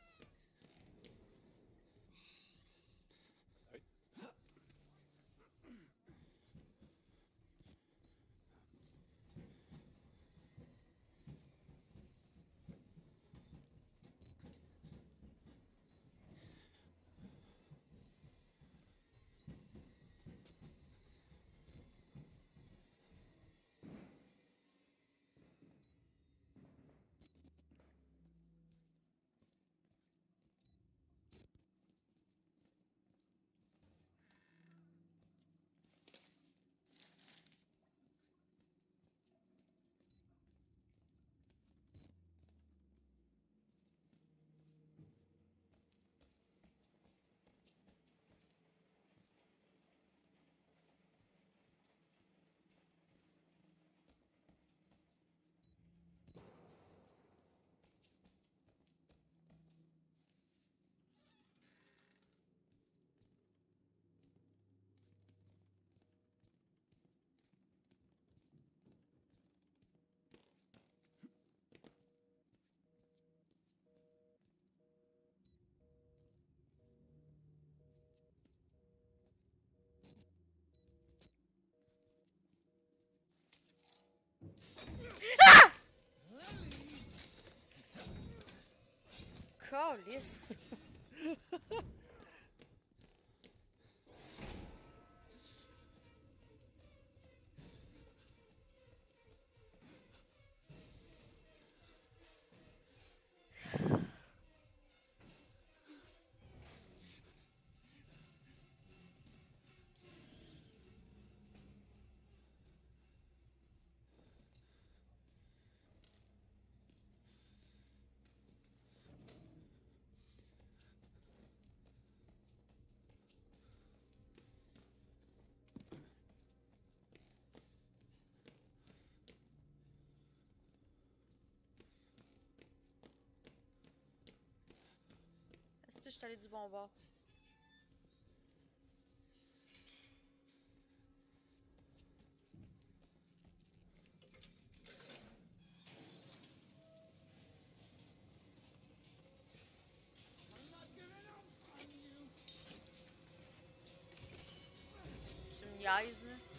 Calice! [laughs] Je suis allé du bon bord? Tu me?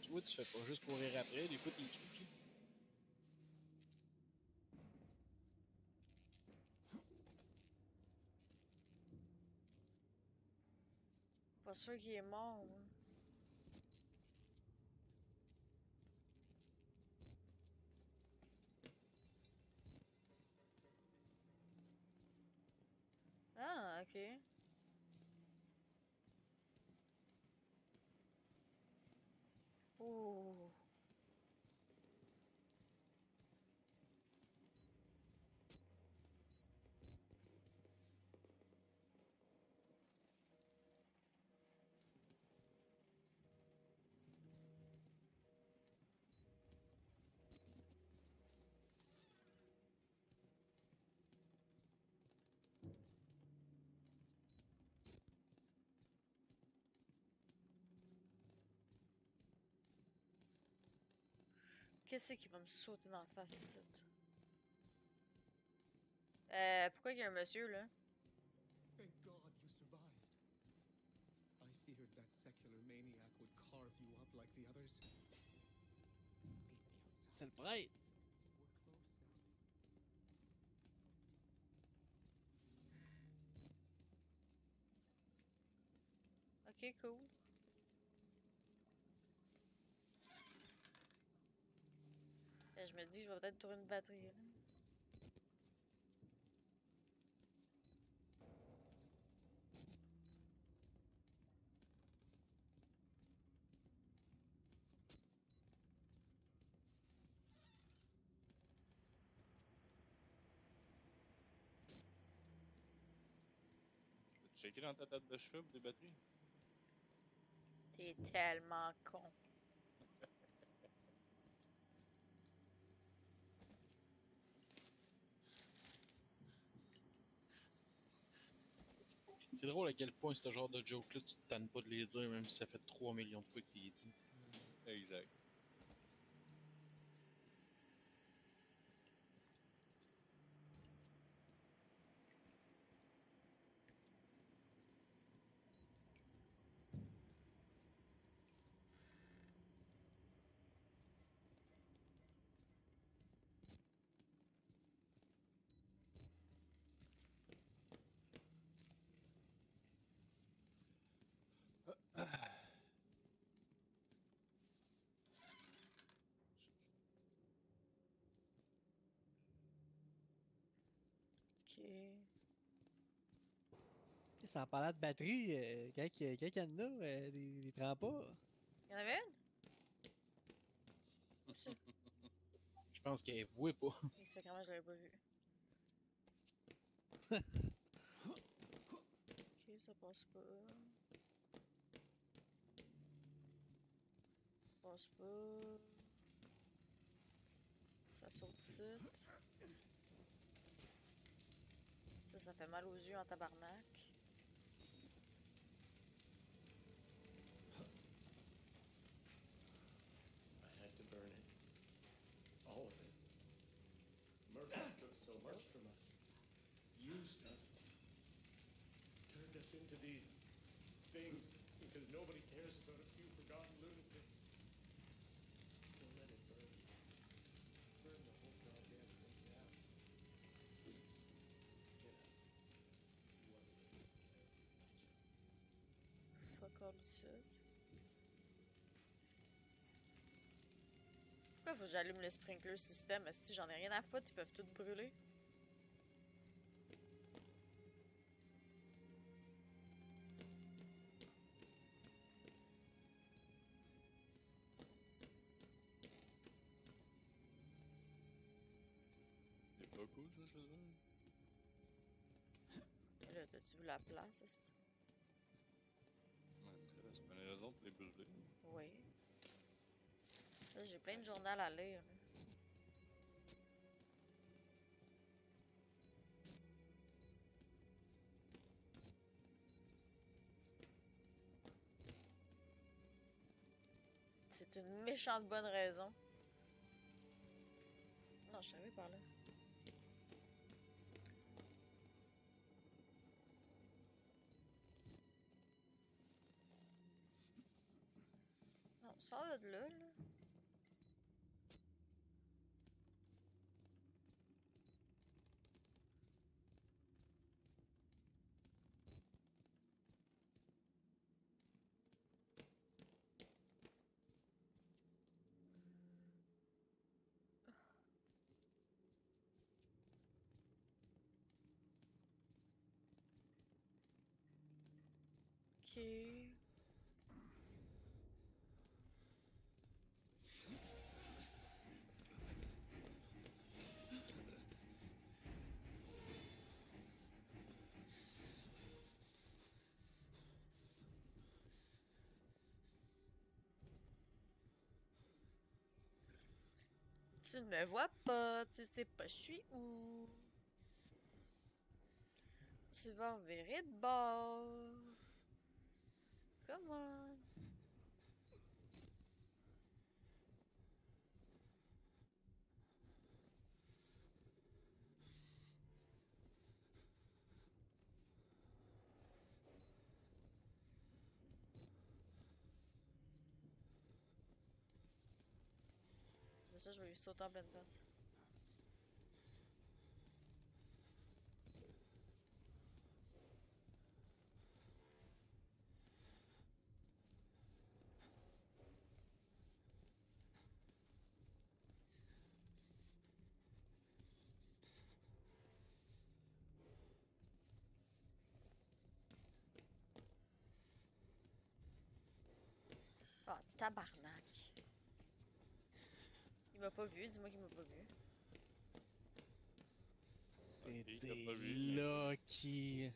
tu vois, tu fais pas juste courir après, des fois t'es tout. Pas sûr qu'il est mort. Hein. Ah, ok. Qu'est-ce qui va me sauter dans la face ici? Euh, pourquoi il y a un monsieur là? Thank God you survived. I feared that secular maniac would carve you up like the others. C'est le prêtre! Ok, cool. Je me dis, je vais peut-être trouver une batterie. là. Checker dans ta tête de cheveux pour des batteries? T'es tellement con. C'est drôle à quel point ce genre de joke-là, tu te tannes pas de les dire, même si ça fait 3 millions de fois que tu les dis. Exact. Ok. Ça en parlant de batterie, euh, quand, il y quand il y en a, euh, les, les prend pas. Y'en avait une? [laughs] Je pense qu'elle est vouée pas. C'est comment je l'avais pas vu. [laughs] ok, ça passe pas. Ça passe pas. Ça saute ici. Ça, ça fait mal aux yeux en tabarnak. I had to burn it. All of it. Murder [coughs] took so much from us. Used us. Turned us into these things because nobody cares about a few forgotten lunatics. Pourquoi faut que j'allume le sprinkler system? Si j'en ai rien à foutre, ils peuvent tout brûler. C'est pas cool, ça? Et Là, t'as-tu vu la place? Pour les brûler. Oui. J'ai plein de journaux à lire. C'est une méchante bonne raison. Non, je savais par là. on sort de là. Okay. Tu ne me vois pas, tu sais pas je suis où. Tu vas virer de bord. Come ça, je vais lui sauter en pleine face. Ah, tabarnak. Il m'a pas vu, dis-moi qu'il m'a pas vu. T'es lucky.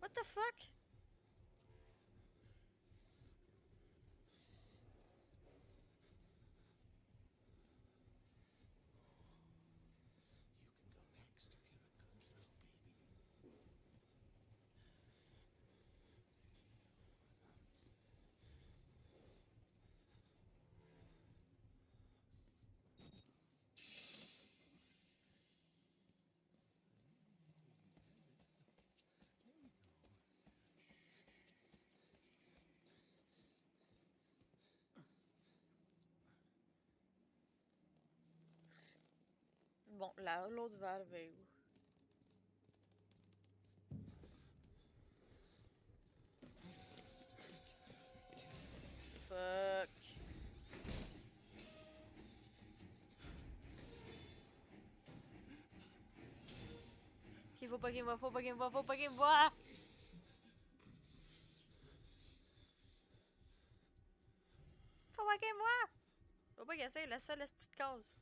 What the fuck? Bon, là, l'autre valve est où? Fuck. Ok, faut pas qu'il me voit, faut pas qu'il me voit, faut pas qu'il me voit! Faut pas qu'il me voit! Faut pas qu'il essaye la seule petite case.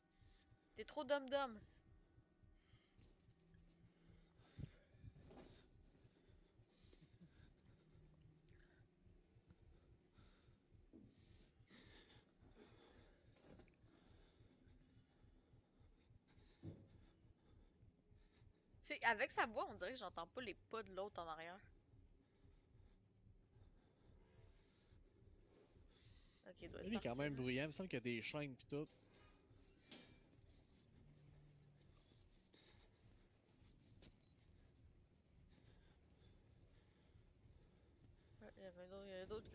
T'es trop dum-dum. Tu sais, avec sa voix, on dirait que j'entends pas les pas de l'autre en arrière. Ok, il doit être il est quand même bruyant. Il me semble qu'il y a des chaînes pis tout. Ouais, Il y avait d'autres- il y avait d'autres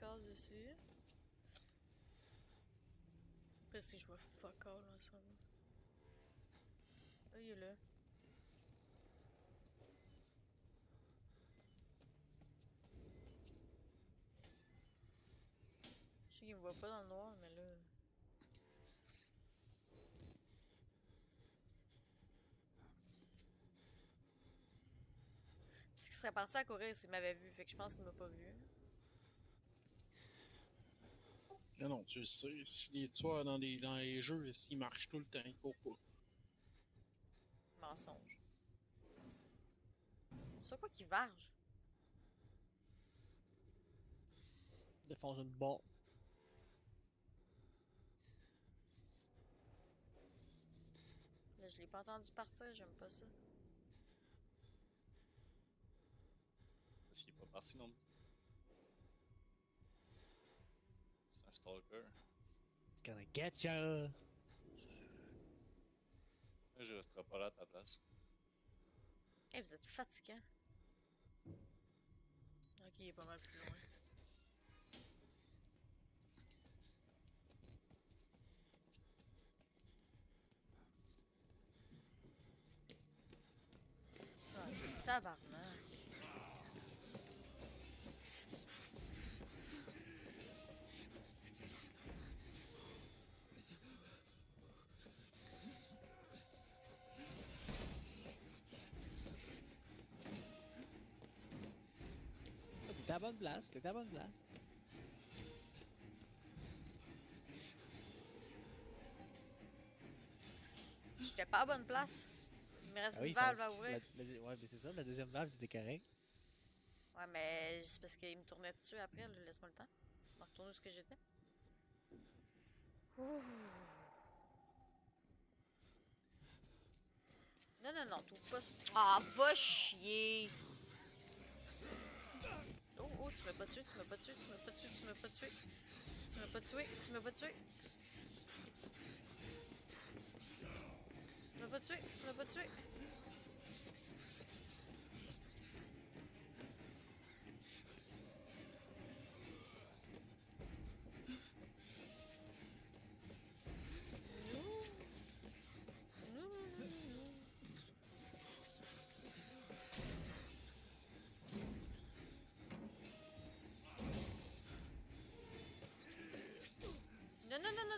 Parce que je vois fuck all en ce moment. Il est là. Je sais qu'il me voit pas dans le noir, mais là. Parce qu'il serait parti à courir s'il m'avait vu, fait que je pense qu'il m'a pas vu. Non, non, tu le sais, si les tueurs dans les, dans les jeux, s'ils marchent tout le temps, ils courent pas. Mensonge. C'est quoi qui varge? Défonce une barre. Là, je l'ai pas entendu partir, j'aime pas ça. Parce qu'il est pas parti non plus. C'est un stalker. It's gonna get ya! Je resterai pas là à ta place. Eh, vous êtes fatigant. Ok, il est pas mal plus loin. Ah, tabarnak. Bonne place, t'es à la bonne place. J'étais pas à bonne place. Il me reste Ah oui, une valve à ouvrir. la- la- ouais, mais c'est ça, la deuxième valve était correcte. Ouais, mais c'est parce qu'il me tournait dessus après, laisse-moi le temps. Je vais retourner où ce que j'étais. Non, non, non, trouve pas ça. Ah, va chier! Tu m'as pas tué, tu m'as pas tué, tu m'as pas tué, tu m'as pas tué. Tu m'as pas tué, tu m'as pas tué. Tu m'as pas tué, tu m'as pas tué.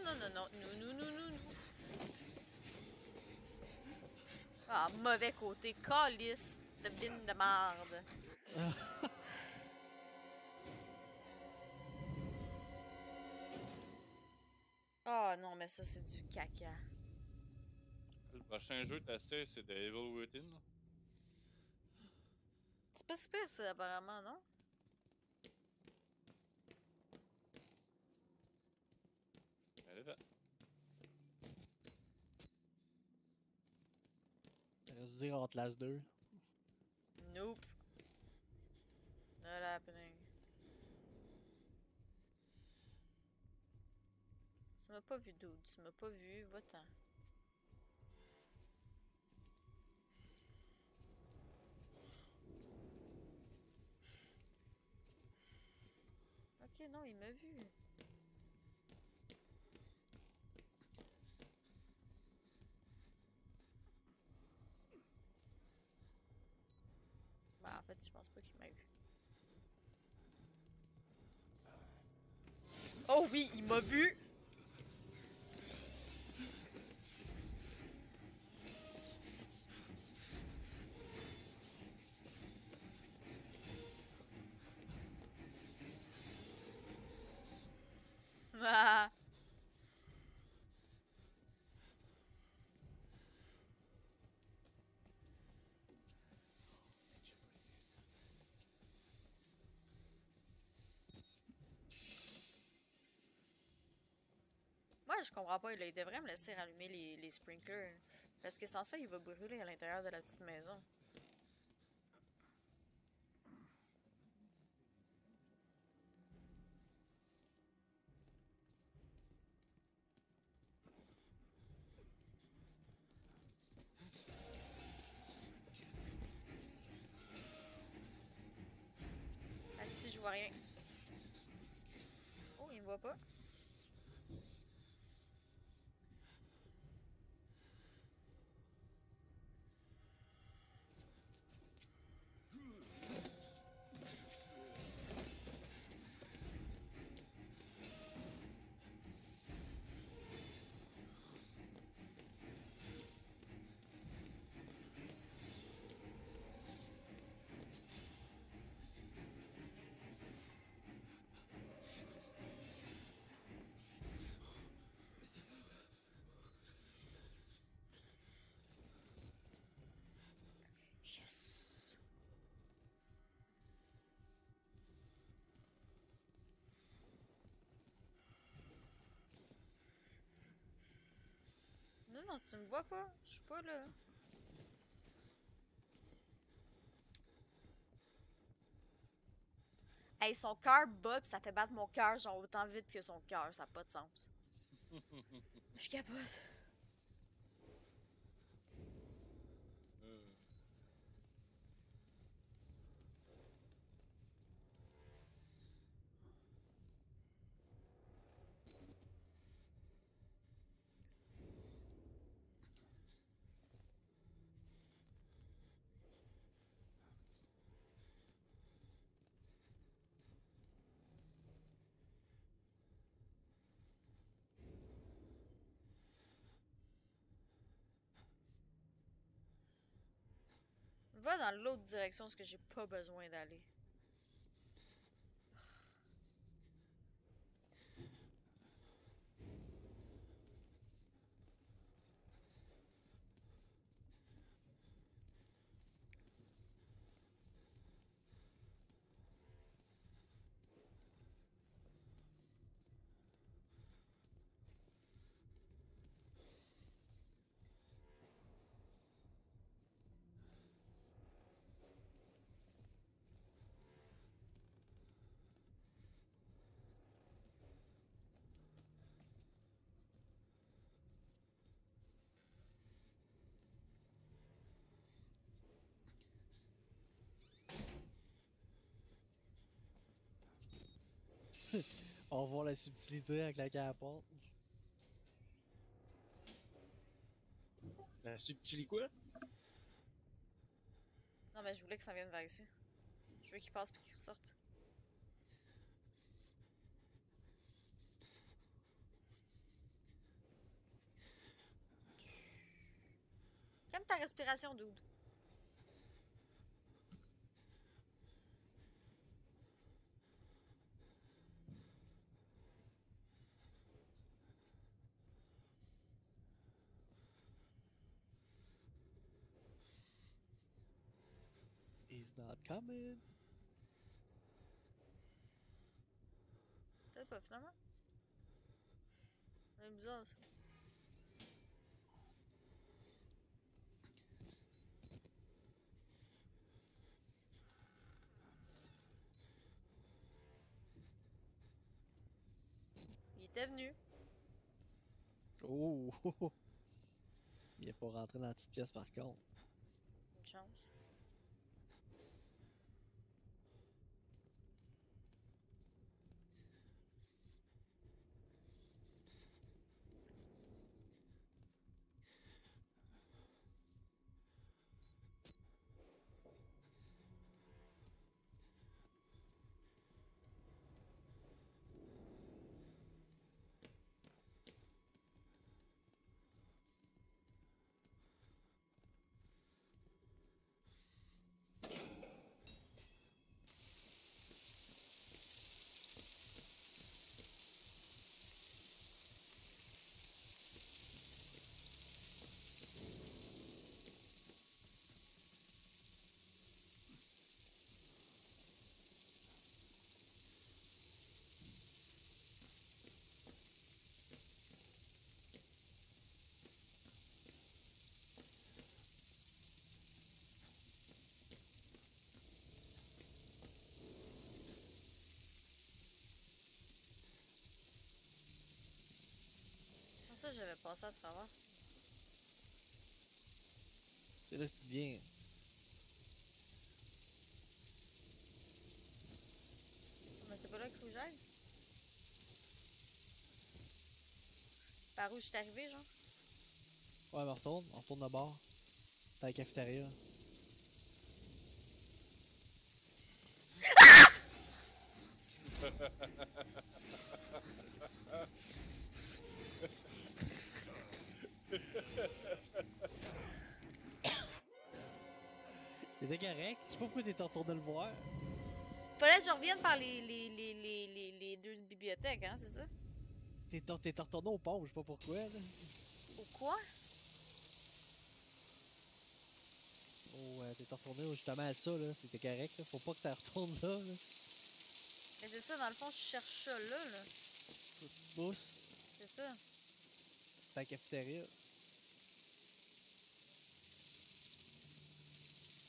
non, non, non. Nous, nous, nous, nous, nous. Ah, mauvais côté. Calice de bine de marde. [laughs] Ah oh, non, mais ça, c'est du caca. Le prochain jeu t'assais, c'est de Evil Within. C'est pas si ça, apparemment, non? Dire Outlast 2. Nope. Not happening. Tu m'as pas vu, dude. Tu m'as pas vu. Va-t'en. Ok, non, il m'a vu. Je pense pas qu'il m'a vu. Oh oui, il m'a vu! Ah! Je comprends pas. Il devrait me laisser rallumer les, les sprinklers. Parce que sans ça, il va brûler à l'intérieur de la petite maison. Non, tu me vois pas. Je suis pas là. Hey, son cœur bat pis ça fait battre mon cœur genre autant vite que son cœur. Ça n'a pas de sens. [laughs] Je capote. Euh, Va dans l'autre direction parce que j'ai pas besoin d'aller. On va voir la subtilité avec la capote. La subtilité quoi? Non, mais je voulais que ça vienne vers ici. Je veux qu'il passe puis qu'il ressorte. Calme ta respiration, dude. Not coming. Peut-être pas finalement. C'est bizarre ça. Il était venu. Oh! [laughs] Il est pas rentré dans la petite pièce par contre. Une chance. Comment à travers? C'est là que tu viens. Mais c'est pas là qu'il faut que j'aille? Par où je suis arrivé, genre? Ouais, mais on retourne, on retourne de bord. Dans la cafétéria. [laughs] [coughs] T'étais correct? Je sais pas pourquoi t'étais retourné le voir. Fallait que je revienne par les, les, les, les, deux bibliothèques, hein, c'est ça? T'es t'es retourné au pont, je sais pas pourquoi. Là. Ou quoi? Oh, ouais, t'es retourné justement à ça, là. T'étais correct, là. Faut pas que t'en retournes là, là. Mais c'est ça, dans le fond, je cherche ça là, là. Faut que tu te mousses. C'est ça. La cafétéria.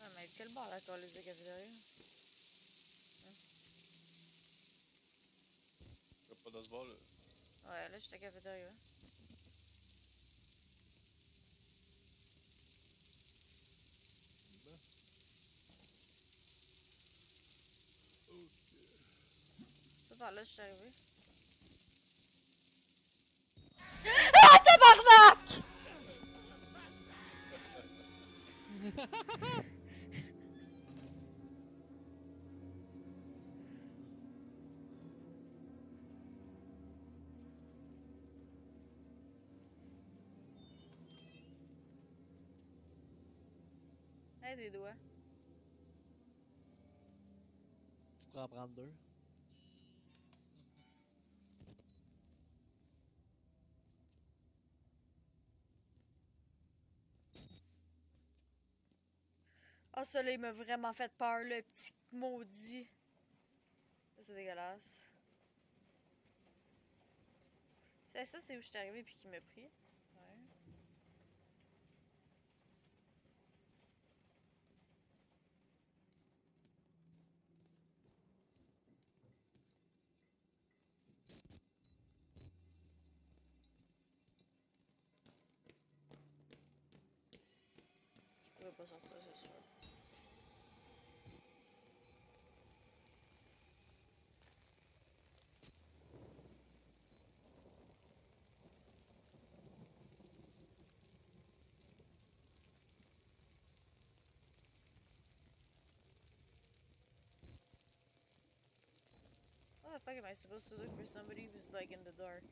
Ah, mais quel bord là, toi, les cafétéria? Y'a pas dans ce bord là. Ouais, là, j'étais à cafétéria. Ça, par là, je suis arrivé. Ah, tabarnak! [laughs] Des doigts. Tu pourrais en prendre deux. Ah, ça là, il m'a vraiment fait peur, le petit maudit. C'est dégueulasse. C'est ça, c'est où je suis arrivé puis qui m'a pris? The fuck am I supposed to look for somebody who's like in the dark?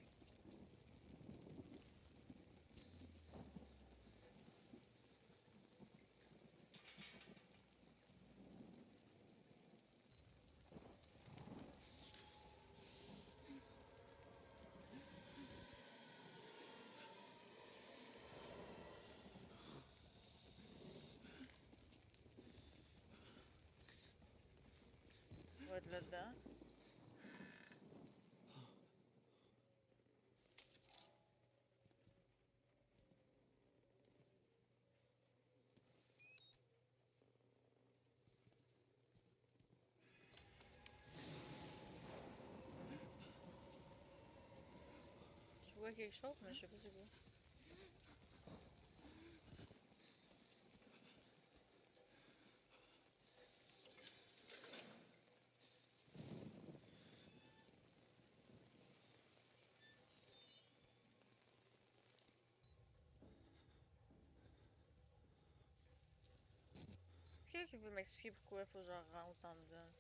On va vois quelque chose, mais je sais pas c'est quoi. Est-ce que quelqu'un qui veut m'expliquer pourquoi il faut que je rentre en dedans?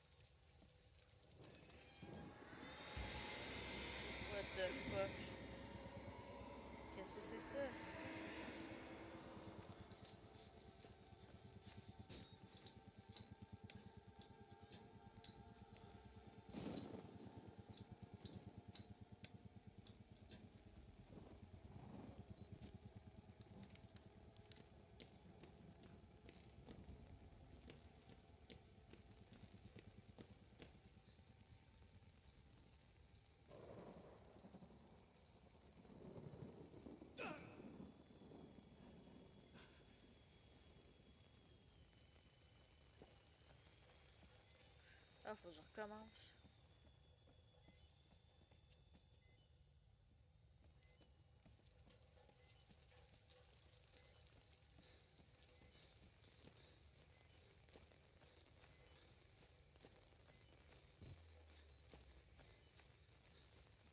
What the fuck? Que c'est ça? c'ti? Ah, faut que je recommence.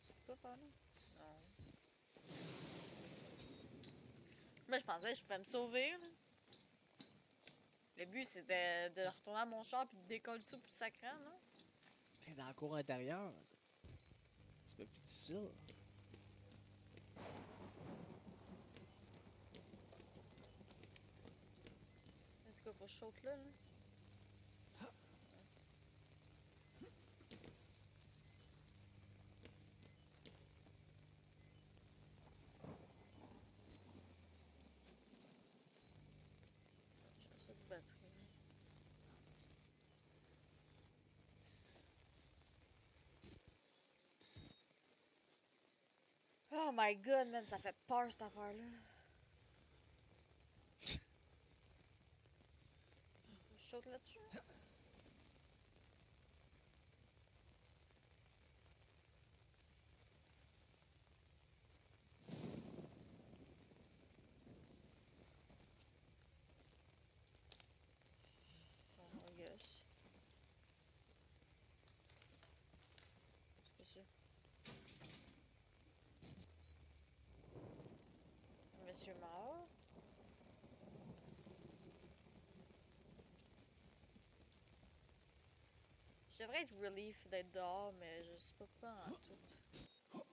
C'est pas par là? Non. Moi, je pensais que je pouvais me sauver, là. Le but, c'était de retourner à mon char puis de décoller ça plus sacrant, non? T'es dans la cour intérieure. C'est un peu plus difficile. Est-ce qu'il faut que je saute là, là? J'ai ça de batterie. Oh my god, man, ça fait peur cette affaire-là. [laughs] Je saute là-dessus. hein? Bon, I guess. C'est pas ça. Monsieur mort. Je devrais être relief d'être dehors, mais je sais pas pas en tout. Ah,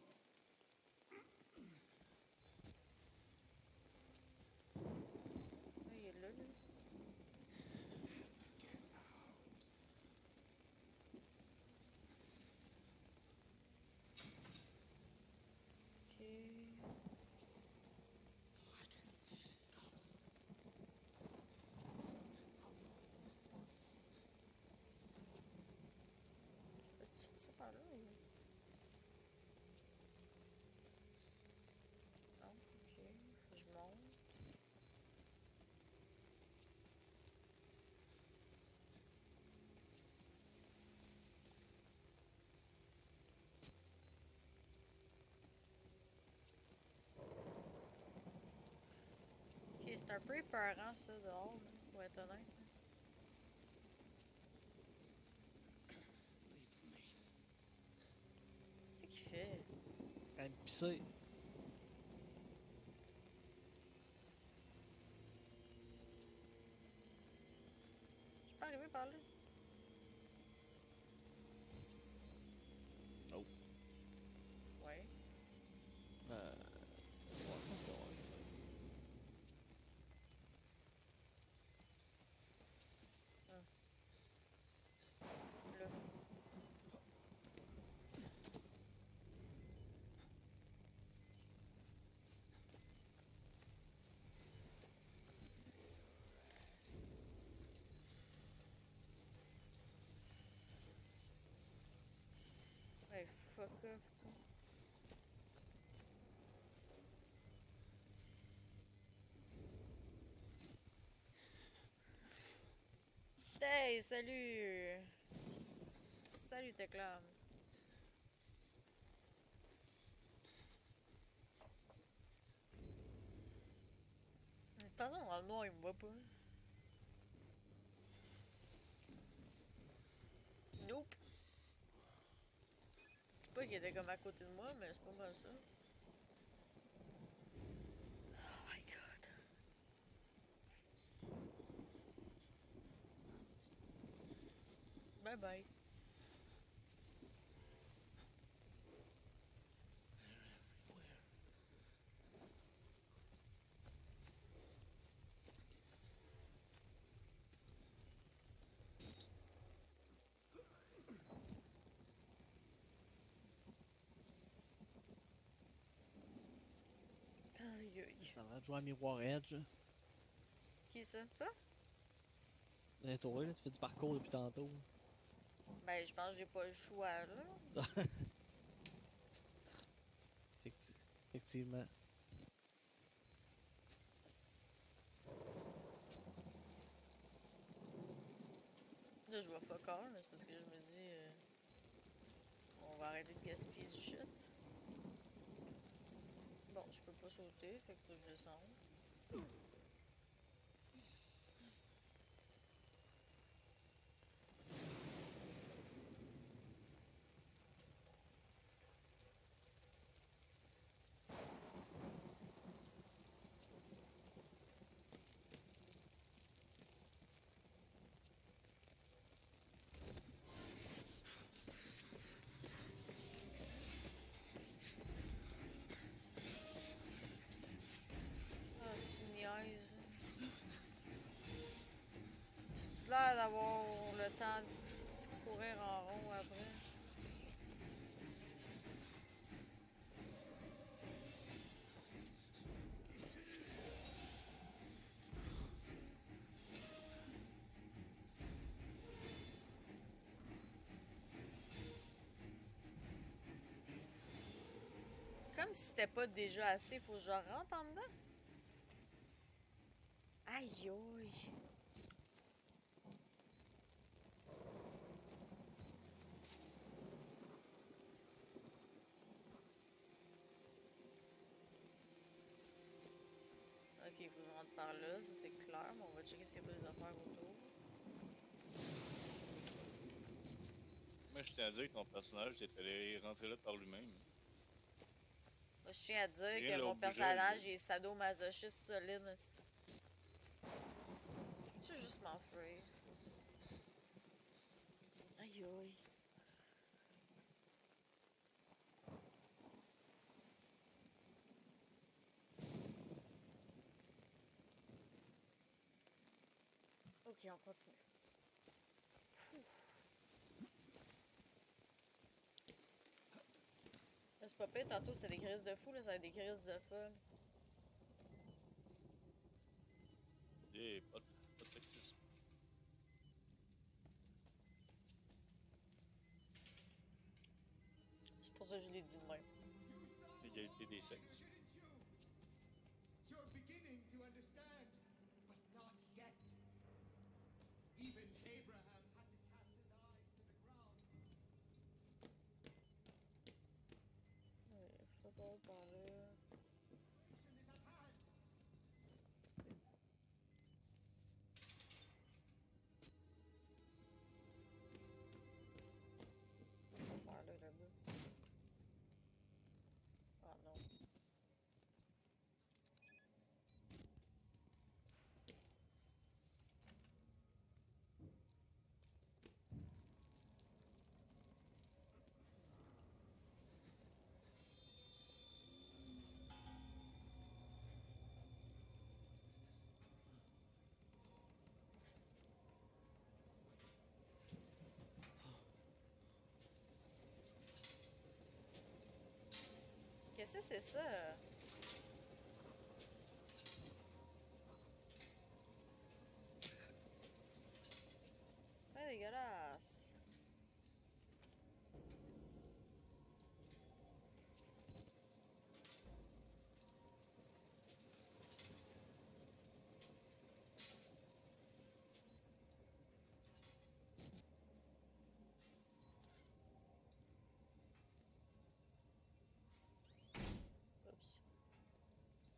il est là, lui. Ok. Je vais sortir par là ou... Non, ok. Faut que je monte. Ok, c'est un peu épeurant ça dehors, là, pour être honnête. là. Qu'est-ce qu'il fait? Quand même pisser. Je? Hey, salut! Salut, Teclam. De toute façon, il me voit pas. Nope. Pas qu'il était comme à côté de moi, mais c'est pas mal ça. Oh my god. Bye bye. Aïe aïe. Ça va jouer à Miroir Edge. Qui ça? Toi? Eh, toi, là, tu fais du parcours depuis tantôt. Ben, je pense que j'ai pas le choix, là. [laughs] Effecti- Effectivement. Là, je vois fuck all, mais c'est parce que je me dis. euh, on va arrêter de gaspiller du shit. Je peux pas sauter, fait que je descende. Ah, tu me niaises. J'ai d'avoir le temps de courir en rond après. Comme si c'était pas déjà assez, faut que je dedans. Aïe aïe. Ok, il faut que je rentre par là, ça c'est clair, mais on va checker s'il y a pas des affaires autour. Moi, je tiens à dire que ton personnage est allé rentrer là par lui-même. Moi, je tiens à dire que mon personnage est sadomasochiste solide. Peux-tu juste m'enfuir? Aïe aïe. Ok, on continue. Là, C'est pas pire, tantôt c'était des crises de fou, là, ça va être des crises de folle. Et pas de, pas de sexisme. C'est pour ça que je l'ai dit de même. L'égalité des sexes. Even Abraham had to cast his eyes to the ground. Ouais, faut pas Que c'est ça? C'est pas dégueulasse.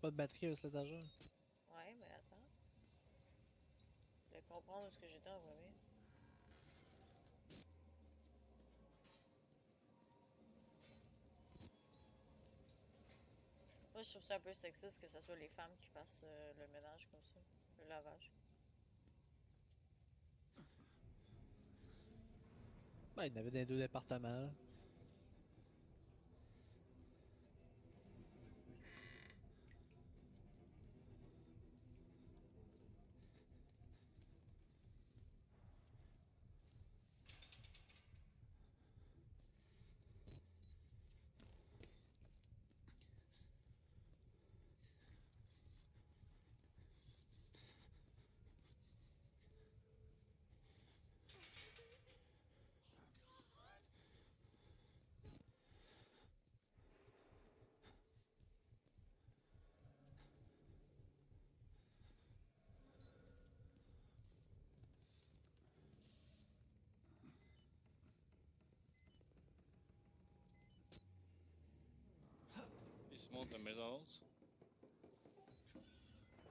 Pas de batterie avec cet. Ouais, mais attends. Je vais comprendre ce que j'étais en premier. Moi, je trouve ça un peu sexiste que ce soit les femmes qui fassent euh, le ménage comme ça, le lavage. Ben, il y en avait dans les deux départements. La maison rose.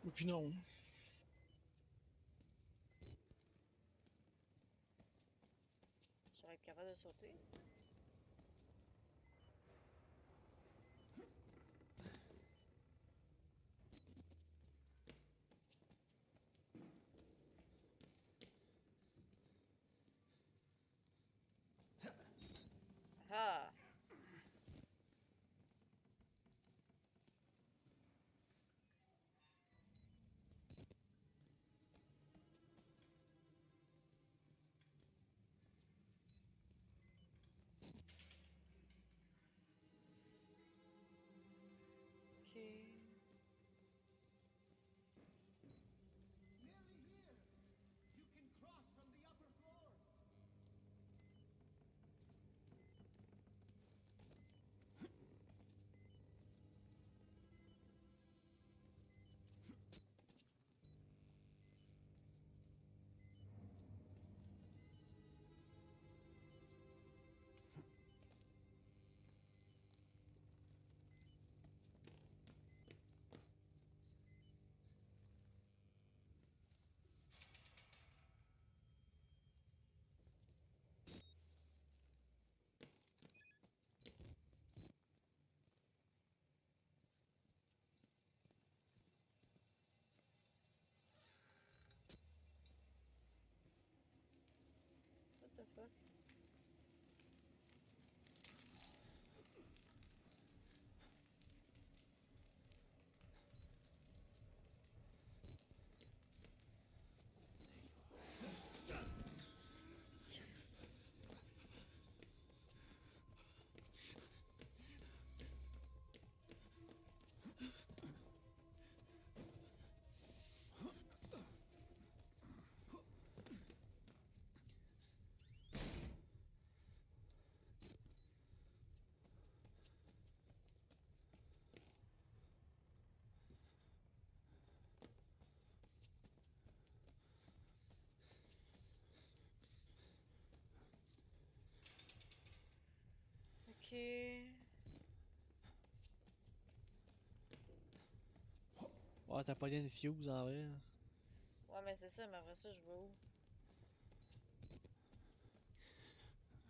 Oui, puis non. Je être capable de sauter. Okay. The fuck? Ok. Ouais, t'as pas une fuse en vrai. hein. Ouais, mais c'est ça, mais après ça, je vais où?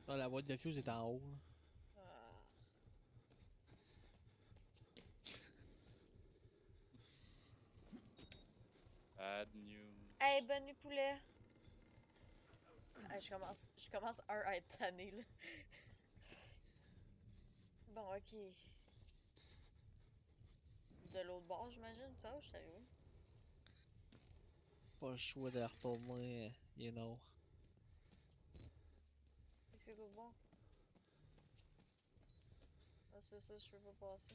Ah, la boîte de fuse est en haut. là. Ah. Bad news. Hey, bonne nuit, poulet! Hey, je commence, je commence un à être tanné, là. Bon, ok. De l'autre bord, j'imagine? Toi, je arrivé? Pas le choix de retourner, you know. Que l'autre bord? Ah, c'est ça, je peux pas passer.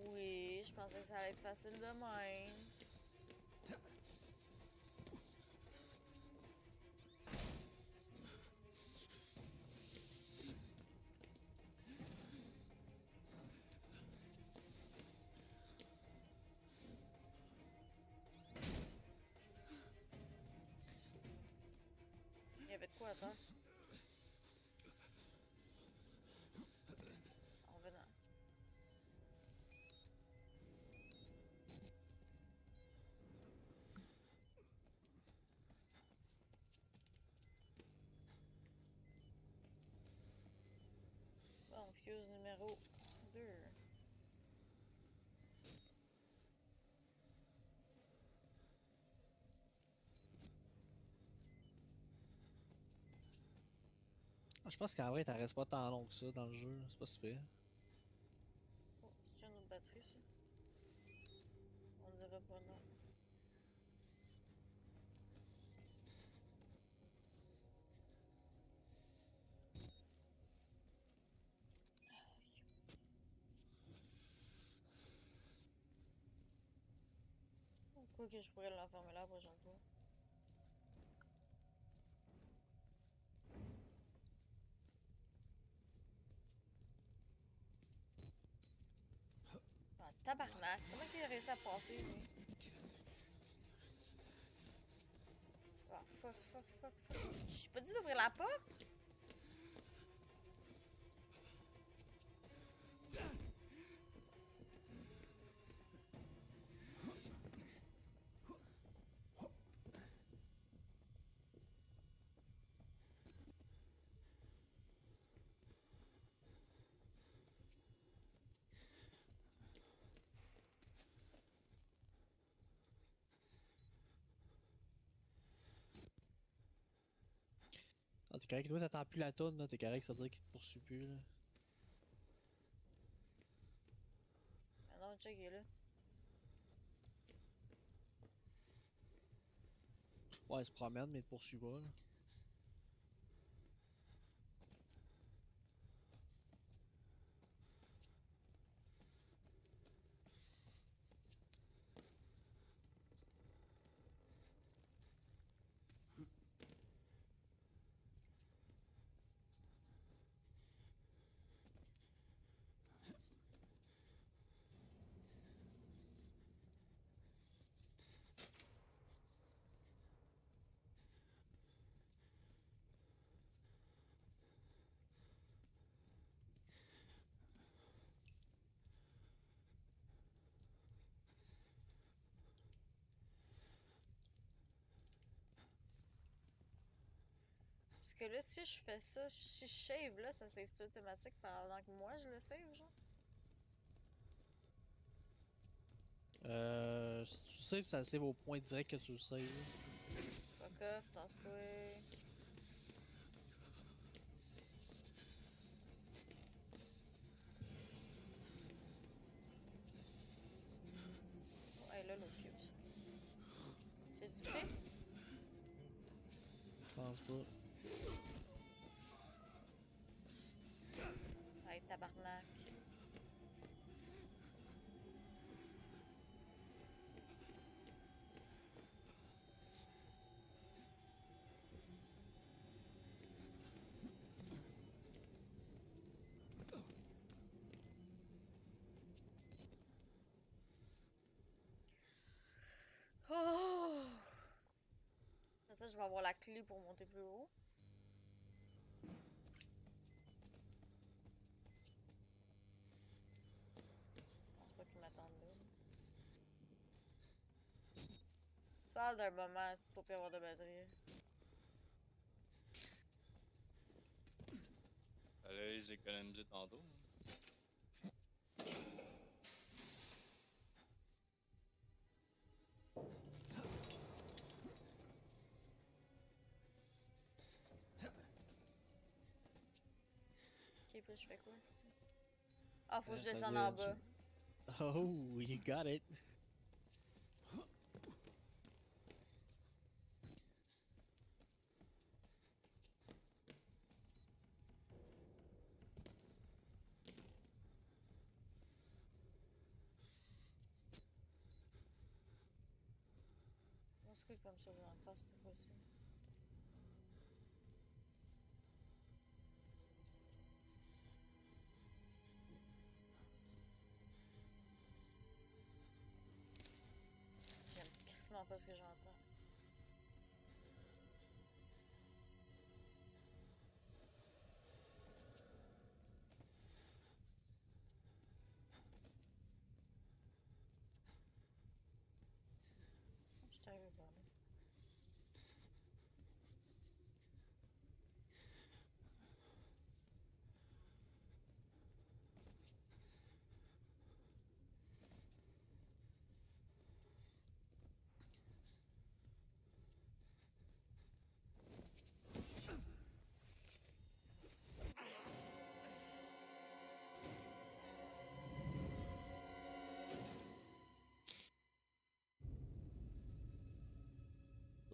Oui, je pensais que ça allait être facile de même. Il y avait de quoi à Fuse numéro 2. Ah, Je pense qu'en vrai, t'en restes pas tant long que ça dans le jeu. C'est pas super. Oh, c'est une autre batterie, ça? On dirait pas non. Que je pourrais l'enfermer là la prochaine fois? Ah, tabarnak! Comment il a réussi à passer, lui? Ah, fuck, fuck, fuck, fuck. J'ai pas dit d'ouvrir la porte? Correct. Toi, t'attends plus la toune, là. T'es correct, ça veut dire qu'il te poursuit plus, là. Ah non, check, il est là. Ouais, il se promène, mais il te poursuit pas, là. Parce que là, si je fais ça, si je shave là, ça save automatique pendant que moi je le save, genre? Euh. Si tu saves, ça save au point direct que tu le saves. Fuck off, tasse-toi. Ouais, là, l'autre fuse. C'est-tu pris? Je pense pas. Tabarnak. Oh! Ça, je vais avoir la clé pour monter plus haut. Je pense pas qu'ils m'attendent là. Tu parles d'un moment, c'est pour plus avoir de batterie. Fallait les économiser tantôt. Ok, puis je fais quoi ici? Ah, faut que je ça descende en bas. Oh, you got it. Comme ça dans la face cette fois-ci. J'aime crissement pas ce que j'entends.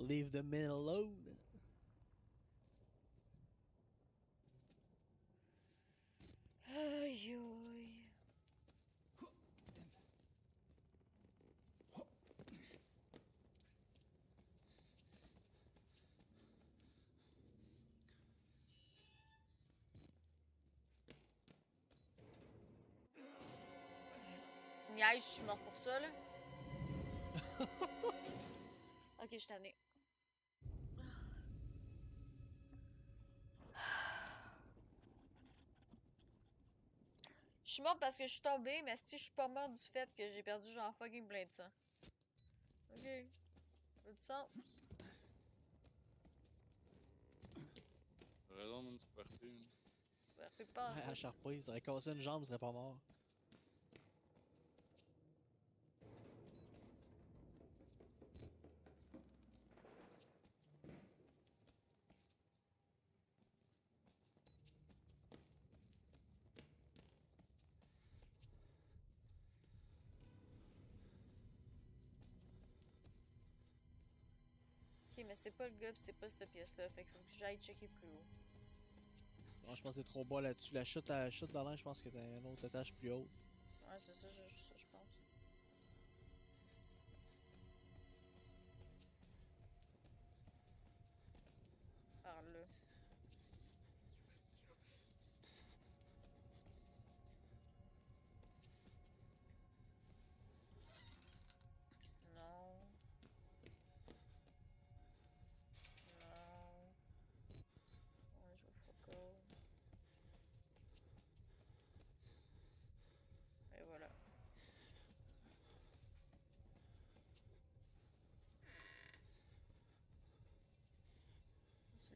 Leave the men alone. Aïe aïe. Tu me niaises, je suis morte pour ça, là. ok, je suis tannée. Suis morte parce que je suis tombée, mais si je suis pas morte du fait que j'ai perdu genre fucking plein de sang. Ok. Ça du sens. Raison, man. Ça fait pas en Ouais, à tout. Sharpay, il aurait cassé une jambe, il serait pas mort. C'est pas le gars pis c'est pas cette pièce-là. Fait qu'il faut que j'aille checker plus haut. Bon, je pense que t'es trop bas là-dessus. La chute, la chute Berlin, je pense que t'as un autre étage plus haut. Ouais, c'est ça, je, je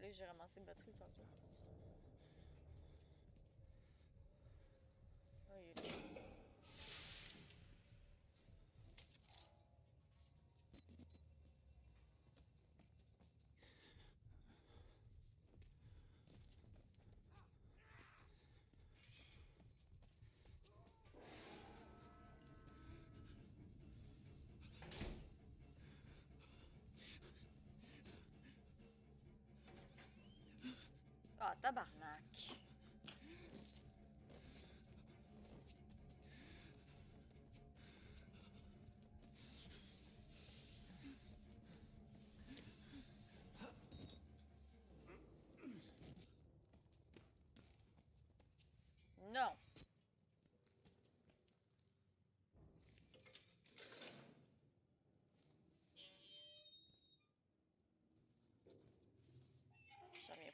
là j'ai ramassé une batterie tantôt.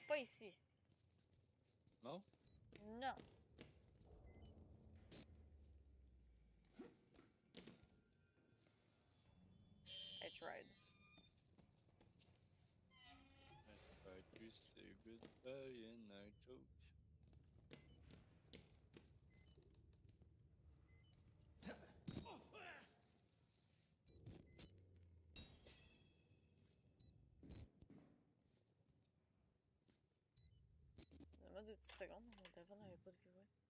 J'en viens pas ici. Non? Non. I tried. I tried to say goodbye and I choke. Mon téléphone n'avait pas de vue.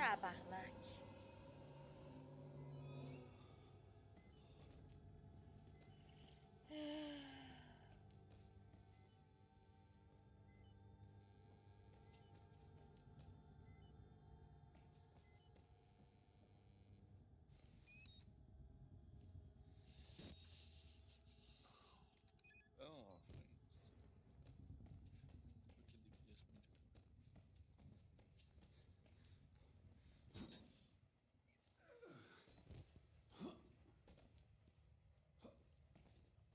Tabarnak. Oh, nice.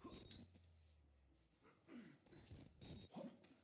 Faut qu'il y ait des pièces comme ça.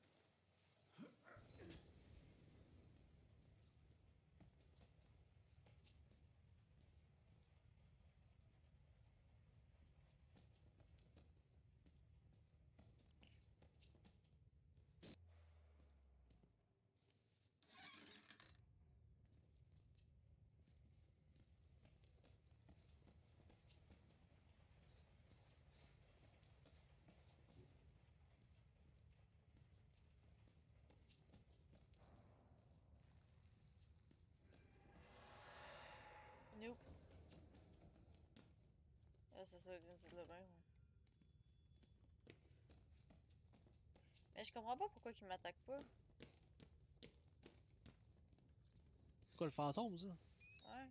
Nope. Ah, c'est ça, le même. Mais je comprends pas pourquoi il m'attaque pas. C'est quoi le fantôme, ça? Ouais.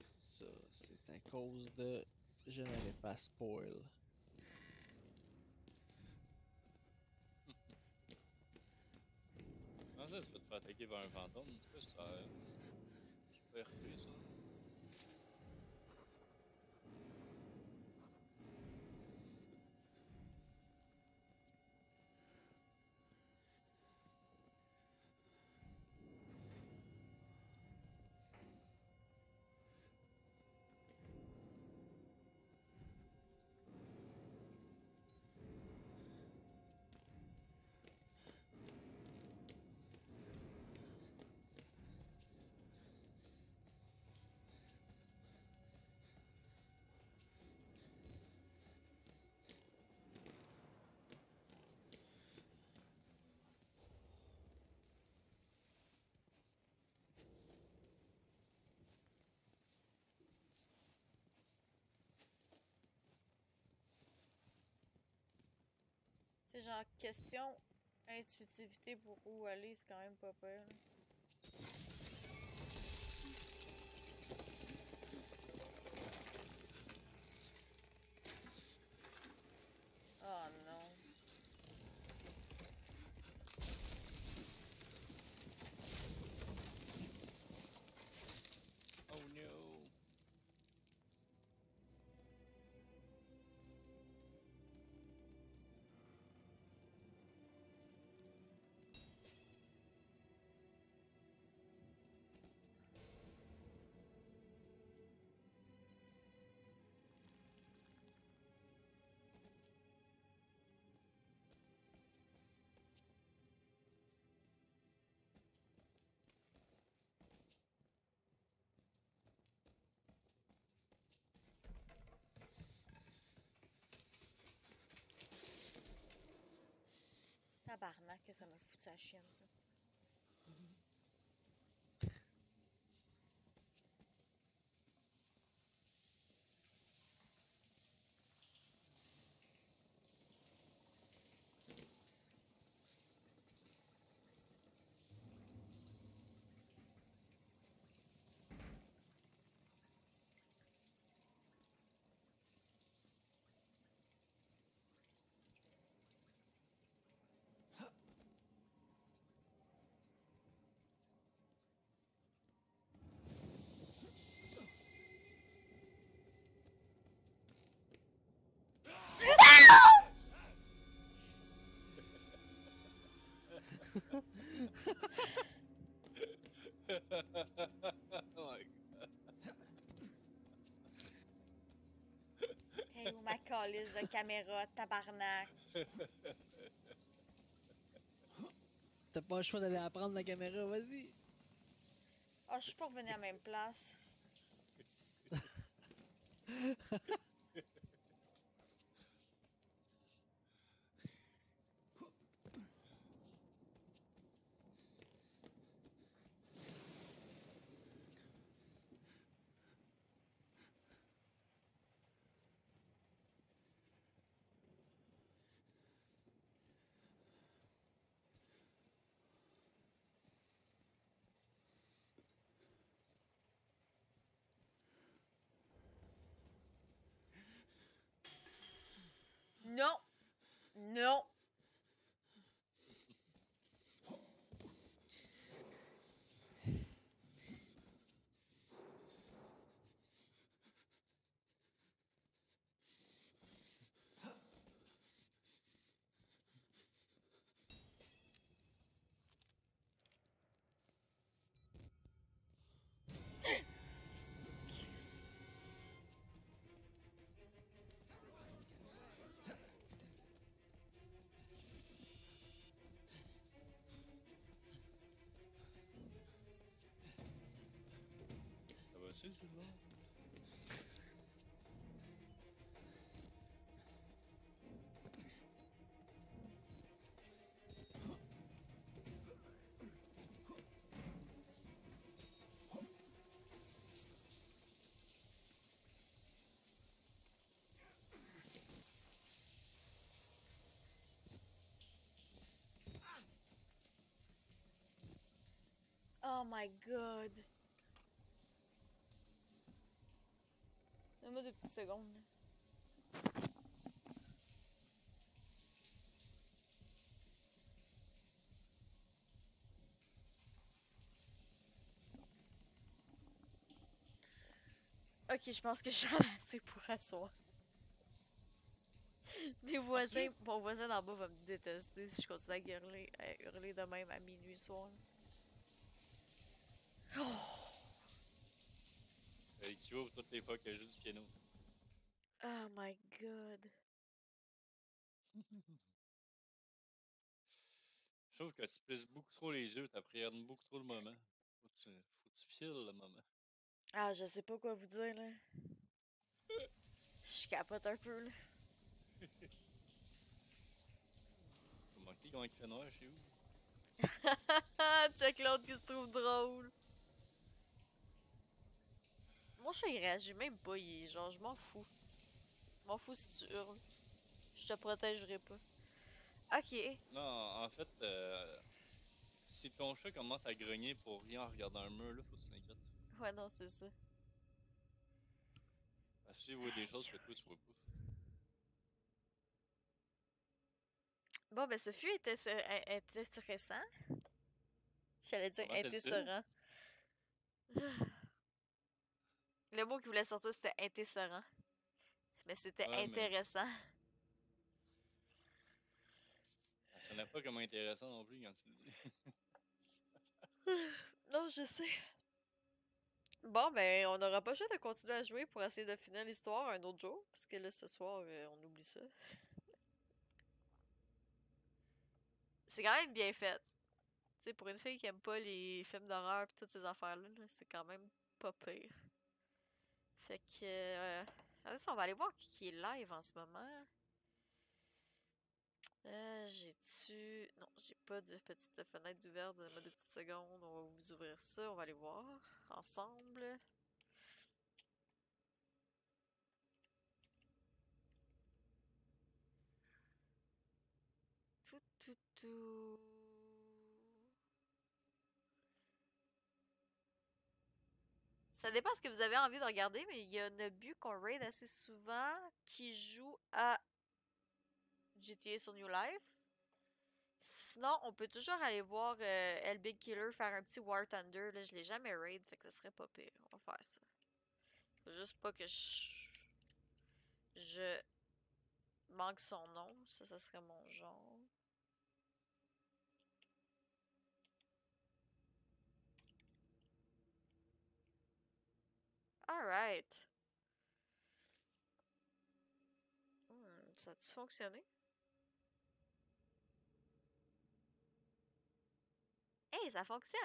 Ça, c'est à cause de. Je n'avais pas spoil. Ça, tu peux te faire attaquer par un fantôme? Ça? euh, C'est pas RP ça? C'est genre question intuitivité pour où aller, c'est quand même pas peur. Tabarnak, que ça m'a foutu sa chienne, ça. oh my Hey, calice de caméra, tabarnak. T'as pas le choix d'aller apprendre la caméra, vas-y! Oh, je suis pas revenue à la même place. Non. Non. Ça va-tu, Sylvain? Oh my god. Donne-moi deux petites secondes. Ok, je pense que j'en ai [laughs] assez pour asseoir. Mes voisins, mon voisin d'en bas va me détester si je continue à hurler, à hurler de même à minuit soir. Oh, Équivaut pour toutes les fois que je joue du piano. oh my god. Je trouve que tu plisses beaucoup trop les yeux, t'appréhendes beaucoup trop le moment. Faut que tu, faut que tu files le moment. Ah, je sais pas quoi vous dire là. Je capote un peu là. T'as manqué comment il fait noir chez vous? [laughs] Check l'autre qui se trouve drôle. Mon chat il réagit même pas, il est genre je m'en fous. Je m'en fous si tu hurles. Je te protégerai pas. Ok. Non, en fait, euh, si ton chat commence à grogner pour rien en regardant un mur, là, faut que tu t'inquiètes. Ouais non c'est ça. Parce qu'il voit des choses que toi tu vois pas. Bon ben ce fut était, était stressant. J'allais dire intessorant. Le mot qui voulait sortir c'était intessorant. Mais c'était Ouais, mais- intéressant. Ça sonnait pas comme intéressant non plus quand tu le dis. [laughs] Non, je sais. Bon, ben, on n'aura pas le choix de continuer à jouer pour essayer de finir l'histoire un autre jour. Parce que là, ce soir, euh, on oublie ça. C'est quand même bien fait. Tu sais, pour une fille qui aime pas les films d'horreur et toutes ces affaires-là, là, c'est quand même pas pire. Fait que. Euh, on va aller voir qui qui est live en ce moment. Euh, j'ai-tu. Non, j'ai pas de petite fenêtre ouverte. Donne-moi deux petites secondes. On va vous ouvrir ça. On va aller voir ensemble. Tout, tout, tout. Ça dépend ce que vous avez envie de regarder, mais il y a Nebu qu'on raid assez souvent qui joue à GTA sur New Life. Sinon, on peut toujours aller voir euh, El Big Killer faire un petit War Thunder. Là, je l'ai jamais raid, fait que ça serait pas pire. On va faire ça. Faut juste pas que je. Je manque son nom. Ça, ça serait mon genre. Alright. Hmm, ça a-tu fonctionné? Hey, ça fonctionne!